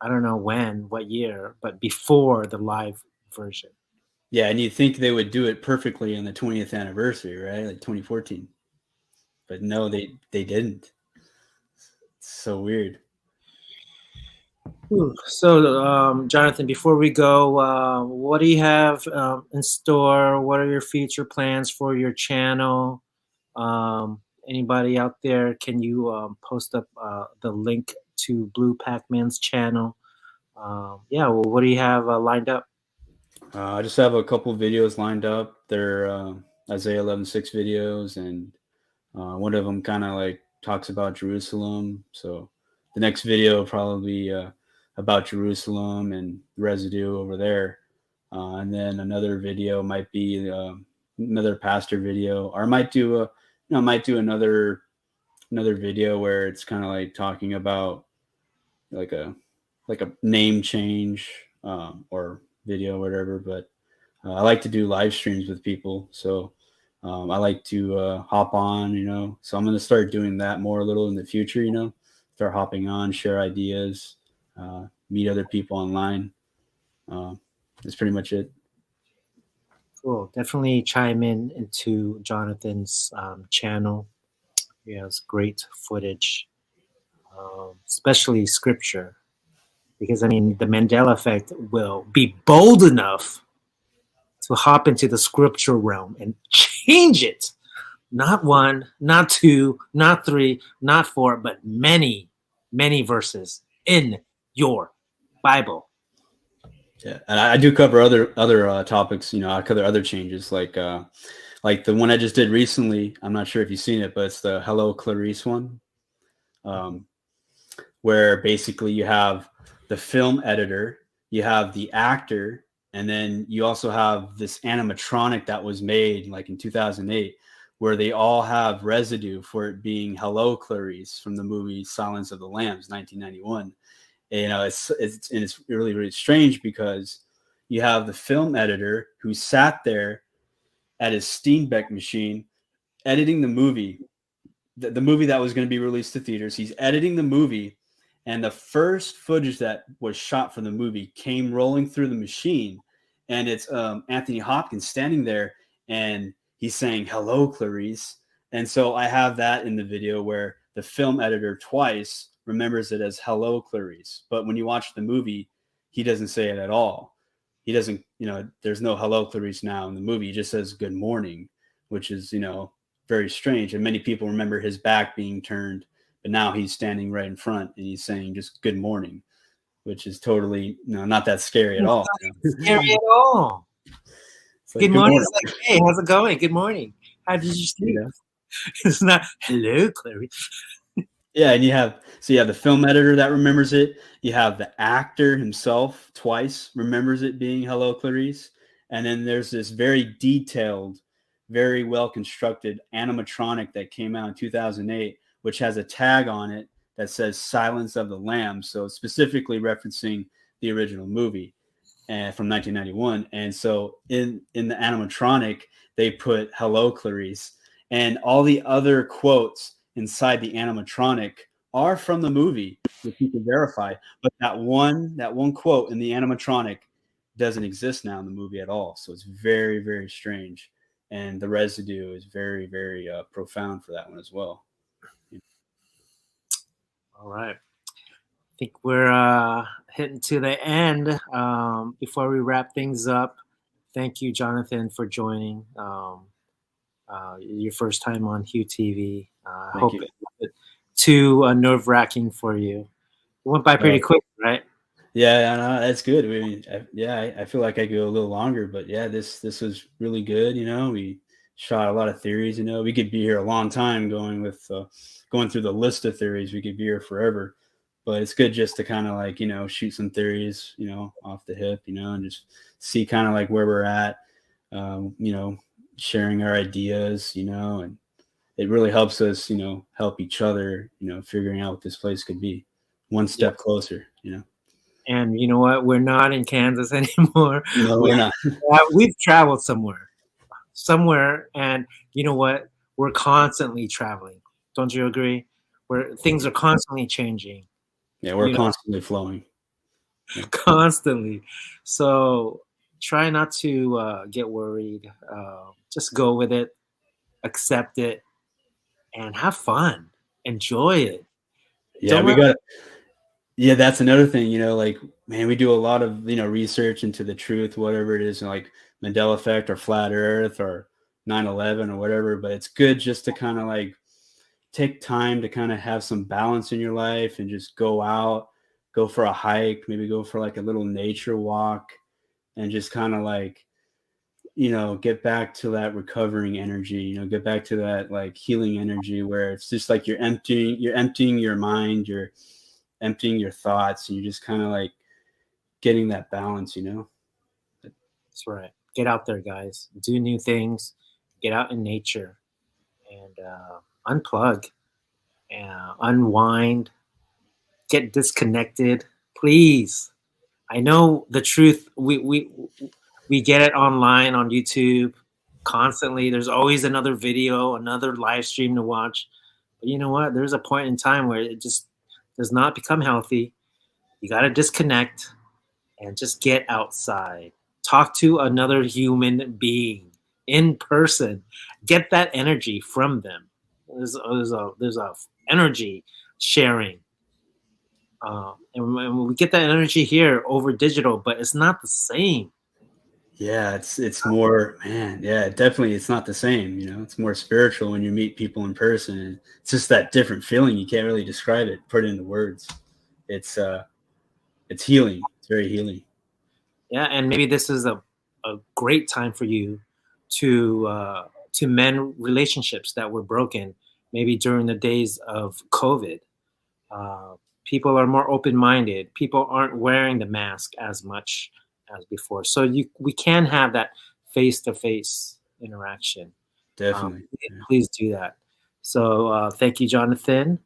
Speaker 1: I don't know when, what year, but before the live version.
Speaker 2: Yeah, and you think they would do it perfectly on the 20th anniversary, right? Like 2014. But no, they they didn't. So weird.
Speaker 1: So, um, Jonathan, before we go, uh, what do you have um, in store? What are your future plans for your channel? Um, anybody out there, can you um, post up uh, the link to Bluepacman's channel? Um, yeah, well, what do you have uh, lined up?
Speaker 2: Uh, I just have a couple videos lined up. They're uh, Isaiah 11:6 videos, and uh, one of them kind of like talks about Jerusalem. So the next video probably uh, about Jerusalem and residue over there, uh, and then another video might be uh, another pastor video, or I might do a you know I might do another another video where it's kind of like talking about like a like a name change um, or video or whatever but uh, i like to do live streams with people so um, i like to uh, hop on you know so i'm going to start doing that more a little in the future you know start hopping on share ideas uh, meet other people online uh, that's pretty much it
Speaker 1: Cool. Definitely chime in into Jonathan's um, channel. He has great footage, um, especially scripture, because I mean the Mandela effect will be bold enough to hop into the scripture realm and change it. Not one, not two, not three, not four, but many, many verses in your Bible.
Speaker 2: Yeah, and I do cover other other uh, topics. You know, I cover other changes like uh, like the one I just did recently. I'm not sure if you've seen it, but it's the Hello Clarice one, um, where basically you have the film editor, you have the actor, and then you also have this animatronic that was made like in 2008, where they all have residue for it being Hello Clarice from the movie Silence of the Lambs, 1991 you know it's it's and it's really really strange because you have the film editor who sat there at his Steenbeck machine editing the movie the, the movie that was going to be released to theaters. He's editing the movie and the first footage that was shot from the movie came rolling through the machine and it's um, Anthony Hopkins standing there and he's saying hello Clarice and so I have that in the video where the film editor twice remembers it as hello Clarice. But when you watch the movie, he doesn't say it at all. He doesn't, you know, there's no hello Clarice now in the movie. He just says good morning, which is, you know, very strange. And many people remember his back being turned, but now he's standing right in front and he's saying just good morning, which is totally, not that scary at all.
Speaker 1: Scary at all.
Speaker 2: Like,
Speaker 1: good morning. It's like, hey, how's it going? Good morning. How did you sleep? It's not hello, Clarice.
Speaker 2: Yeah, and you have so you have the film editor that remembers it. You have the actor himself twice remembers it being Hello Clarice, and then there's this very detailed, very well constructed animatronic that came out in 2008, which has a tag on it that says "Silence of the Lambs," so specifically referencing the original movie uh, from 1991. And so in in the animatronic, they put "Hello Clarice," and all the other quotes inside the animatronic are from the movie, which you can verify. But that one that one quote in the animatronic doesn't exist now in the movie at all. So it's very very strange, and the residue is very very uh, profound for that one as well.
Speaker 1: All right. I think we're uh, hitting to the end. Um, before we wrap things up, thank you, Jonathan, for joining. Um, uh, your first time on HieuTV. Uh, I
Speaker 2: Thank
Speaker 1: hope
Speaker 2: you.
Speaker 1: it wasn't too uh, nerve wracking for you. It went by pretty quick, right?
Speaker 2: Yeah, no, that's good. I mean, I, yeah, I, I feel like I go a little longer, but yeah, this this was really good. You know, we shot a lot of theories. You know, we could be here a long time going with uh, going through the list of theories. We could be here forever, but it's good just to kind of like you know shoot some theories, you know, off the hip, you know, and just see kind of like where we're at. Um, you know, sharing our ideas, you know, and it really helps us, you know, help each other, you know, figuring out what this place could be, one step closer, you know.
Speaker 1: And you know what? We're not in Kansas anymore.
Speaker 2: No, we're not.
Speaker 1: We've traveled somewhere, somewhere, and you know what? We're constantly traveling. Don't you agree? Where things are constantly changing,
Speaker 2: Yeah, we're
Speaker 1: You know-
Speaker 2: constantly flowing.
Speaker 1: constantly. So try not to uh, get worried. Uh, just go with it, accept it, and have fun. Enjoy it.
Speaker 2: Yeah,
Speaker 1: Don't
Speaker 2: we got. Yeah, that's another thing. You know, like man, we do a lot of you know research into the truth, whatever it is, and like Mandela effect or flat Earth or 9/11 or whatever. But it's good just to kind of like take time to kind of have some balance in your life and just go out, go for a hike, maybe go for like a little nature walk, and just kind of like you know get back to that recovering energy you know get back to that like healing energy where it's just like you're emptying you're emptying your mind you're emptying your thoughts and you're just kind of like getting that balance you know
Speaker 1: That's right. Get out there, guys. Do new things. Get out in nature and uh, unplug, uh, unwind, get disconnected. Please. I know the truth. We we we get it online on YouTube constantly. There's always another video, another live stream to watch. But you know what? There's a point in time where it just does not become healthy. You got to disconnect and just get outside. Talk to another human being in person. Get that energy from them. There's, there's a there's a energy sharing, uh, and, and we get that energy here over digital, but it's not the same.
Speaker 2: yeah it's it's more man yeah definitely it's not the same you know? It's more spiritual when you meet people in person. It's just that different feeling. You can't really describe it put it into words. It's uh it's healing. It's very healing
Speaker 1: Yeah, and maybe this is a, a great time for you to uh, to mend relationships that were broken, maybe during the days of COVID. Uh, people are more open minded. People aren't wearing the mask as much as before, so you we can have that face to face interaction.
Speaker 2: definitely
Speaker 1: Um, please do that. So uh, thank you, Jonathan,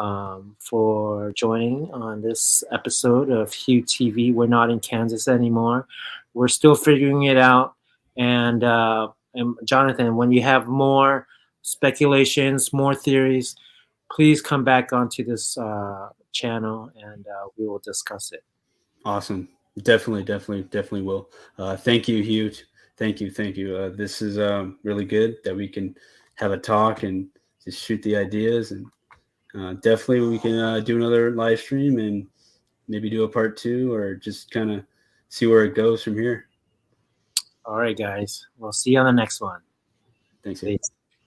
Speaker 1: um, for joining on this episode of HieuTV. We're not in Kansas anymore. We're still figuring it out. And, uh, and Jonathan, when you have more speculations, more theories, please come back onto this uh, channel and uh, we will discuss it.
Speaker 2: Awesome. Definitely, definitely, definitely will. Uh, thank you, Hugh. Thank you, thank you. Uh, this is um, really good that we can have a talk and just shoot the ideas. And uh, definitely, we can uh, do another live stream and maybe do a part two or just kind of see where it goes from here.
Speaker 1: All right, guys. We'll see you on the next one.
Speaker 2: Thanks.
Speaker 1: Peace.